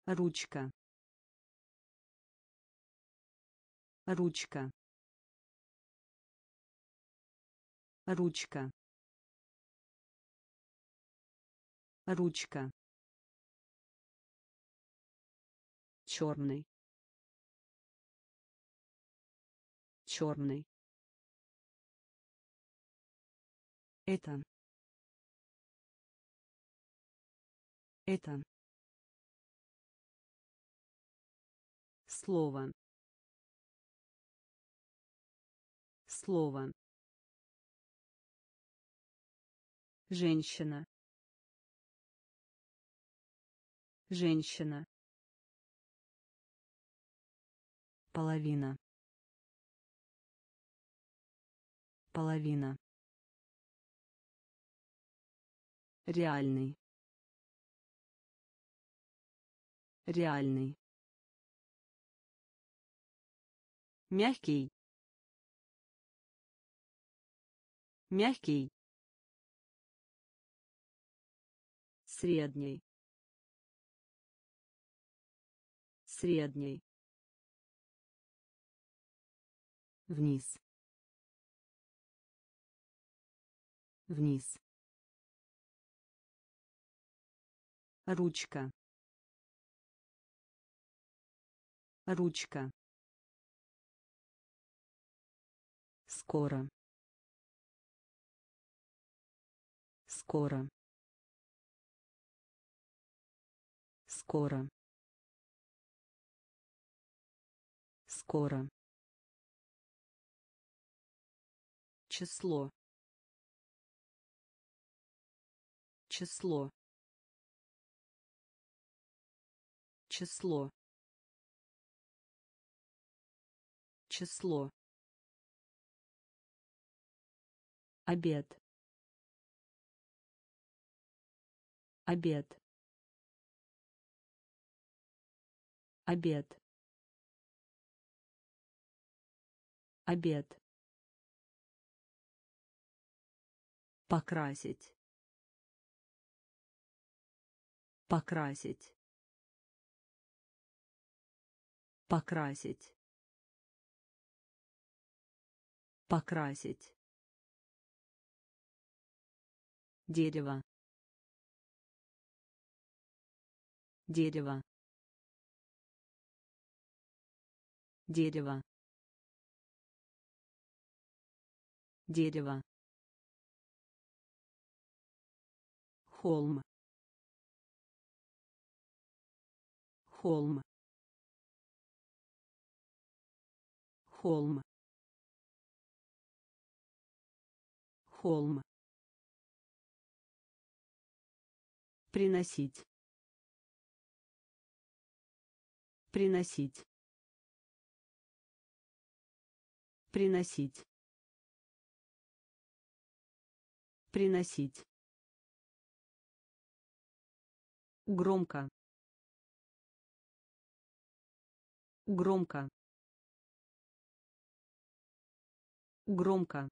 Ручка ручка. Ручка. Ручка. Черный. Черный. Это. Это. Слово слово. Женщина. Женщина. Половина. Половина. Реальный. Реальный. Мягкий мягкий. Средний. Средний. Вниз. Вниз. Ручка. Ручка. Скоро скоро. Скоро. Скоро. Число. Число. Число. Число. Обед обед. Обед. Обед. Покрасить. Покрасить. Покрасить. Покрасить. Дерево дерево. Дерево. Дерево. Холм. Холм. Холм. Холм. Приносить приносить. Приносить. Приносить. Громко. Громко. Громко.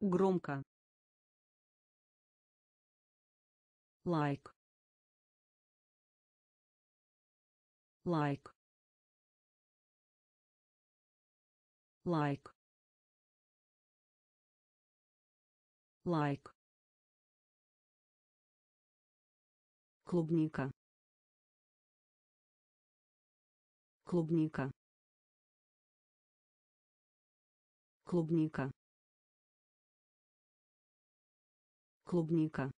Громко. Лайк лайк лайк лайк клубника. Клубника. Клубника. Клубника.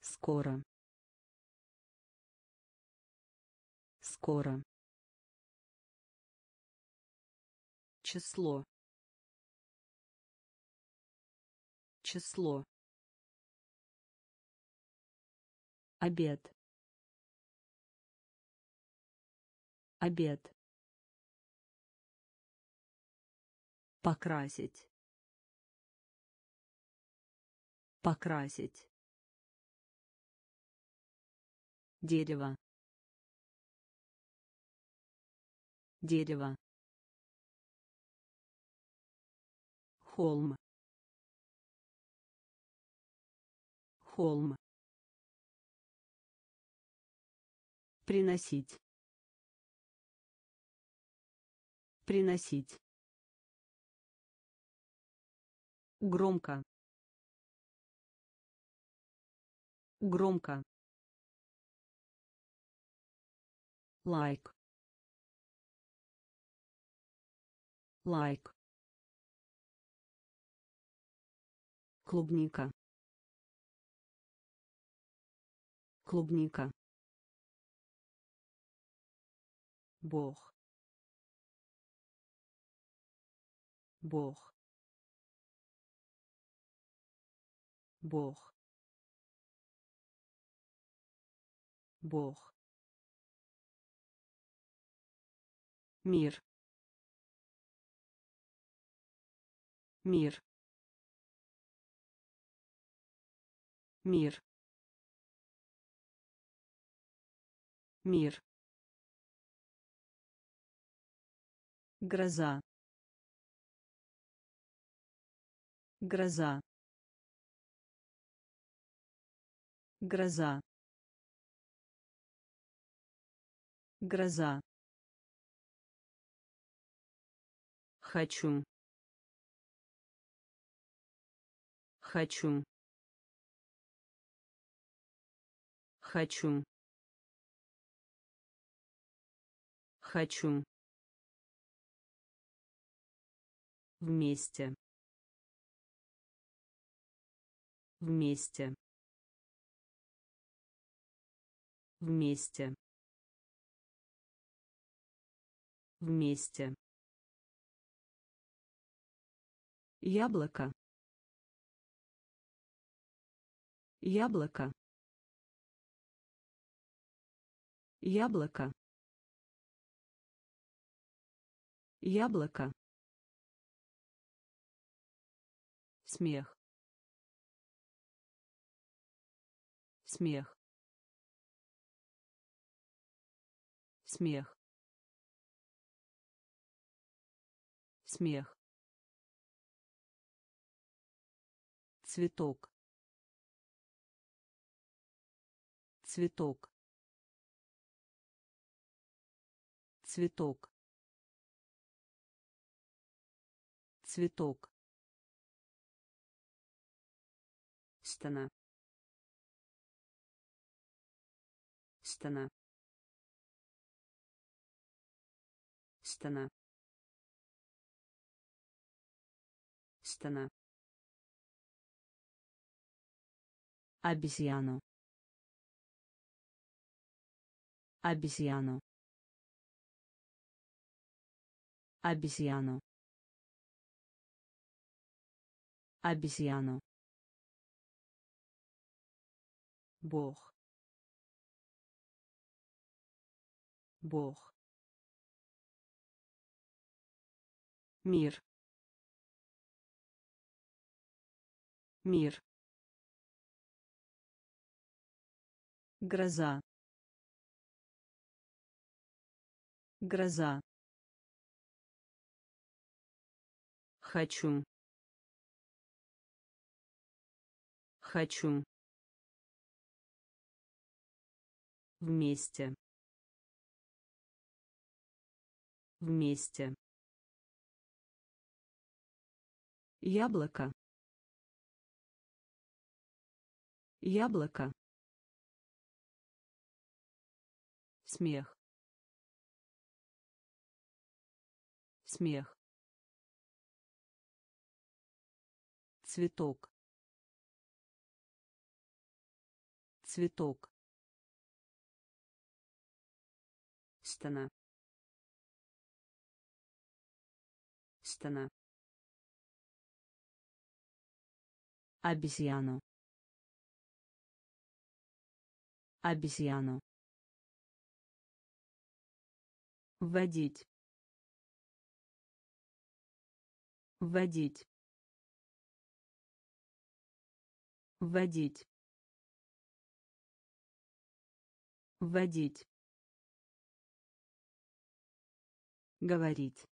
Скоро скоро число число обед обед Покрасить. Покрасить. Дерево. Дерево. Холм. Холм. Приносить. Приносить. Громко. Громко. лайк лайк клубника. Клубника. Бог. Бог. Бог. Бог. Мир мир. Мир. Мир. Гроза. Гроза. Гроза. Гроза. Хочу хочу. Хочу. Хочу. Вместе. Вместе. Вместе. Вместе. Яблоко яблоко. Яблоко. Яблоко. Смех. Смех. Смех. Смех. Цветок цветок. Цветок. Цветок. Стена. Стена. Стена. Стена. Обезьяну обезьяну. Обезьяну. Обезьяну. Бог. Бог. Мир. Мир. Гроза гроза. Хочу. Хочу. Вместе. Вместе. Яблоко. Яблоко. Смех смех. Цветок. Цветок. Стена. Стена. Обезьяну обезьяну вводить вводить вводить вводить говорить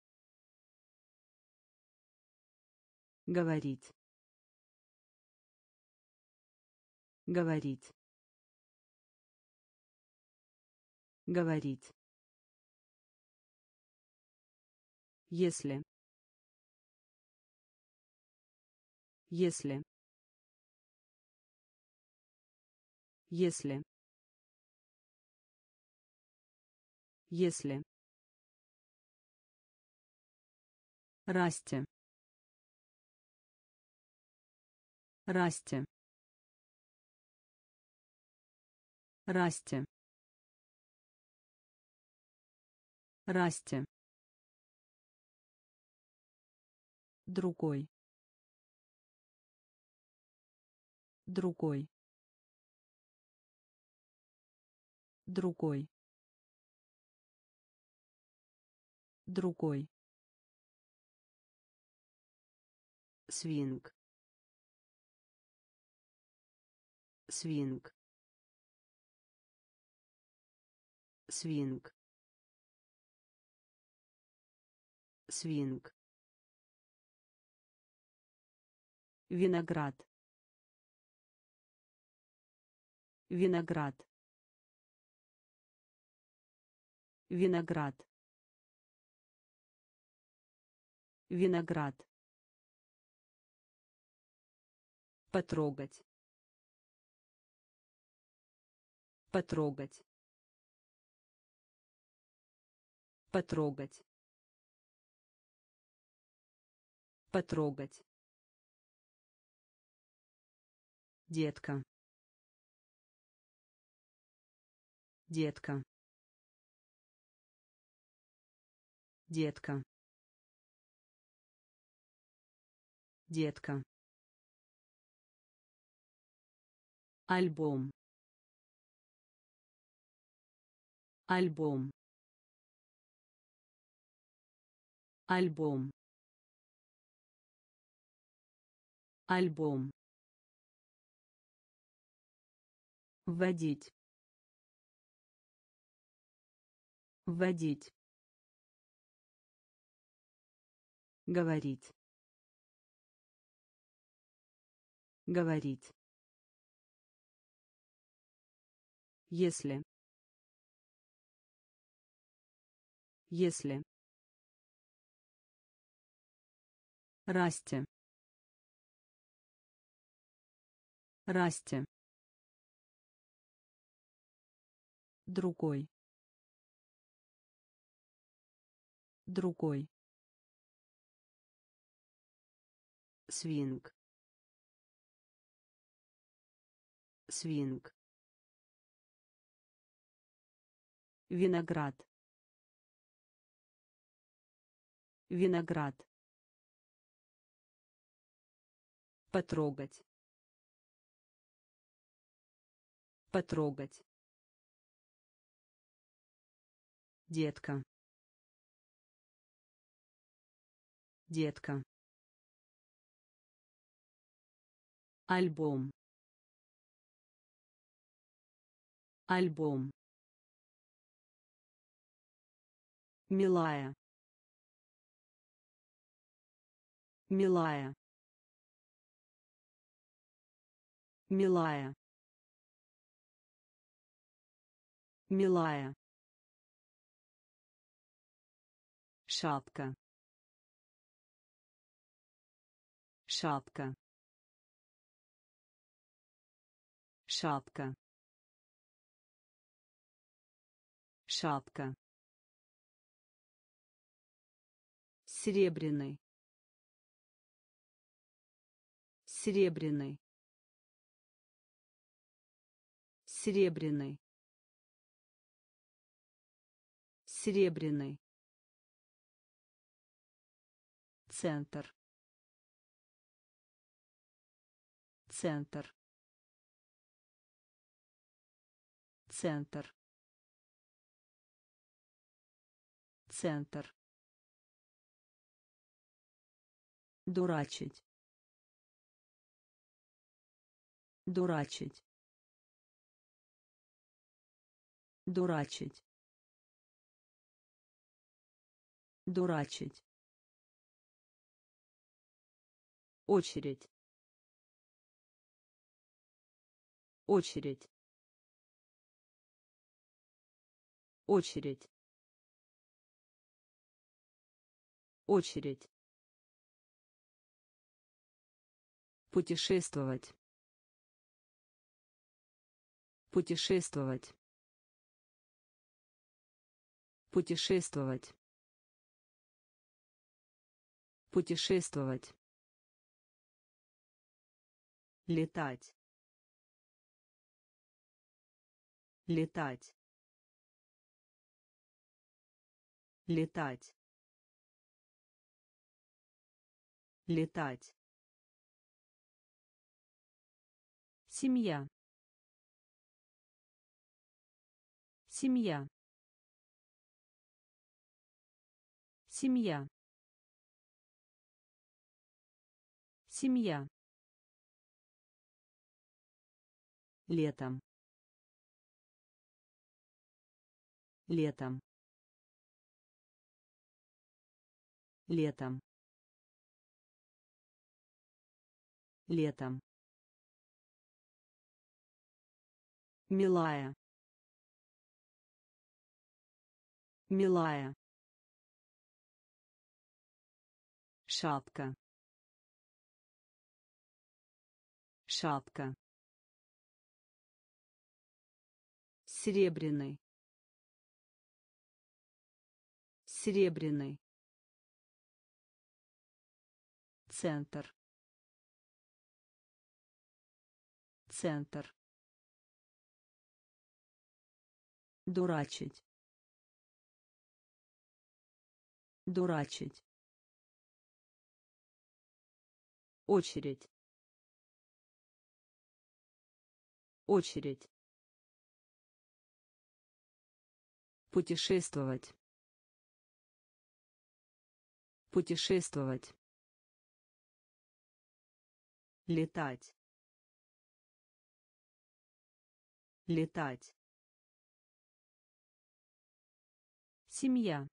говорить говорить говорить. Если если если если Расти. Расти. Расти. Расти. Другой. Другой. Другой. Другой. свинг свинг свинг свинг виноград виноград. Виноград. Виноград. Потрогать. Потрогать. Потрогать. Потрогать. Детка детка. Детка. Детка. Альбом. Альбом. Альбом. Альбом. Вводить вводить говорить говорить Если. Если. Расти. Расти. Другой. Другой. Свинг. Свинг. виноград виноград потрогать потрогать детка детка. Альбом. Альбом. Милая. Милая. Милая. Милая. Шапка шапка шапка шапка Серебряный. Серебряный. Серебряный. Серебряный. Центр. Центр. Центр. Центр. дурачить дурачить дурачить дурачить очередь очередь. Очередь. Очередь. Путешествовать. Путешествовать. Путешествовать. Путешествовать. Летать летать летать летать. Семья. Семья. Семья. Семья. Летом летом. Летом. Летом. Милая. Милая. Шапка. Шапка. Серебряный серебряный. Центр. Центр. Дурачить. Дурачить. Очередь. Очередь. Путешествовать путешествовать. Летать. Летать. Семья.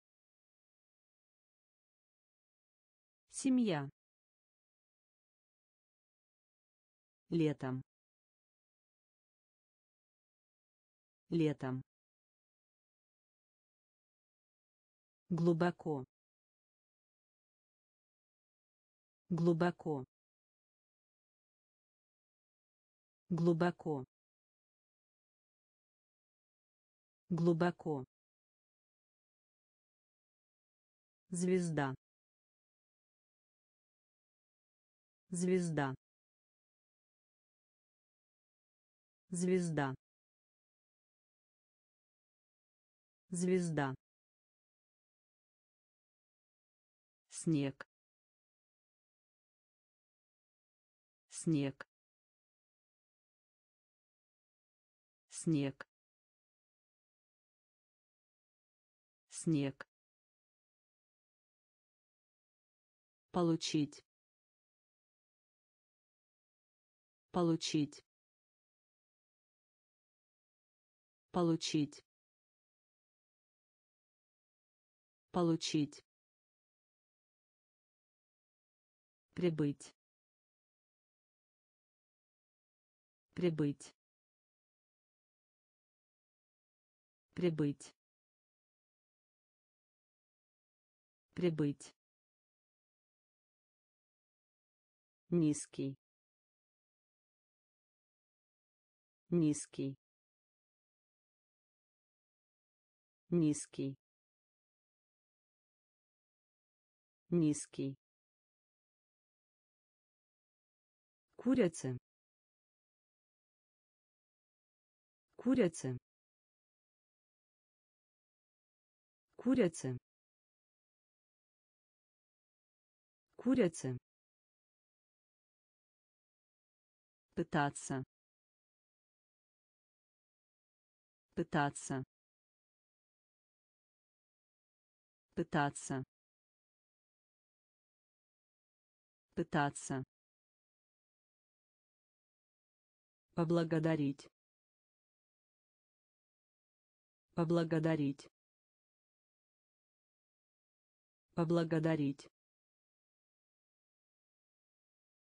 Семья. Летом. Летом. Глубоко глубоко. Глубоко. Глубоко. Звезда. Звезда. Звезда. Звезда. Снег снег. Снег. Снег. Получить. Получить. Получить. Получить. Прибыть прибыть. Прибыть. Прибыть. Низкий. Низкий. Низкий. Низкий. Курица курица курица курица пытаться. Пытаться. Пытаться. Пытаться. Поблагодарить поблагодарить. Поблагодарить.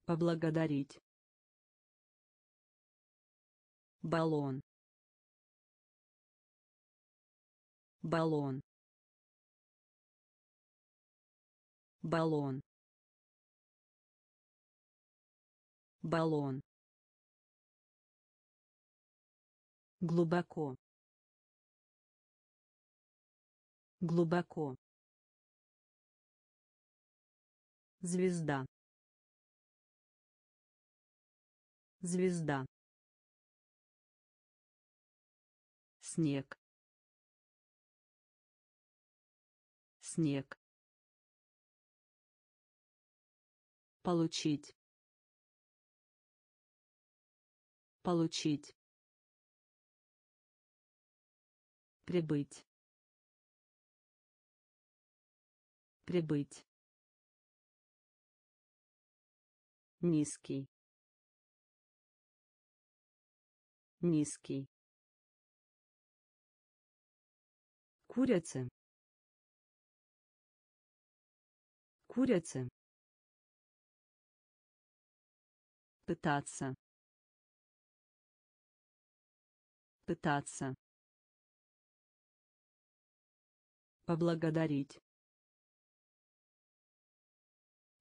Поблагодарить. Баллон. Баллон. Баллон. Баллон. Глубоко глубоко. Звезда. Звезда. Снег. Снег. Получить. Получить. Прибыть прибыть. Низкий. Низкий. Курица. Курица. Пытаться. Пытаться. Поблагодарить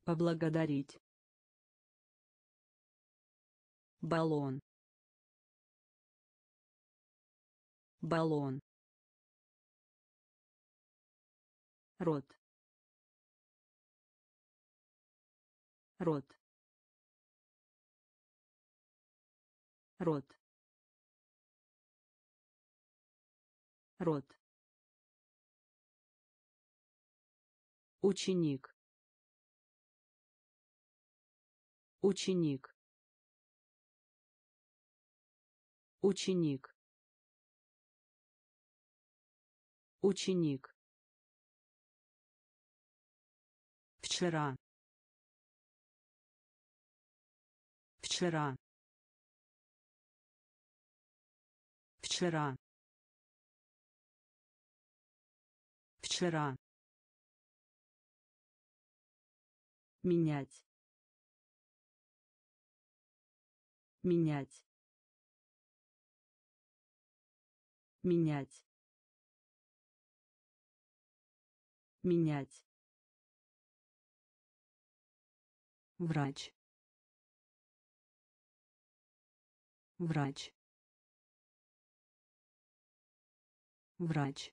поблагодарить. Баллон. Баллон. Рот. Рот. Рот. Рот. Ученик ученик. Ученик. Ученик. Вчера. Вчера. Вчера. Вчера. Менять менять. Менять. Менять. Врач. Врач. Врач.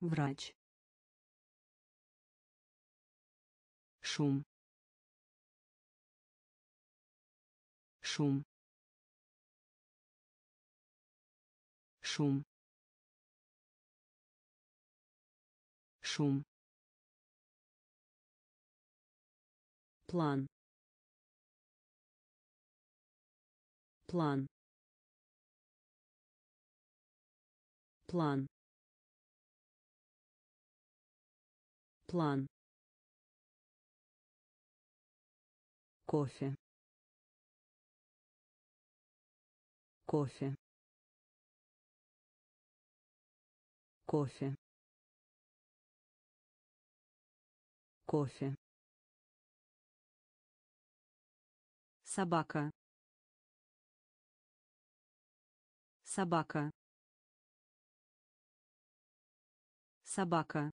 Врач. Шум шум. Шум. Шум. План. План. План. План. Кофе кофе. Кофе. Кофе. Собака. Собака. Собака.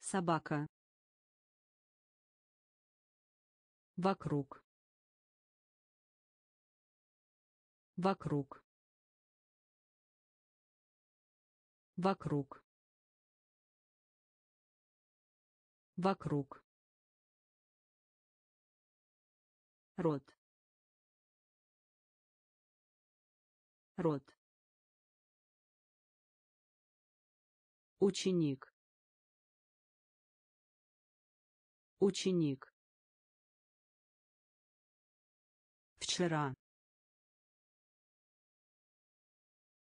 Собака. Вокруг вокруг. Вокруг. Вокруг. Рот. Рот. Ученик. Ученик. Вчера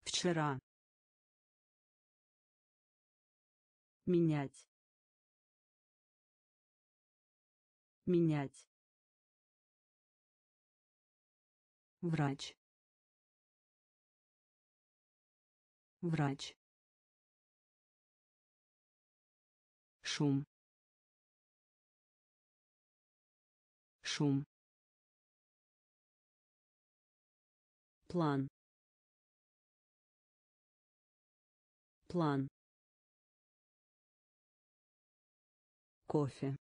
вчера. Менять. Менять. Врач. Врач. Шум. Шум. План план. Кофе.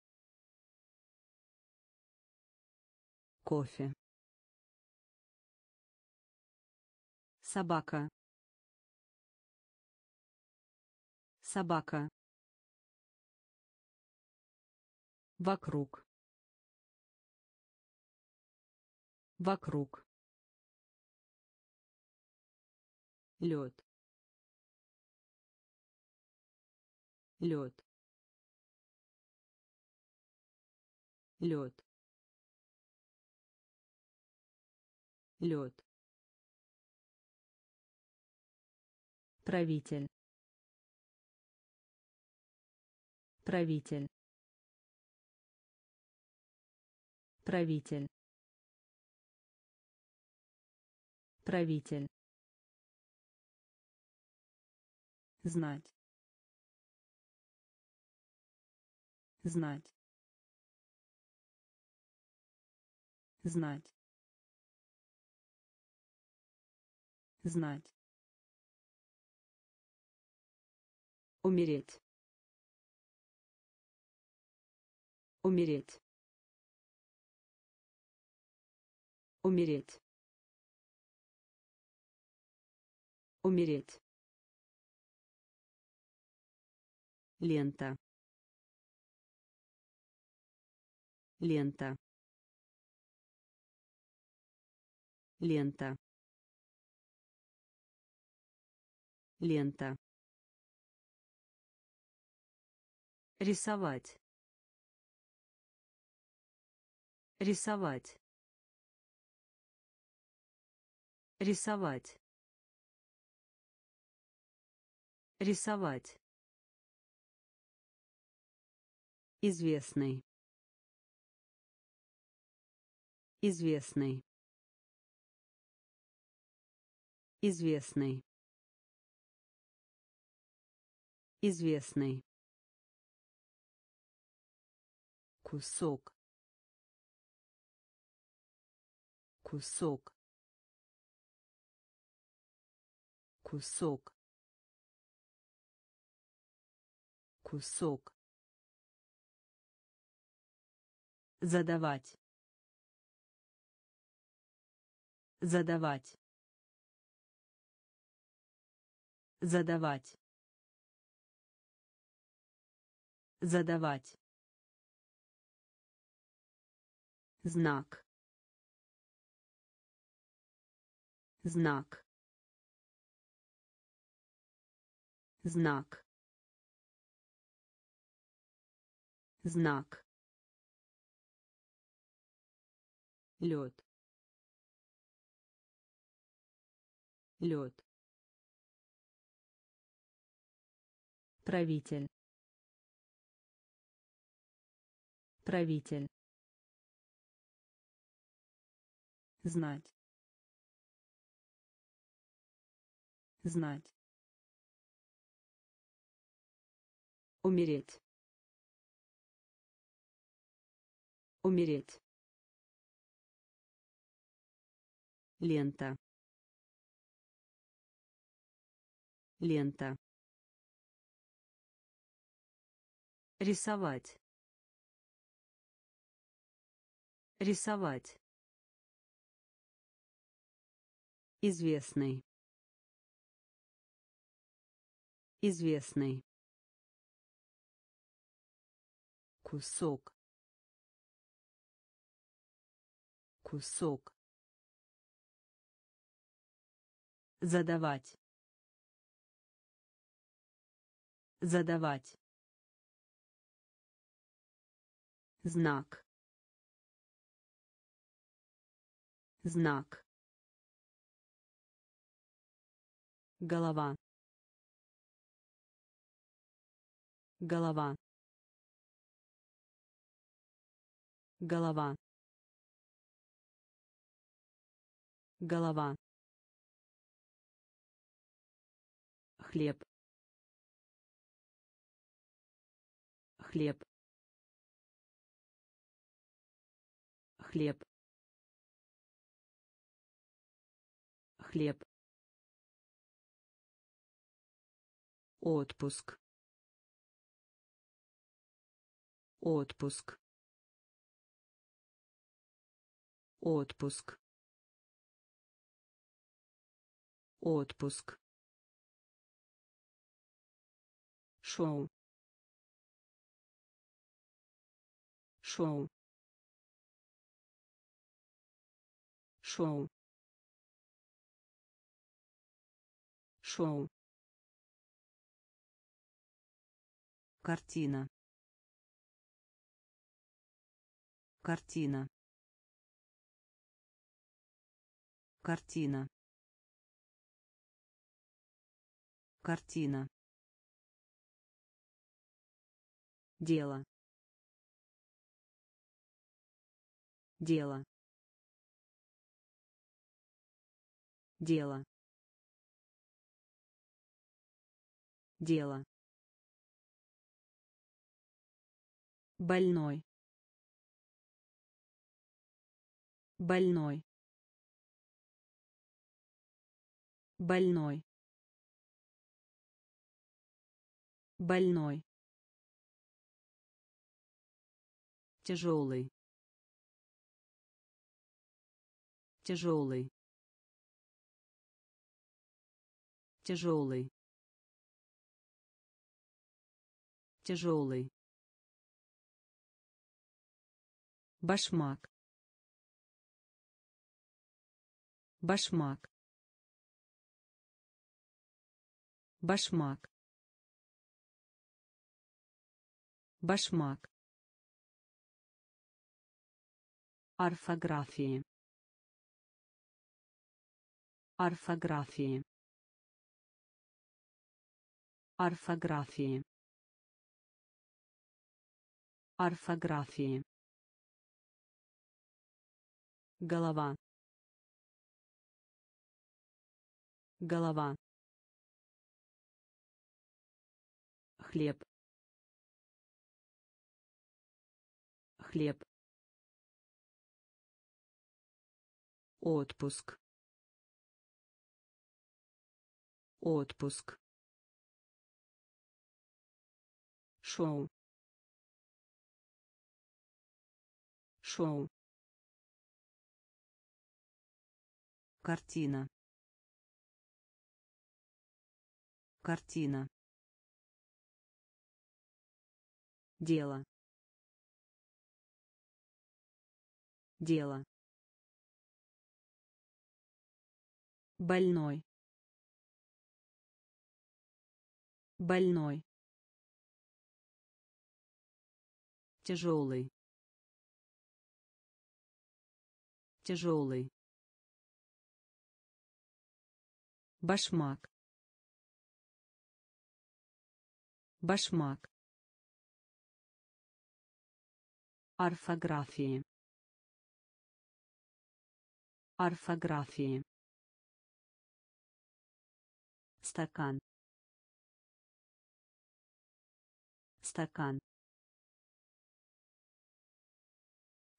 Кофе. Собака. Собака. Вокруг. Вокруг. Лед лед. Лед. Лед. Правитель правитель правитель правитель знать знать. Знать. Знать. Умереть. Умереть. Умереть. Умереть. Лента лента. Лента. Лента. Рисовать. Рисовать. Рисовать. Рисовать. Известный известный. Известный. Известный. Кусок. Кусок. Кусок. Кусок. Задавать задавать. Задавать. Задавать. Знак. Знак. Знак. Знак. Лед лед. Правитель. Правитель. Знать. Знать. Умереть. Умереть. Лента лента. Рисовать. Рисовать. Известный. Известный. Кусок. Кусок. Задавать задавать. Знак. Знак. Голова. Голова. Голова. Голова. Хлеб хлеб. Хлеб. Хлеб. Отпуск. Отпуск. Отпуск. Отпуск. Шоу шоу. Шоу. Шоу. Картина. Картина. Картина. Картина. Дело дело. Дело. Дело. Больной. Больной. Больной. Больной. Тяжелый тяжелый. Тяжелый. Тяжелый. Башмак. Башмак. Башмак. Башмак. Орфографии орфографии. Орфографии. Орфографии. Голова. Голова. Хлеб. Хлеб. Отпуск отпуск. Шоу. Шоу. Картина. Картина. Дело. Дело. Больной больной. Тяжелый. Тяжелый. Башмак. Башмак. Орфографии. Орфографии. Стакан стакан.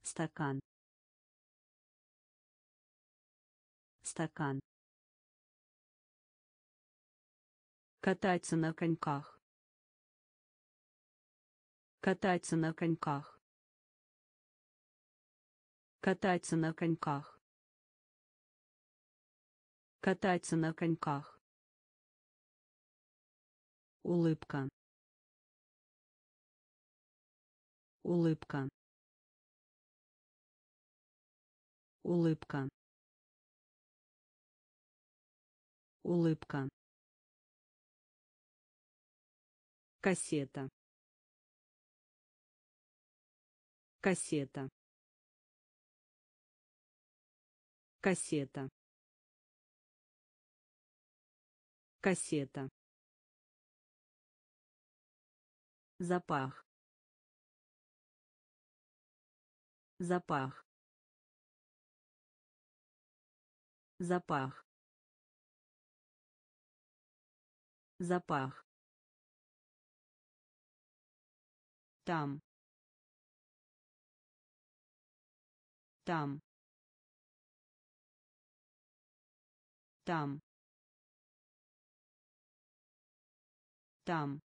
Стакан. Стакан. Кататься на коньках. Кататься на коньках. Кататься на коньках. Кататься на коньках. Улыбка улыбка. Улыбка. Улыбка. Кассета. Кассета. Кассета. Кассета. Запах запах. Запах. Запах. Там. Там. Там. Там.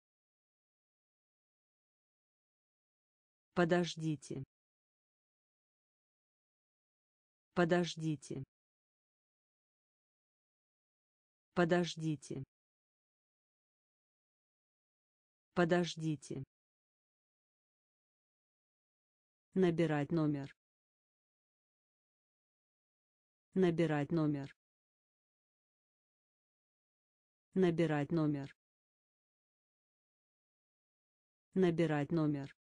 Подождите подождите подождите подождите Набирать номер. Набирать номер. Набирать номер. Набирать номер.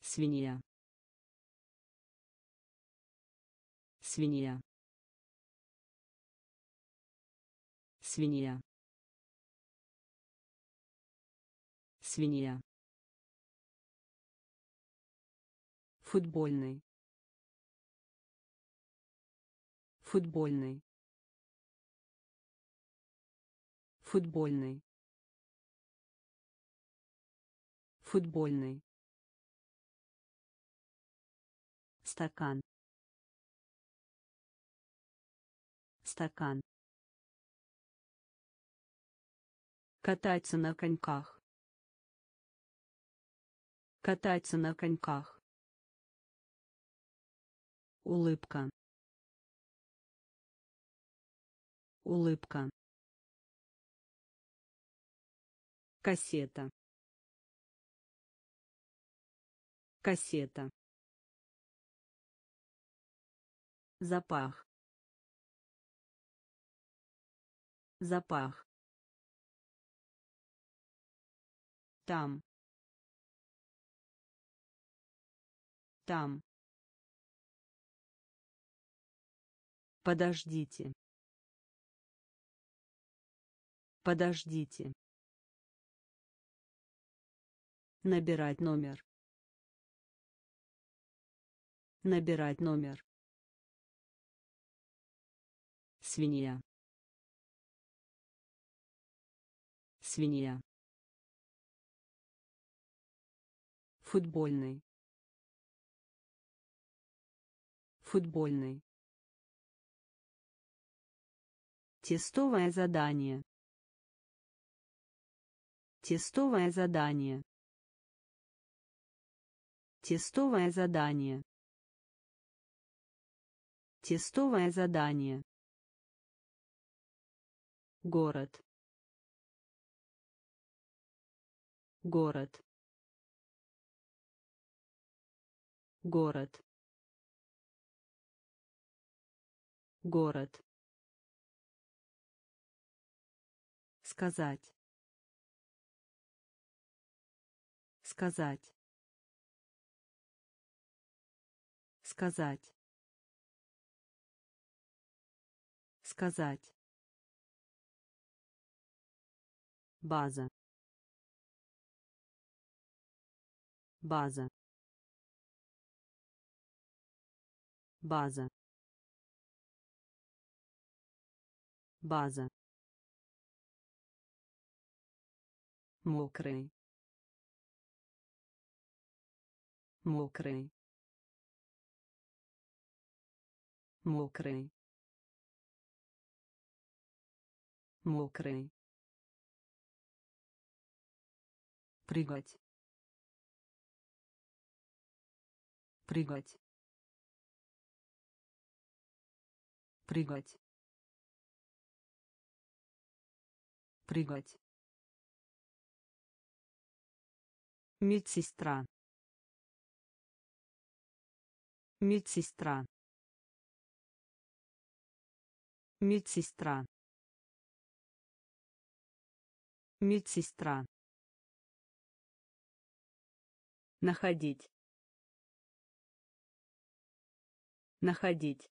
Свинья. Свинья. Свинья. Свинья. футбольный футбольный футбольный футбольный стакан стакан. Кататься на коньках. Кататься на коньках. Улыбка. Улыбка. Кассета. Кассета. Запах запах там там Подождите. Подождите. Набирать номер. Набирать номер. Свинья. Свинья. Футбольный. Футбольный. Тестовое задание. Тестовое задание. Тестовое задание. Тестовое задание. Город. Город. Город. Город. Сказать. Сказать. Сказать. Сказать. База. База. База. База. мокрый мокрый мокрый мокрый прыгать прыгать прыгать прыгать Медсестра. Медсестра. Медсестра. Медсестра. Находить. Находить.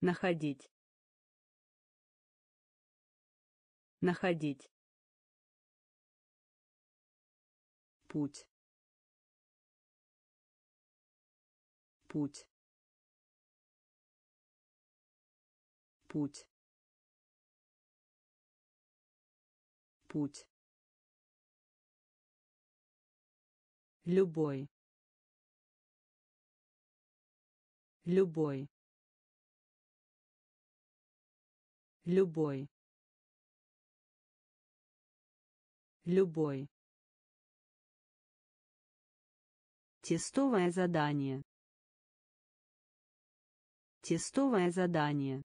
Находить. Находить. путь путь путь путь любой любой любой любой Тестовое задание. Тестовое задание.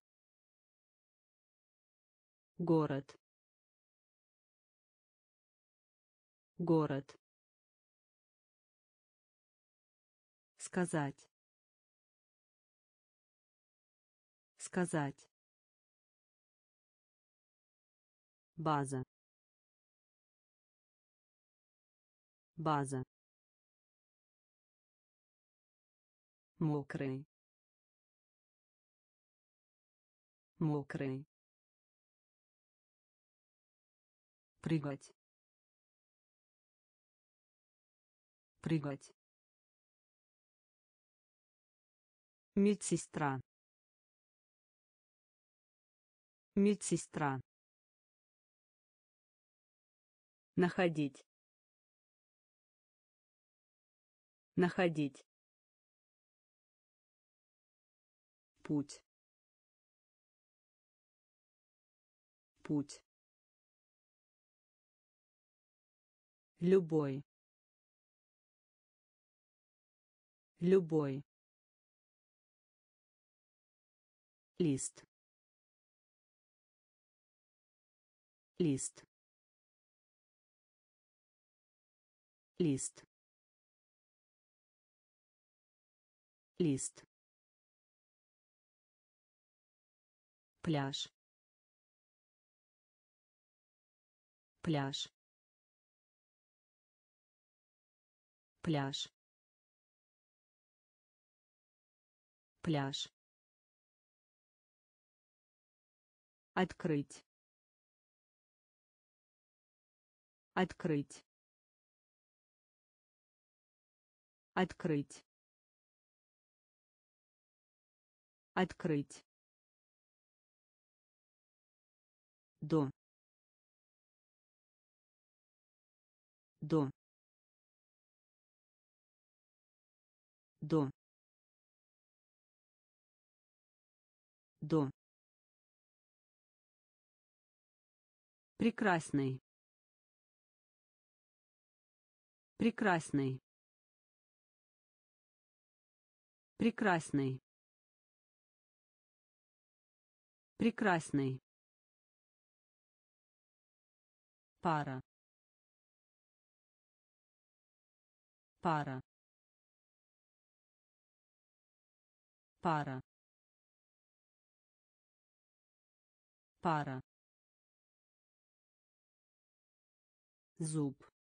Город. Город. Сказать. Сказать. База. База. мокрый мокрый прыгать прыгать медсестра медсестра. Находить. Находить. Путь. Путь. Любой. Любой. Лист лист. Лист. Лист. Пляж. Пляж. Пляж. Пляж. Открыть открыть. Открыть. Открыть. До до до до прекрасный прекрасный. Прекрасный. Прекрасный. Пара. Пара. Пара. Пара. Зуб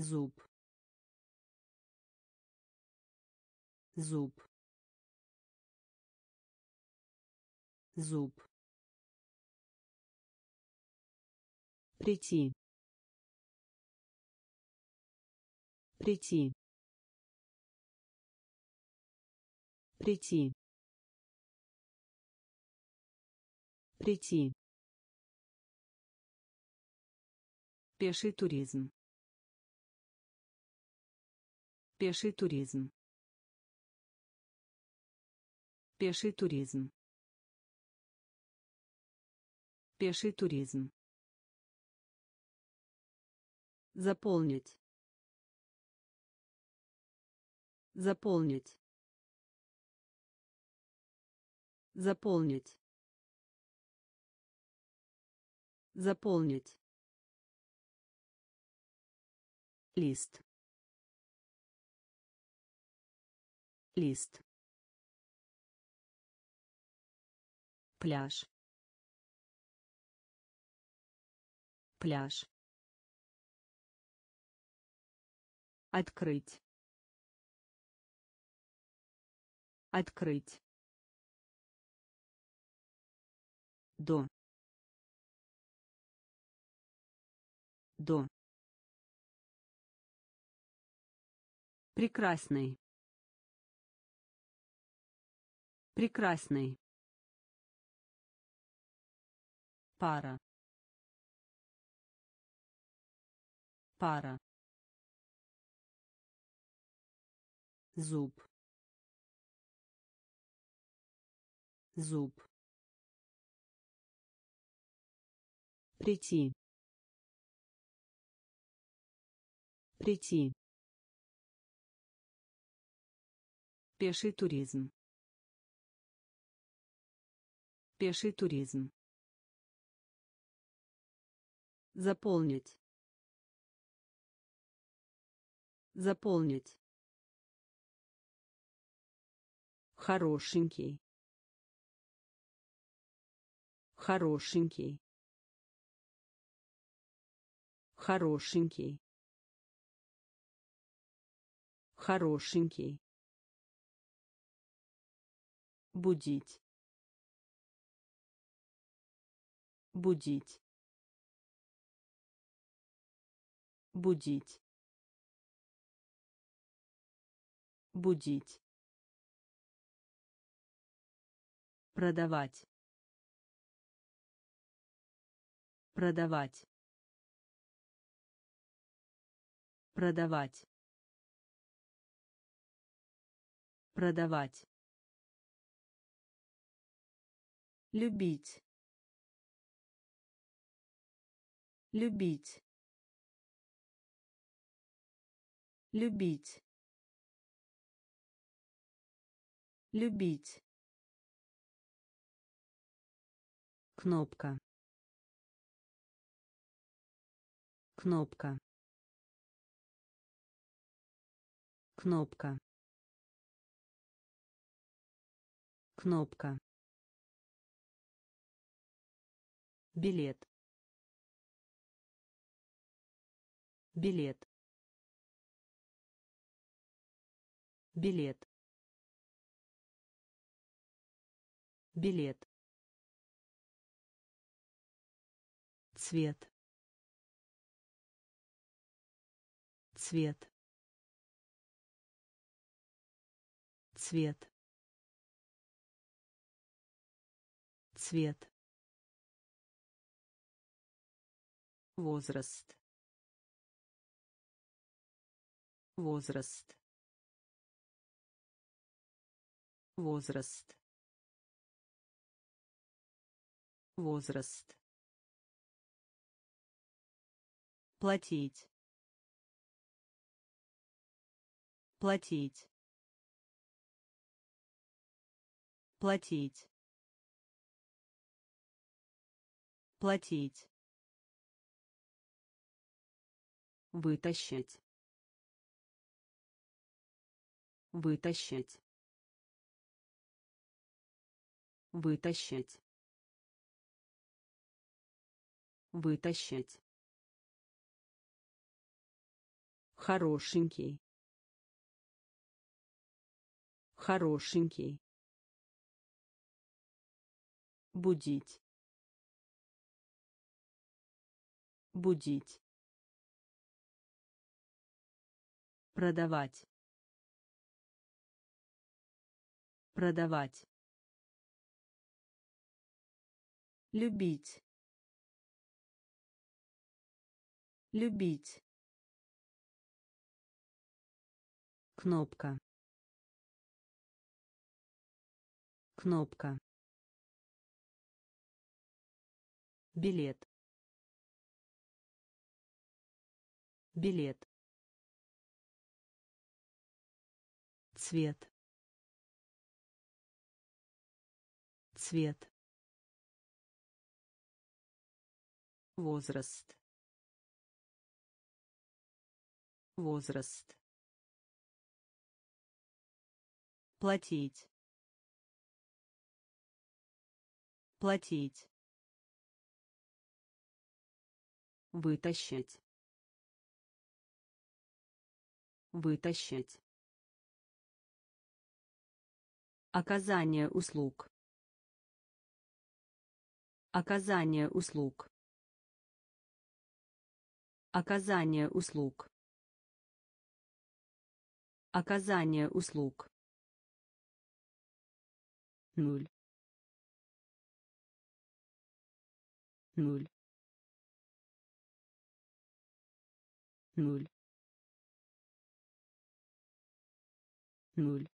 зуб. Зуб. Зуб. Прийти. Прийти. Прийти. Прийти. Пеший туризм пеший туризм пеший туризм пеший туризм Заполнить. Заполнить. Заполнить. Заполнить. Лист. Лист. Пляж. Пляж. Открыть. Открыть. до до прекрасный прекрасный пара. Пара. Зуб. Зуб. Прийти. Прийти. Пеший туризм пеший туризм. Заполнить. Заполнить. Хорошенький. Хорошенький. Хорошенький. Хорошенький. Будить будить. Будить. Будить. Продавать. Продавать. Продавать. Продавать. Любить любить. Любить. Любить. Кнопка. Кнопка. Кнопка. Кнопка. Билет билет. Билет. Билет. Цвет. Цвет. Цвет. Цвет. Возраст возраст. Возраст. Возраст. Платить. Платить. Платить. Платить. Вытащить вытащить вытащить вытащить. Хорошенький хорошенький. Будить будить. Продавать продавать. Любить. Любить. Кнопка. Кнопка. Билет. Билет. Цвет цвет. Возраст. Возраст. Платить. Платить. Вытащить. Вытащить. Оказание услуг Оказание услуг. Оказание услуг. Оказание услуг. Нуль. Нуль. Нуль. Нуль.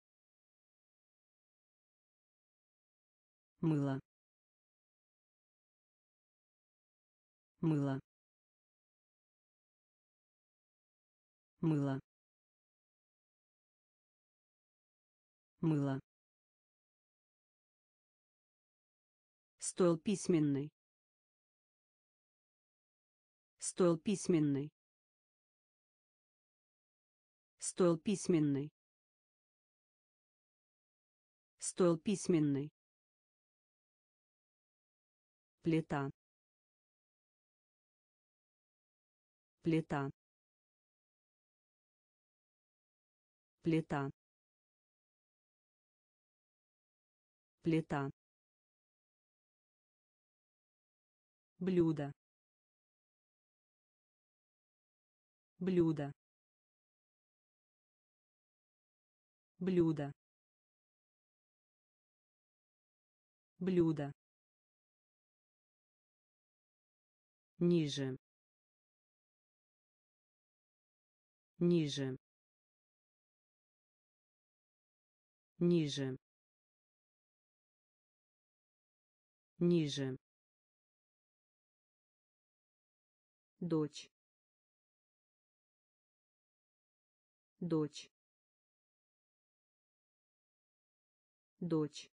мыло мыло. Мыло. Мыло. Стол письменный. Стол письменный. Стол письменный. Стол письменный. Плита плита. Плита. Плита. Блюдо. Блюдо. Блюдо. Блюдо. Ниже ниже. Ниже. Ниже. Дочь. Дочь. Дочь.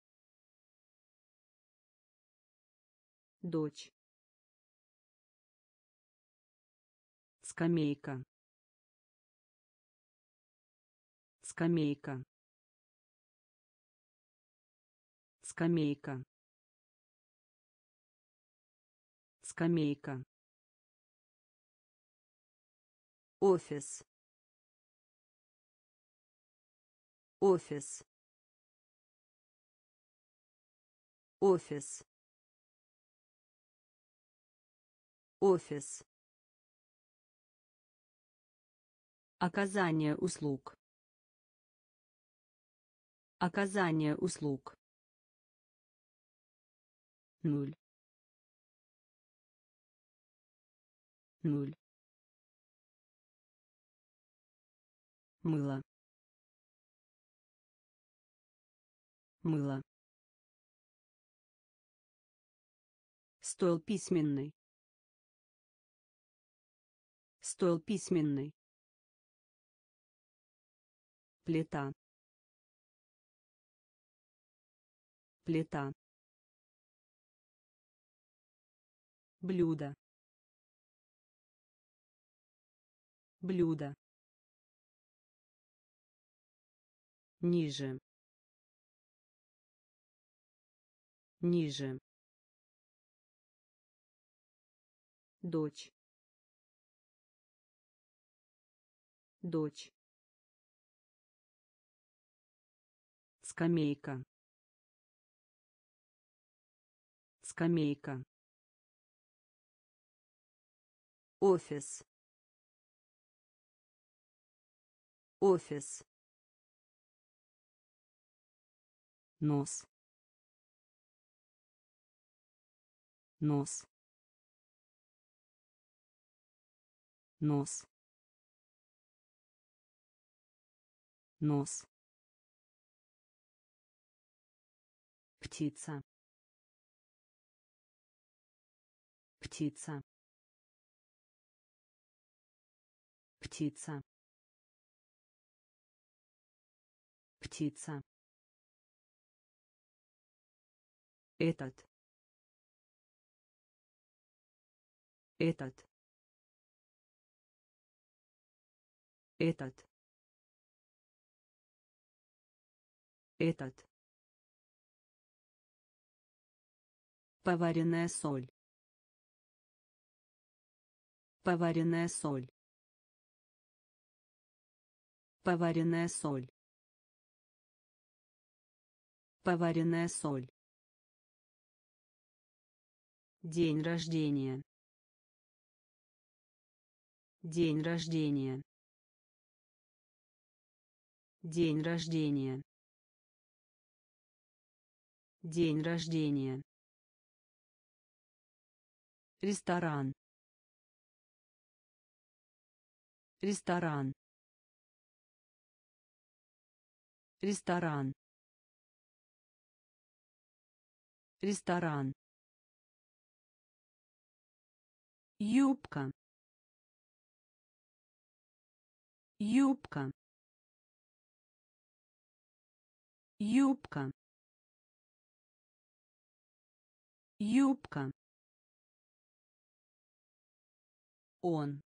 Дочь. Скамейка скамейка. Скамейка. Скамейка. Офис. Офис. Офис. Офис. Оказание услуг. Оказание услуг. Нуль. Нуль. Мыло. Мыло. Стол письменный. Стол письменный плита плита. Блюдо. Блюдо. Ниже. Ниже. Дочь. Дочь. Скамейка скамейка. Офис. Офис. Нос. Нос. Нос. Нос. Птица птица. Птица. Птица. Этот. Этот. Этот. Этот. Поваренная соль. Поваренная соль. Поваренная соль. Поваренная соль. День рождения. День рождения. День рождения. День рождения. Ресторан. Ресторан. Ресторан. Ресторан. Юбка. Юбка. Юбка. Юбка. Он.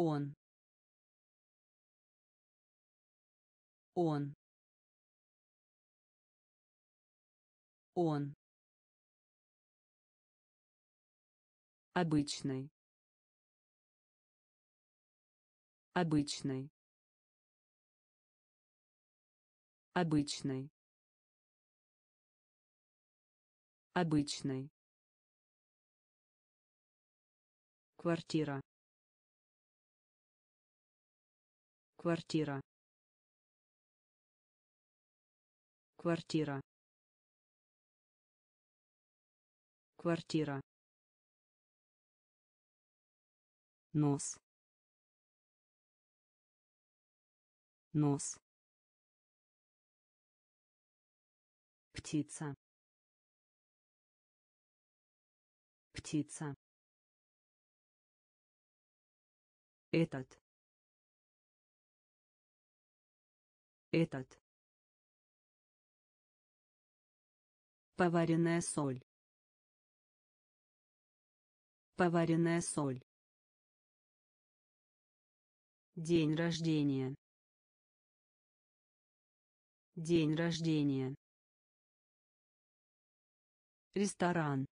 Он. Он. Он. Обычный. Обычный. Обычный. Обычный. Квартира. Квартира. Квартира. Квартира. нос нос птица птица этот этот поваренная соль поваренная соль День рождения. День рождения. Ресторан.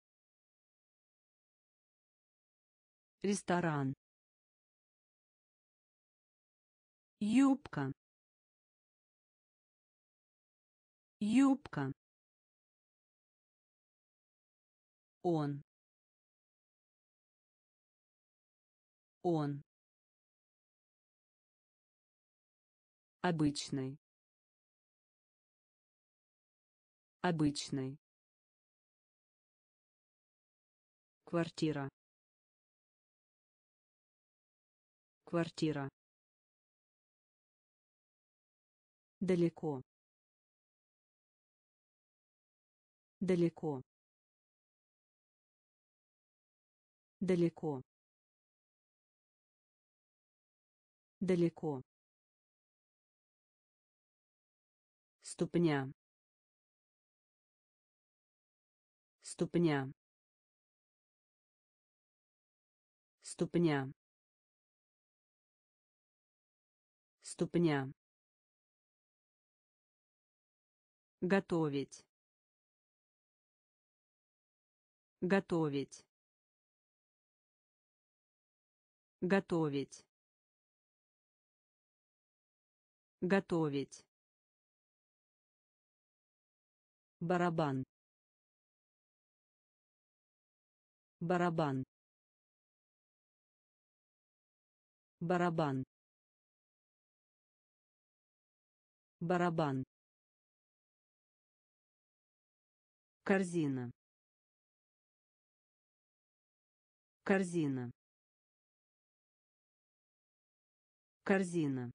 Ресторан. Юбка. Юбка. Он. Он. Обычный. Обычный. Квартира. Квартира. Далеко. Далеко. Далеко. Далеко. ступня ступня ступня ступня готовить готовить. Готовить. Готовить. Барабан. Барабан. Барабан. Барабан. Корзина корзина. Корзина.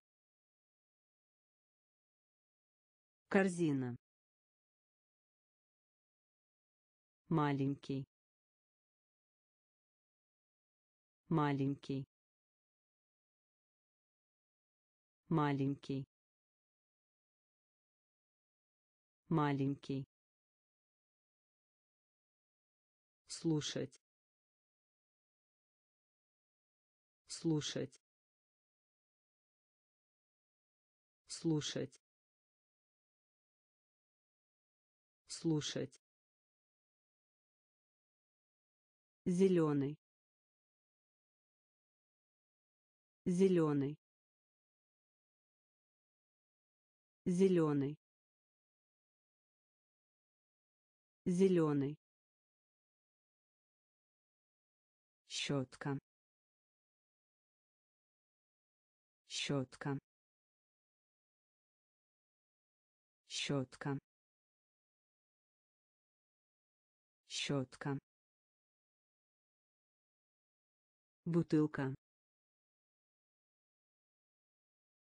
Корзина. Маленький. Маленький. Маленький. Маленький. Слушать слушать. Слушать. Слушать. Зеленый зеленый зеленый зеленый щетка щетка. Щетка. Щетка. Бутылка.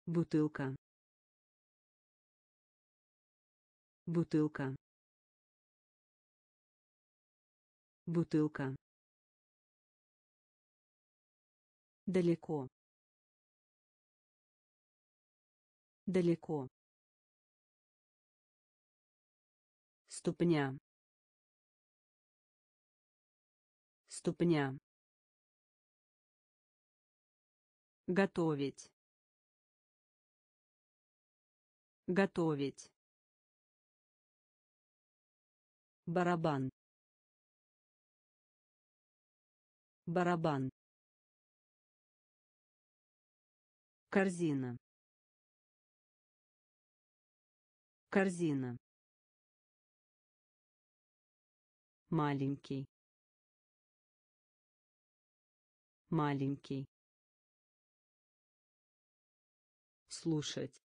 Бутылка. Бутылка. Бутылка. Далеко далеко. Ступня. Ступня. Готовить. Готовить. Барабан. Барабан. Корзина корзина. Маленький. Маленький. Слушать.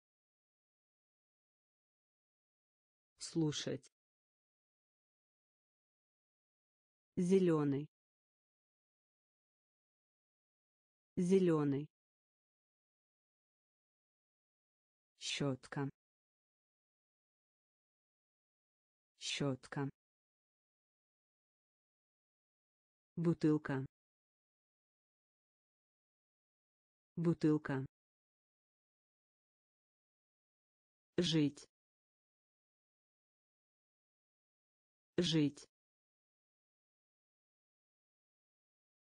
Слушать. Зеленый. Зеленый. Щетка щетка. Бутылка. Бутылка. Жить. Жить.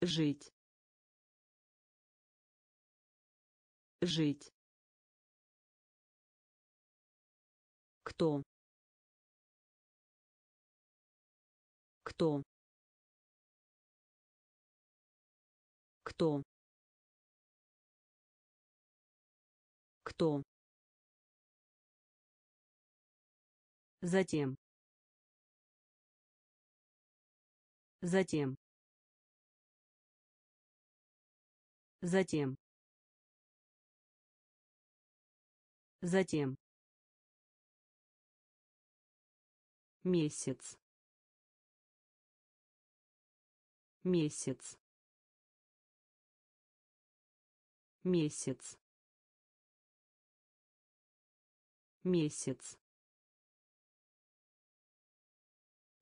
Жить. Жить. Кто кто? Кто? Кто? Затем. Затем. Затем. Затем. Месяц месяц. Месяц. Месяц.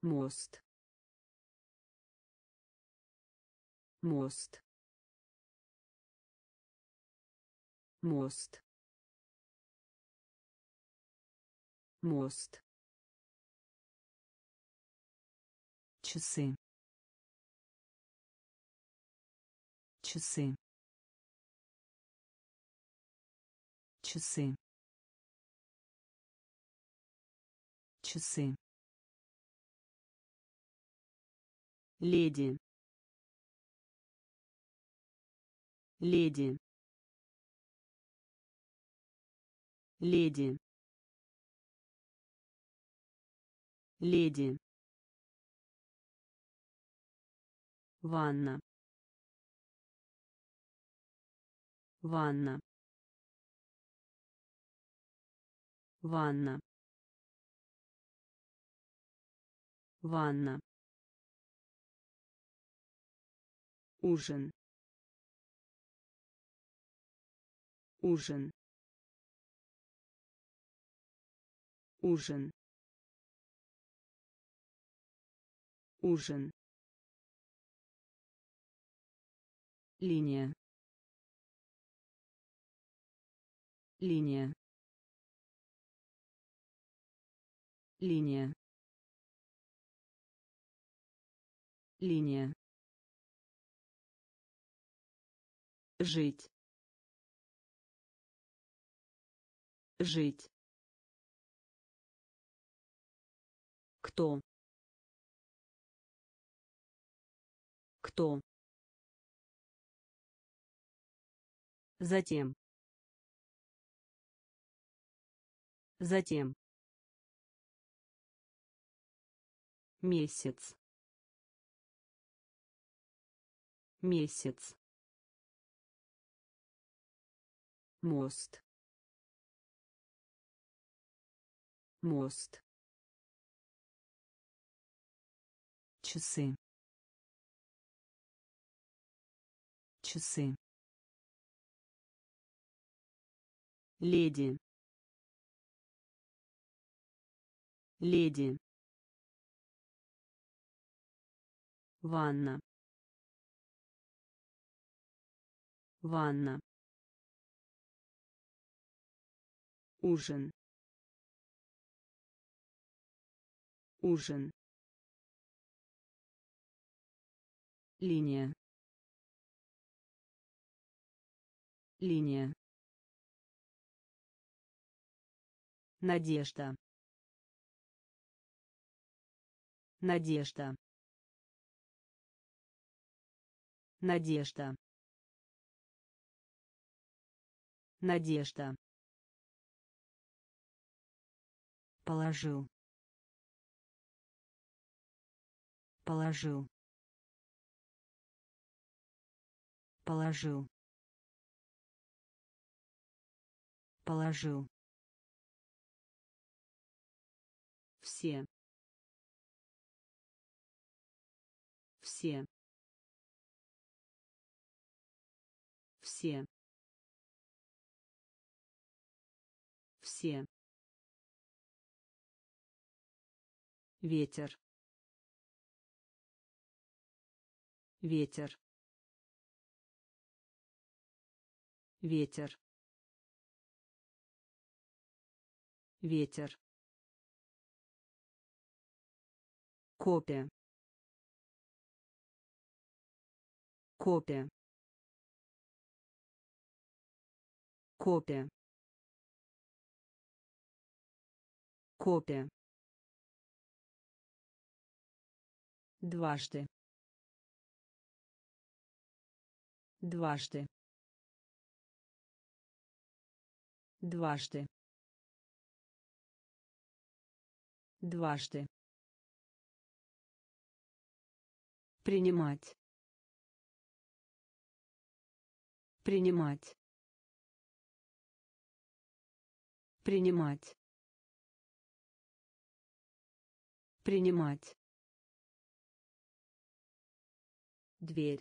Мост. Мост. Мост. Мост. Часы часы. Часы. Часы. Леди. Леди. Леди. Леди. Ванна ванна. Ванна. Ванна. Ужин. Ужин. Ужин. Ужин. Линия линия. Линия. Линия. Жить. Жить. Кто? Кто? Затем затем. Месяц. Месяц. Мост. Мост. Часы. Часы. Леди леди. Ванна. Ванна. Ужин. Ужин. Линия. Линия. Надежда надежда. Надежда. Надежда. Положил. Положил. Положил. Положил. Все все. Все. Все. Ветер. Ветер. Ветер. Ветер. Копия копия. Копия. Копия. Дважды. Дважды. Дважды. Дважды. Принимать принимать принимать принимать. Дверь.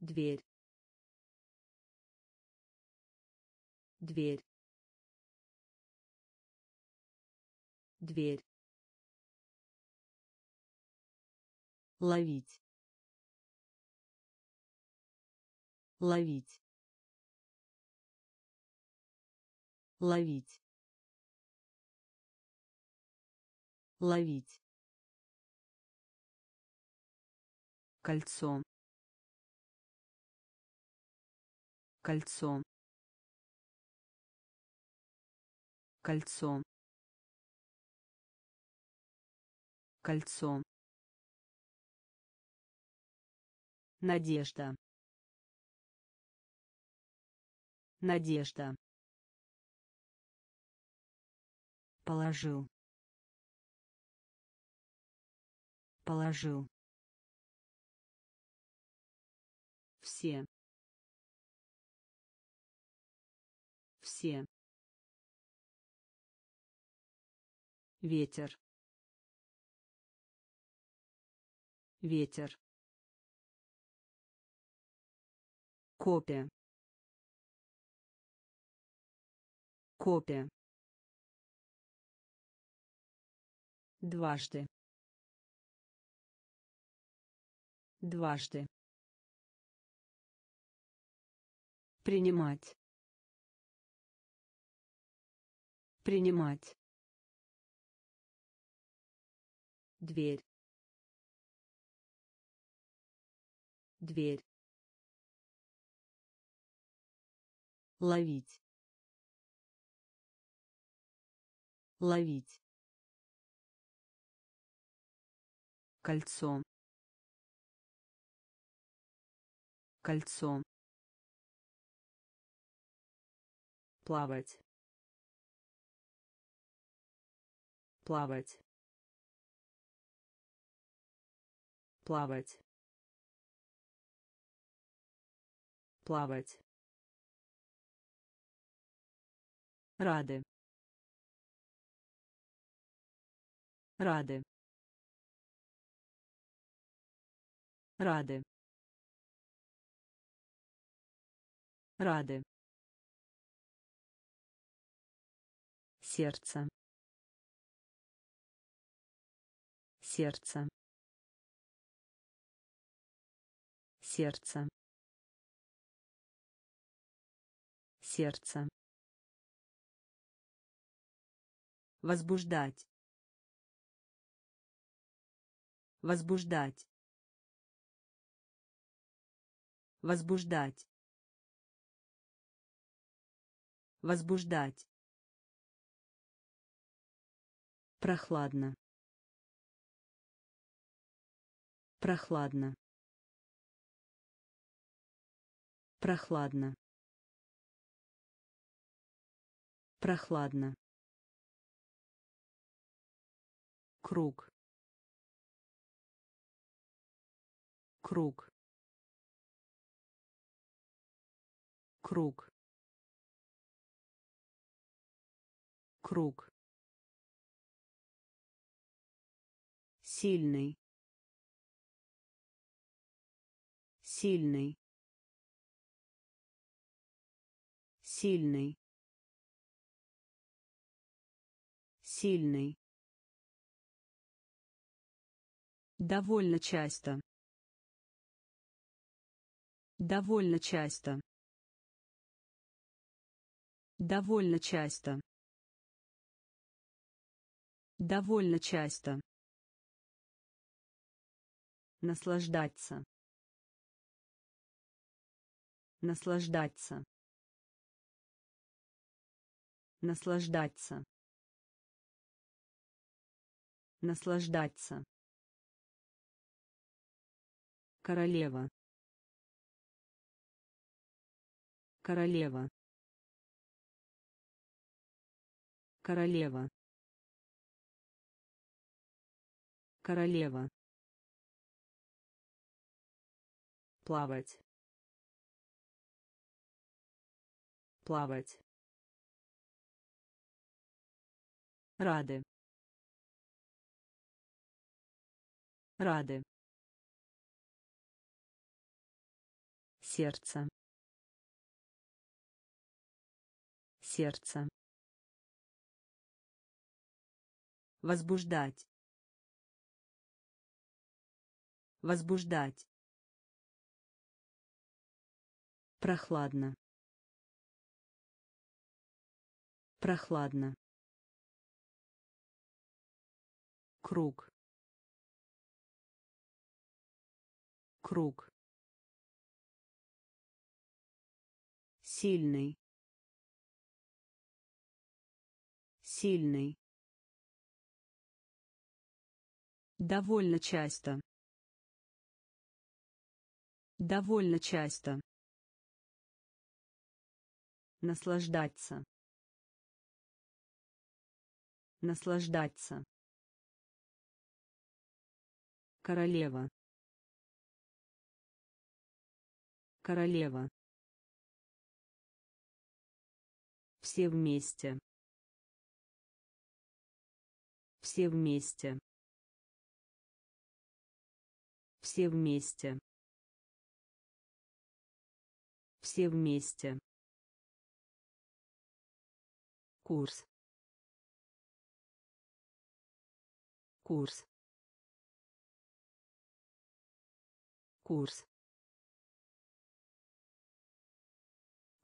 Дверь. Дверь. Дверь. Ловить ловить. Ловить. Ловить. Кольцо. Кольцо. Кольцо. Кольцо. Надежда надежда. Положил. Положил. Все. Все. Ветер. Ветер. Копия копия. Дважды. Дважды. Принимать. Принимать. Дверь. Дверь. Ловить ловить. Кольцо. Кольцо. Плавать. Плавать. Плавать. Плавать. Рады рады. Рады. Рады. Сердце. Сердце. Сердце. Сердце. Возбуждать возбуждать. Возбуждать. Возбуждать. Прохладно. Прохладно. Прохладно. Прохладно. Круг круг. Круг. Круг. Сильный. Сильный. Сильный. Сильный. Довольно часто довольно часто. Довольно часто. Довольно часто. Наслаждаться. Наслаждаться. Наслаждаться. Наслаждаться. Королева королева. Королева. Королева. Плавать. Плавать. Рады. Рады. Сердце сердце возбуждать. Возбуждать. Прохладно. Прохладно. Круг. Круг. Сильный сильный. Довольно часто. Довольно часто. Наслаждаться. Наслаждаться. Королева. Королева. Все вместе все вместе. Все вместе. Все вместе. Курс. Курс. Курс.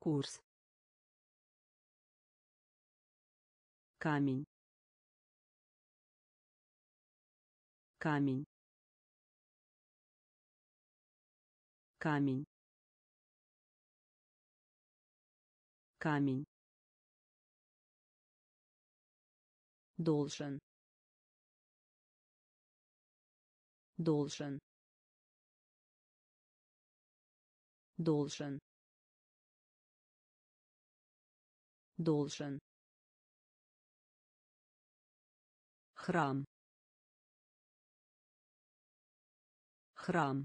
Курс. Камень камень. Камень. Камень. Должен. Должен. Должен. Должен. Храм храм.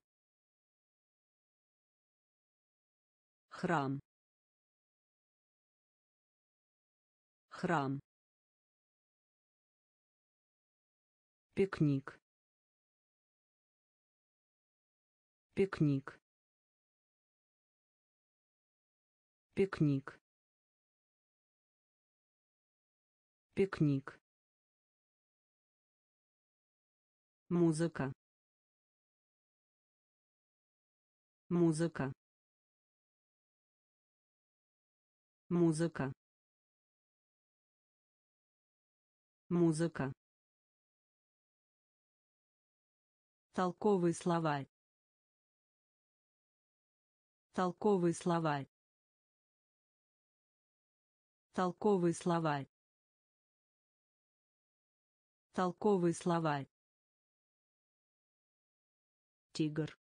Храм. Храм. Пикник. Пикник. Пикник. Пикник. Музыка музыка. Музыка. Музыка. Толковый словарь. Толковый словарь. Толковый словарь. Толковый словарь. Тигр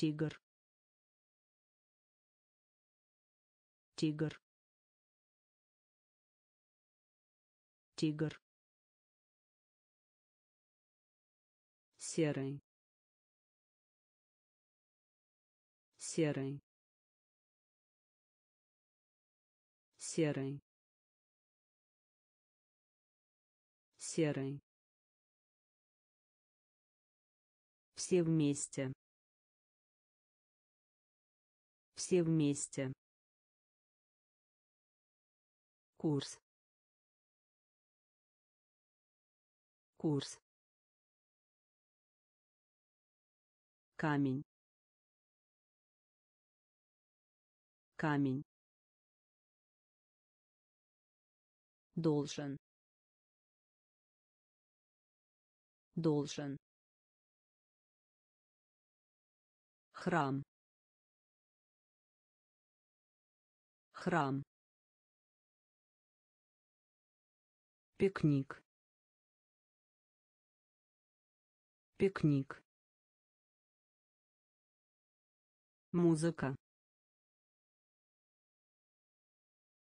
тигр. Тигр. Тигр. Серый. Серый. Серый. Серый. Все вместе все вместе. Курс. Курс. Камень. Камень. Должен. Должен. Храм храм. Пикник. Пикник. Музыка.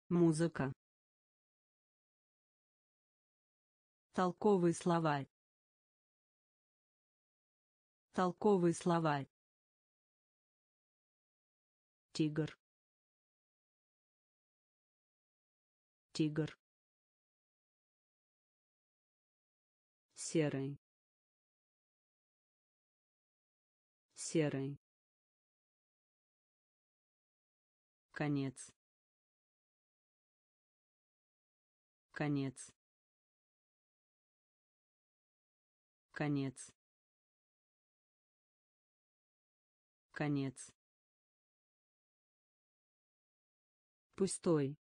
Музыка. Толковый словарь. Толковый словарь. Тигр тигр. Серый. Серый. Конец. Конец. Конец. Конец. Пустой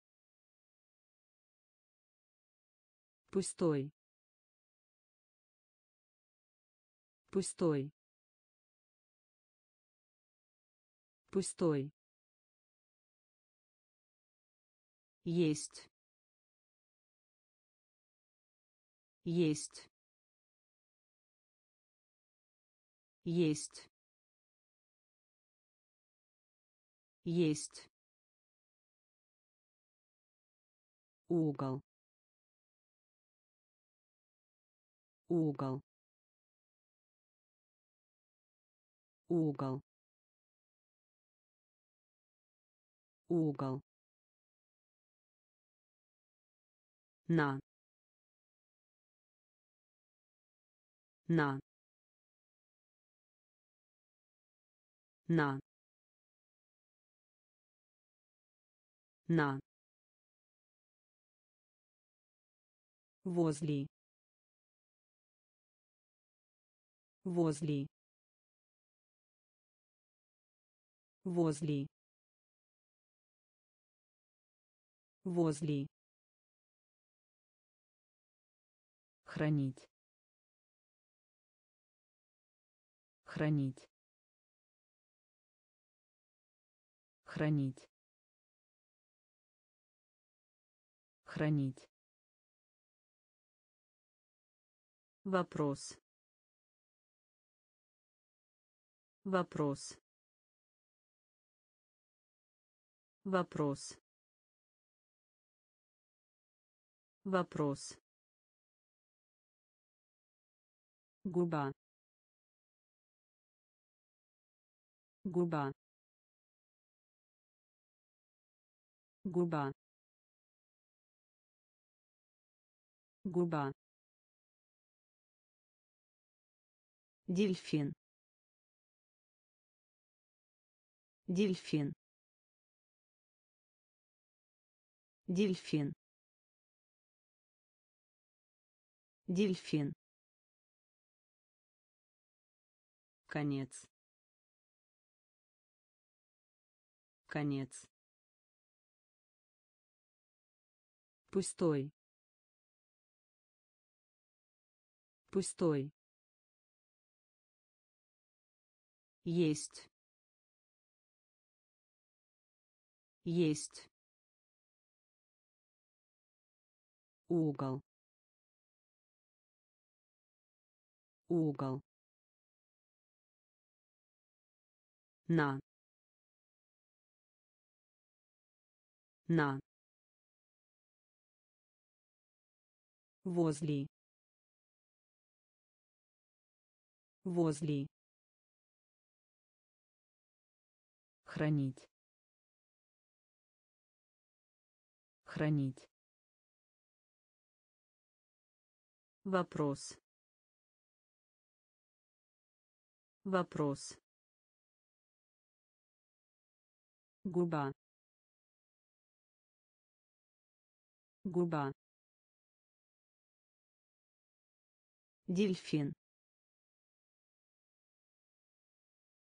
пустой. Пустой. Пустой. Есть. Есть. Есть. Есть. Угол угол. Угол. Угол. На. На. На. На. Возле возле возле возле хранить хранить хранить хранить. Вопрос вопрос. Вопрос. Вопрос. губа. Губа. Губа. Губа. Дельфин дельфин. Дельфин. Дельфин. Конец. Конец. Пустой. Пустой. Есть есть. Угол. Угол. На. На. Возле. Возле. Хранить хранить. Вопрос. Вопрос. Губа. Губа. Дельфин.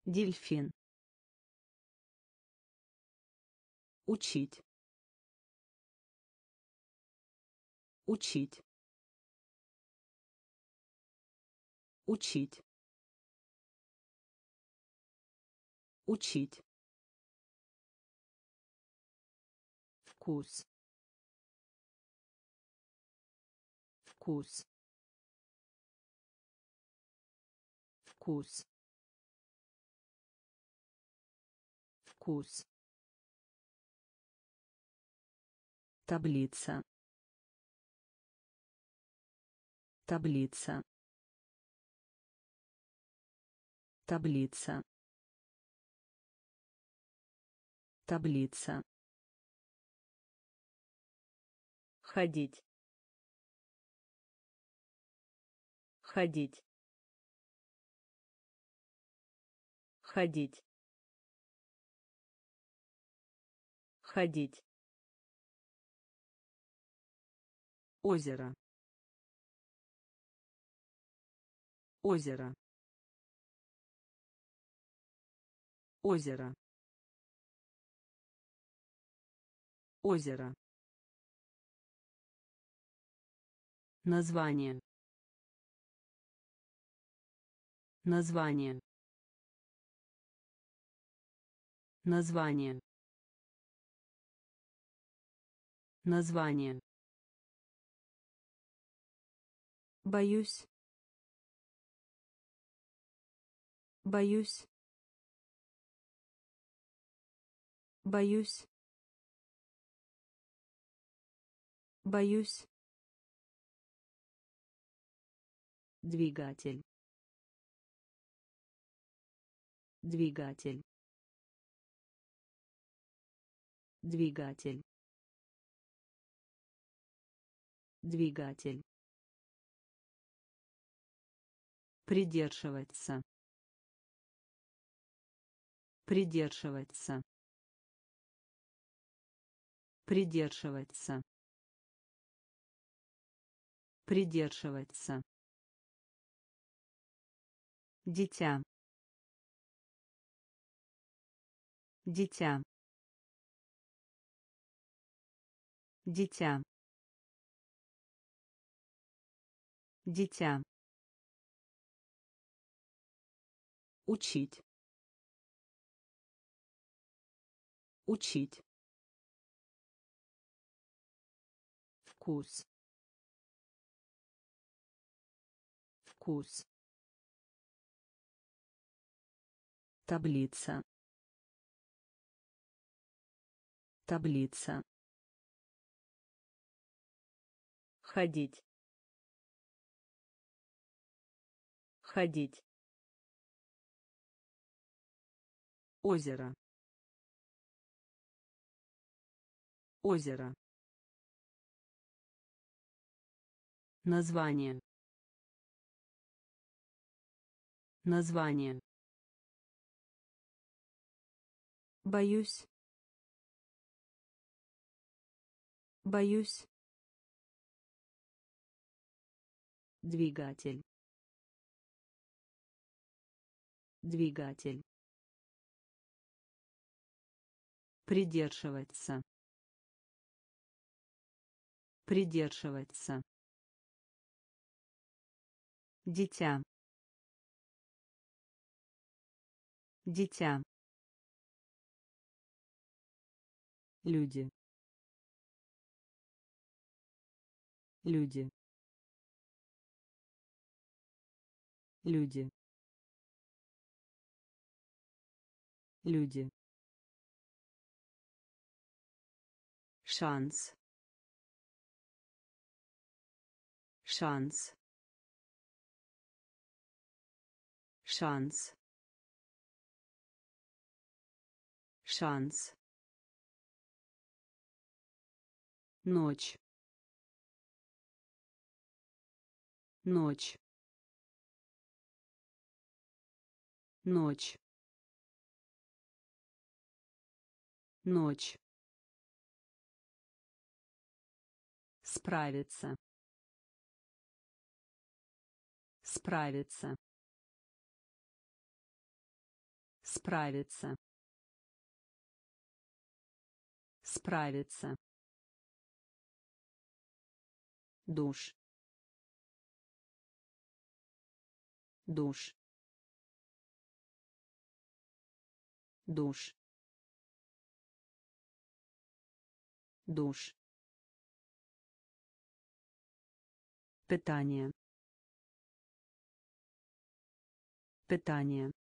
Дельфин. Учить учить. Учить. Учить. Вкус. Вкус. Вкус. Вкус. Таблица таблица. Таблица. Таблица. Ходить. Ходить. Ходить. Ходить. Озеро озеро. Озеро. Озеро. Название. Название. Название. Название. Боюсь боюсь. Боюсь. Боюсь. Двигатель. Двигатель. Двигатель. Двигатель. Придерживаться придерживаться придерживаться придерживаться дитя. Дитя. Дитя. Дитя. Учить учить. Вкус. Вкус. Таблица. Таблица. Ходить. Ходить. Озеро озеро. Название. Название. Боюсь. Боюсь. Двигатель. Двигатель. Придерживаться придерживаться дитя. Дитя. Люди. Люди. Люди. Люди. Шанс шанс. Шанс. Шанс. Ночь. Ночь. Ночь. Ночь. Справиться справиться. Справиться. Справиться. Душ. Душ. Душ. Душ. Питание. Питание.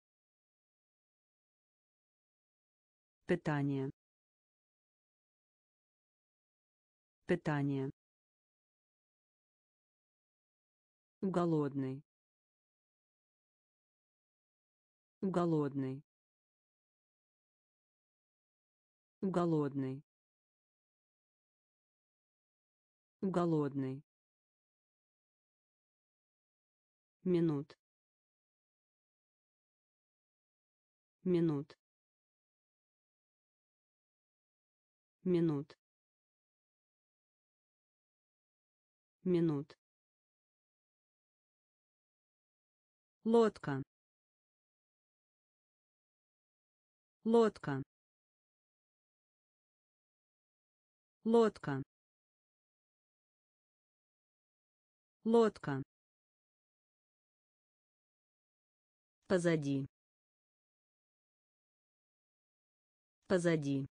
Питание. Питание. Голодный. Голодный. Голодный. Голодный. минут минут. Минут. Минут. Лодка. Лодка. Лодка. Лодка. Позади позади.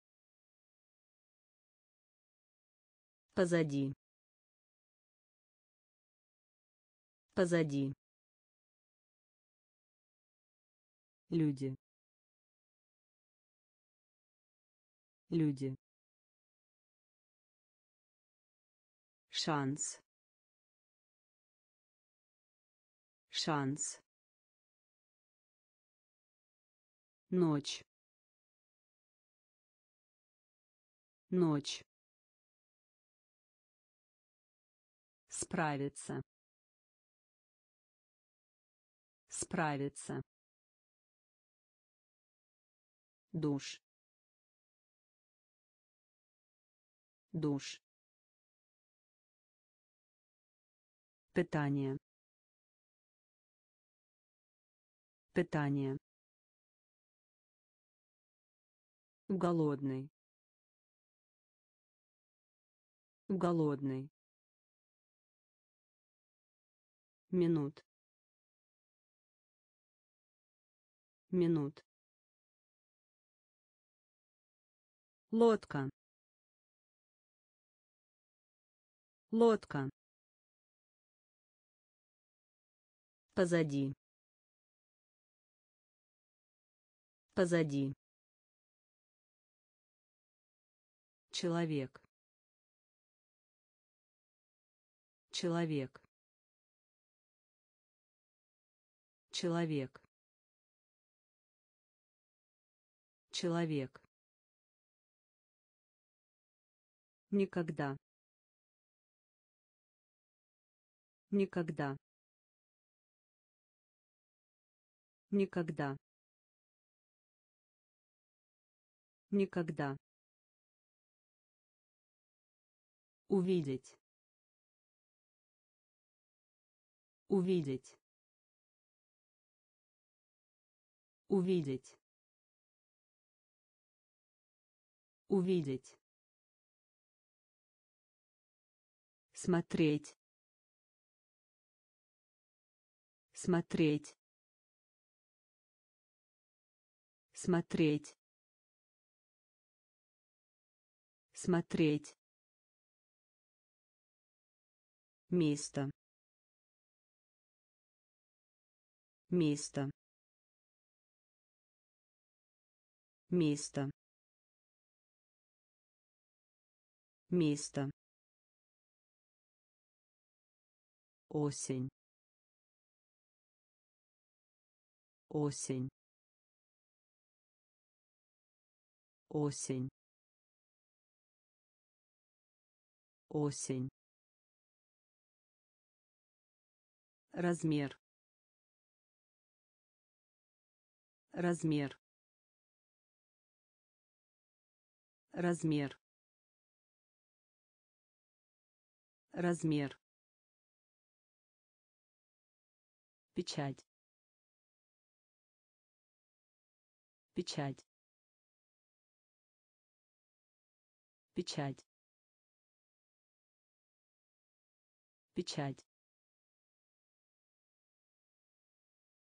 Позади. Позади. Люди. Люди. Шанс. Шанс. Ночь ночь. Справиться. Справиться. Душ. Душ. Питание. Питание. Голодный голодный. Минут. Минут. Лодка. Лодка. Позади. Позади. Человек Человек. Человек. Человек. Никогда. Никогда. Никогда. Никогда. Увидеть. Увидеть. Увидеть. Увидеть. Смотреть. Смотреть. Смотреть. Смотреть. Место. Место. Место. Место. Осень. Осень. Осень. Осень. Размер. Размер. Размер. Размер. Печать. Печать. Печать. Печать.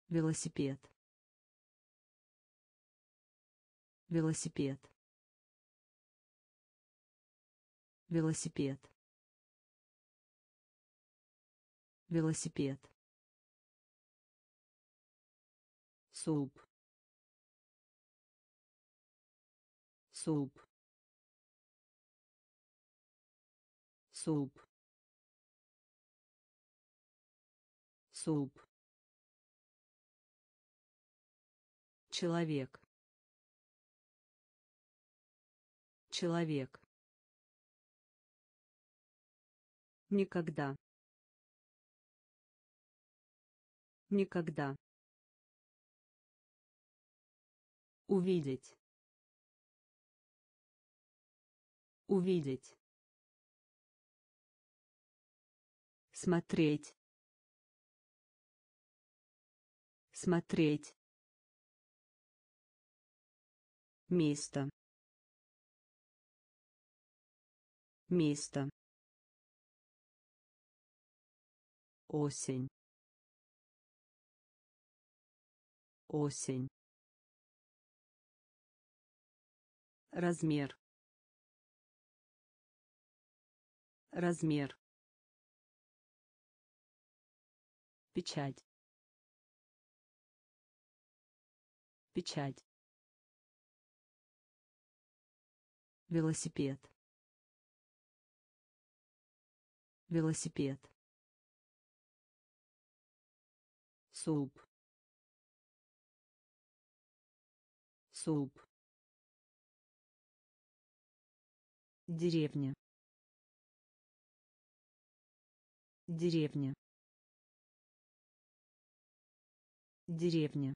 Велосипед. Велосипед. Велосипед. Велосипед. суп суп суп суп человек человек. Никогда. Никогда. Увидеть. Увидеть. Смотреть. Смотреть. Место место. Осень. Осень. Размер. Размер. Печать. Печать. Велосипед велосипед. Суп. Суп. Деревня. Деревня. Деревня.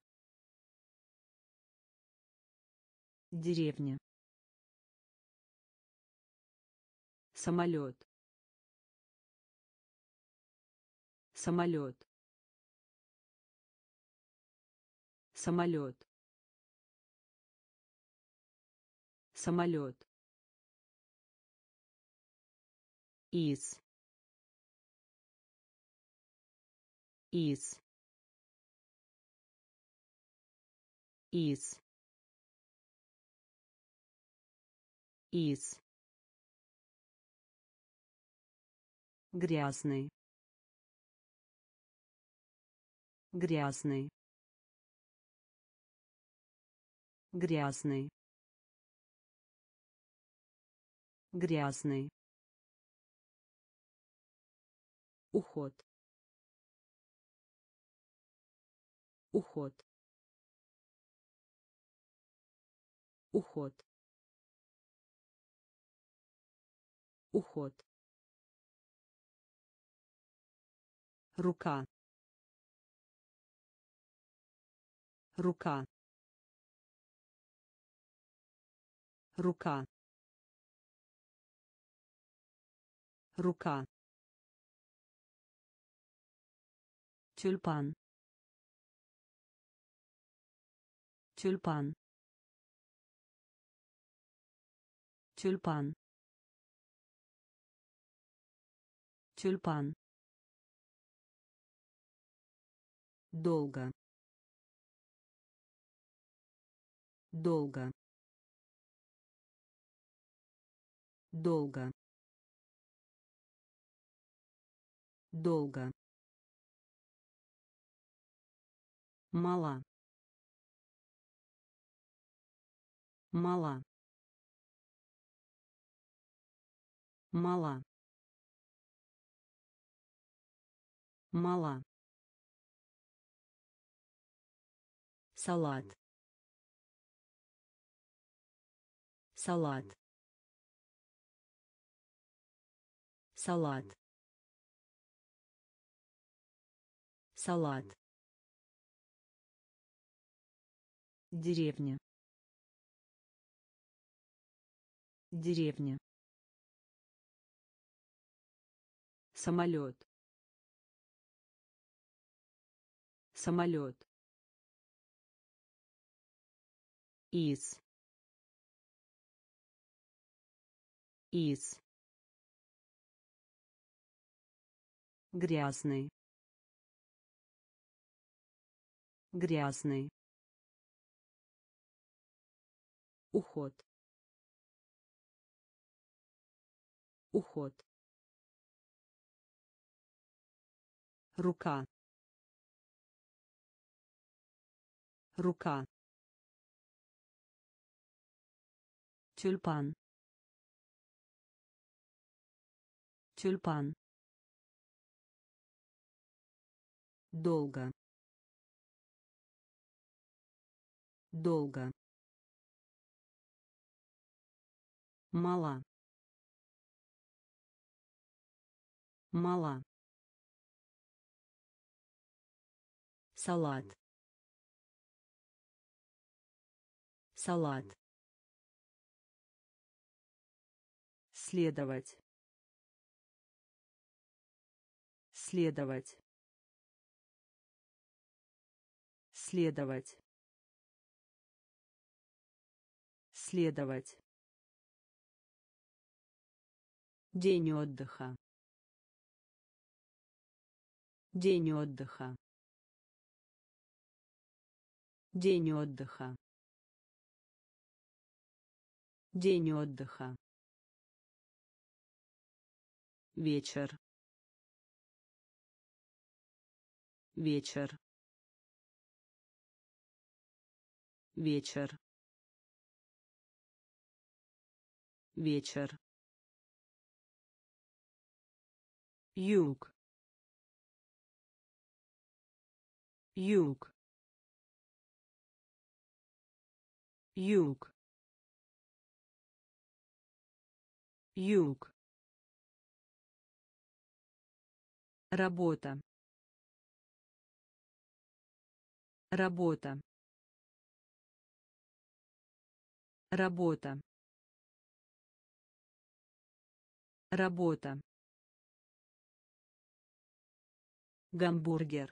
Деревня. Самолет самолет самолет самолет из из из из грязный грязный грязный грязный уход уход уход уход. Рука рука рука рука тюльпан тюльпан тюльпан тюльпан. Долго долго. Долго. Долго. Мала. Мала. Мала. Мала. Салат салат. Салат. Салат. Деревня. Деревня. Самолет. Самолет. Из из. Грязный. Грязный. Уход. Уход. Рука. Рука. Тюльпан тюльпан. Долго. Долго. Мала. Мала. Салат. Салат. Следовать следовать. Следовать. Следовать. День отдыха. День отдыха. День отдыха. День отдыха. Вечер вечер. Вечер. Вечер. Юг юг юг юг Работа. Работа. Работа. Работа. Гамбургер.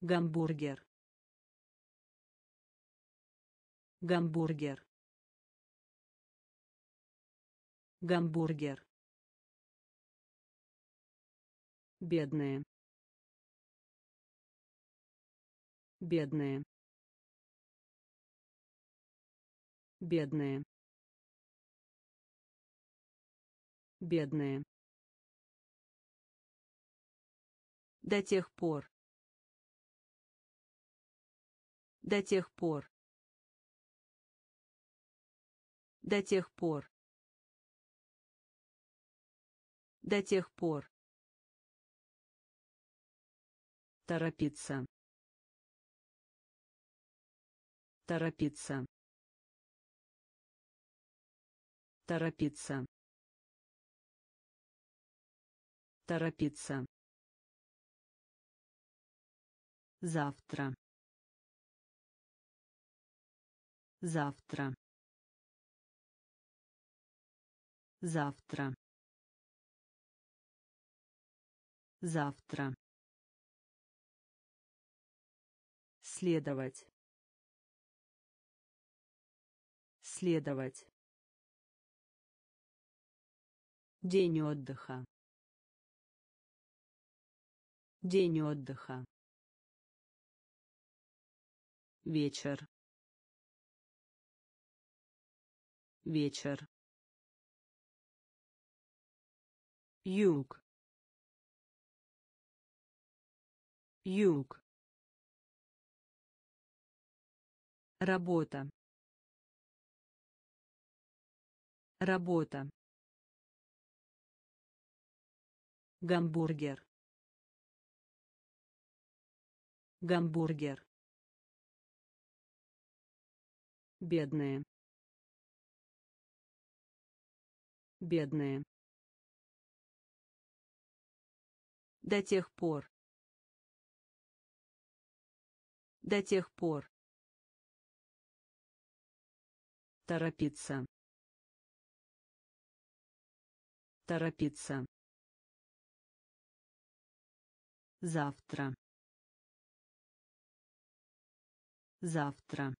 Гамбургер. Гамбургер. Гамбургер. бедные бедные. Бедные. Бедные. До тех пор. До тех пор. До тех пор. До тех пор. Торопиться. Торопиться. Торопиться. Торопиться. Завтра. Завтра. Завтра. Завтра. Следовать. Следовать. День отдыха. День отдыха. Вечер. Вечер. Юг. Юг. Работа. Работа. Гамбургер. Гамбургер. Бедные. Бедные. До тех пор. До тех пор. Торопиться. Торопиться. Завтра. Завтра.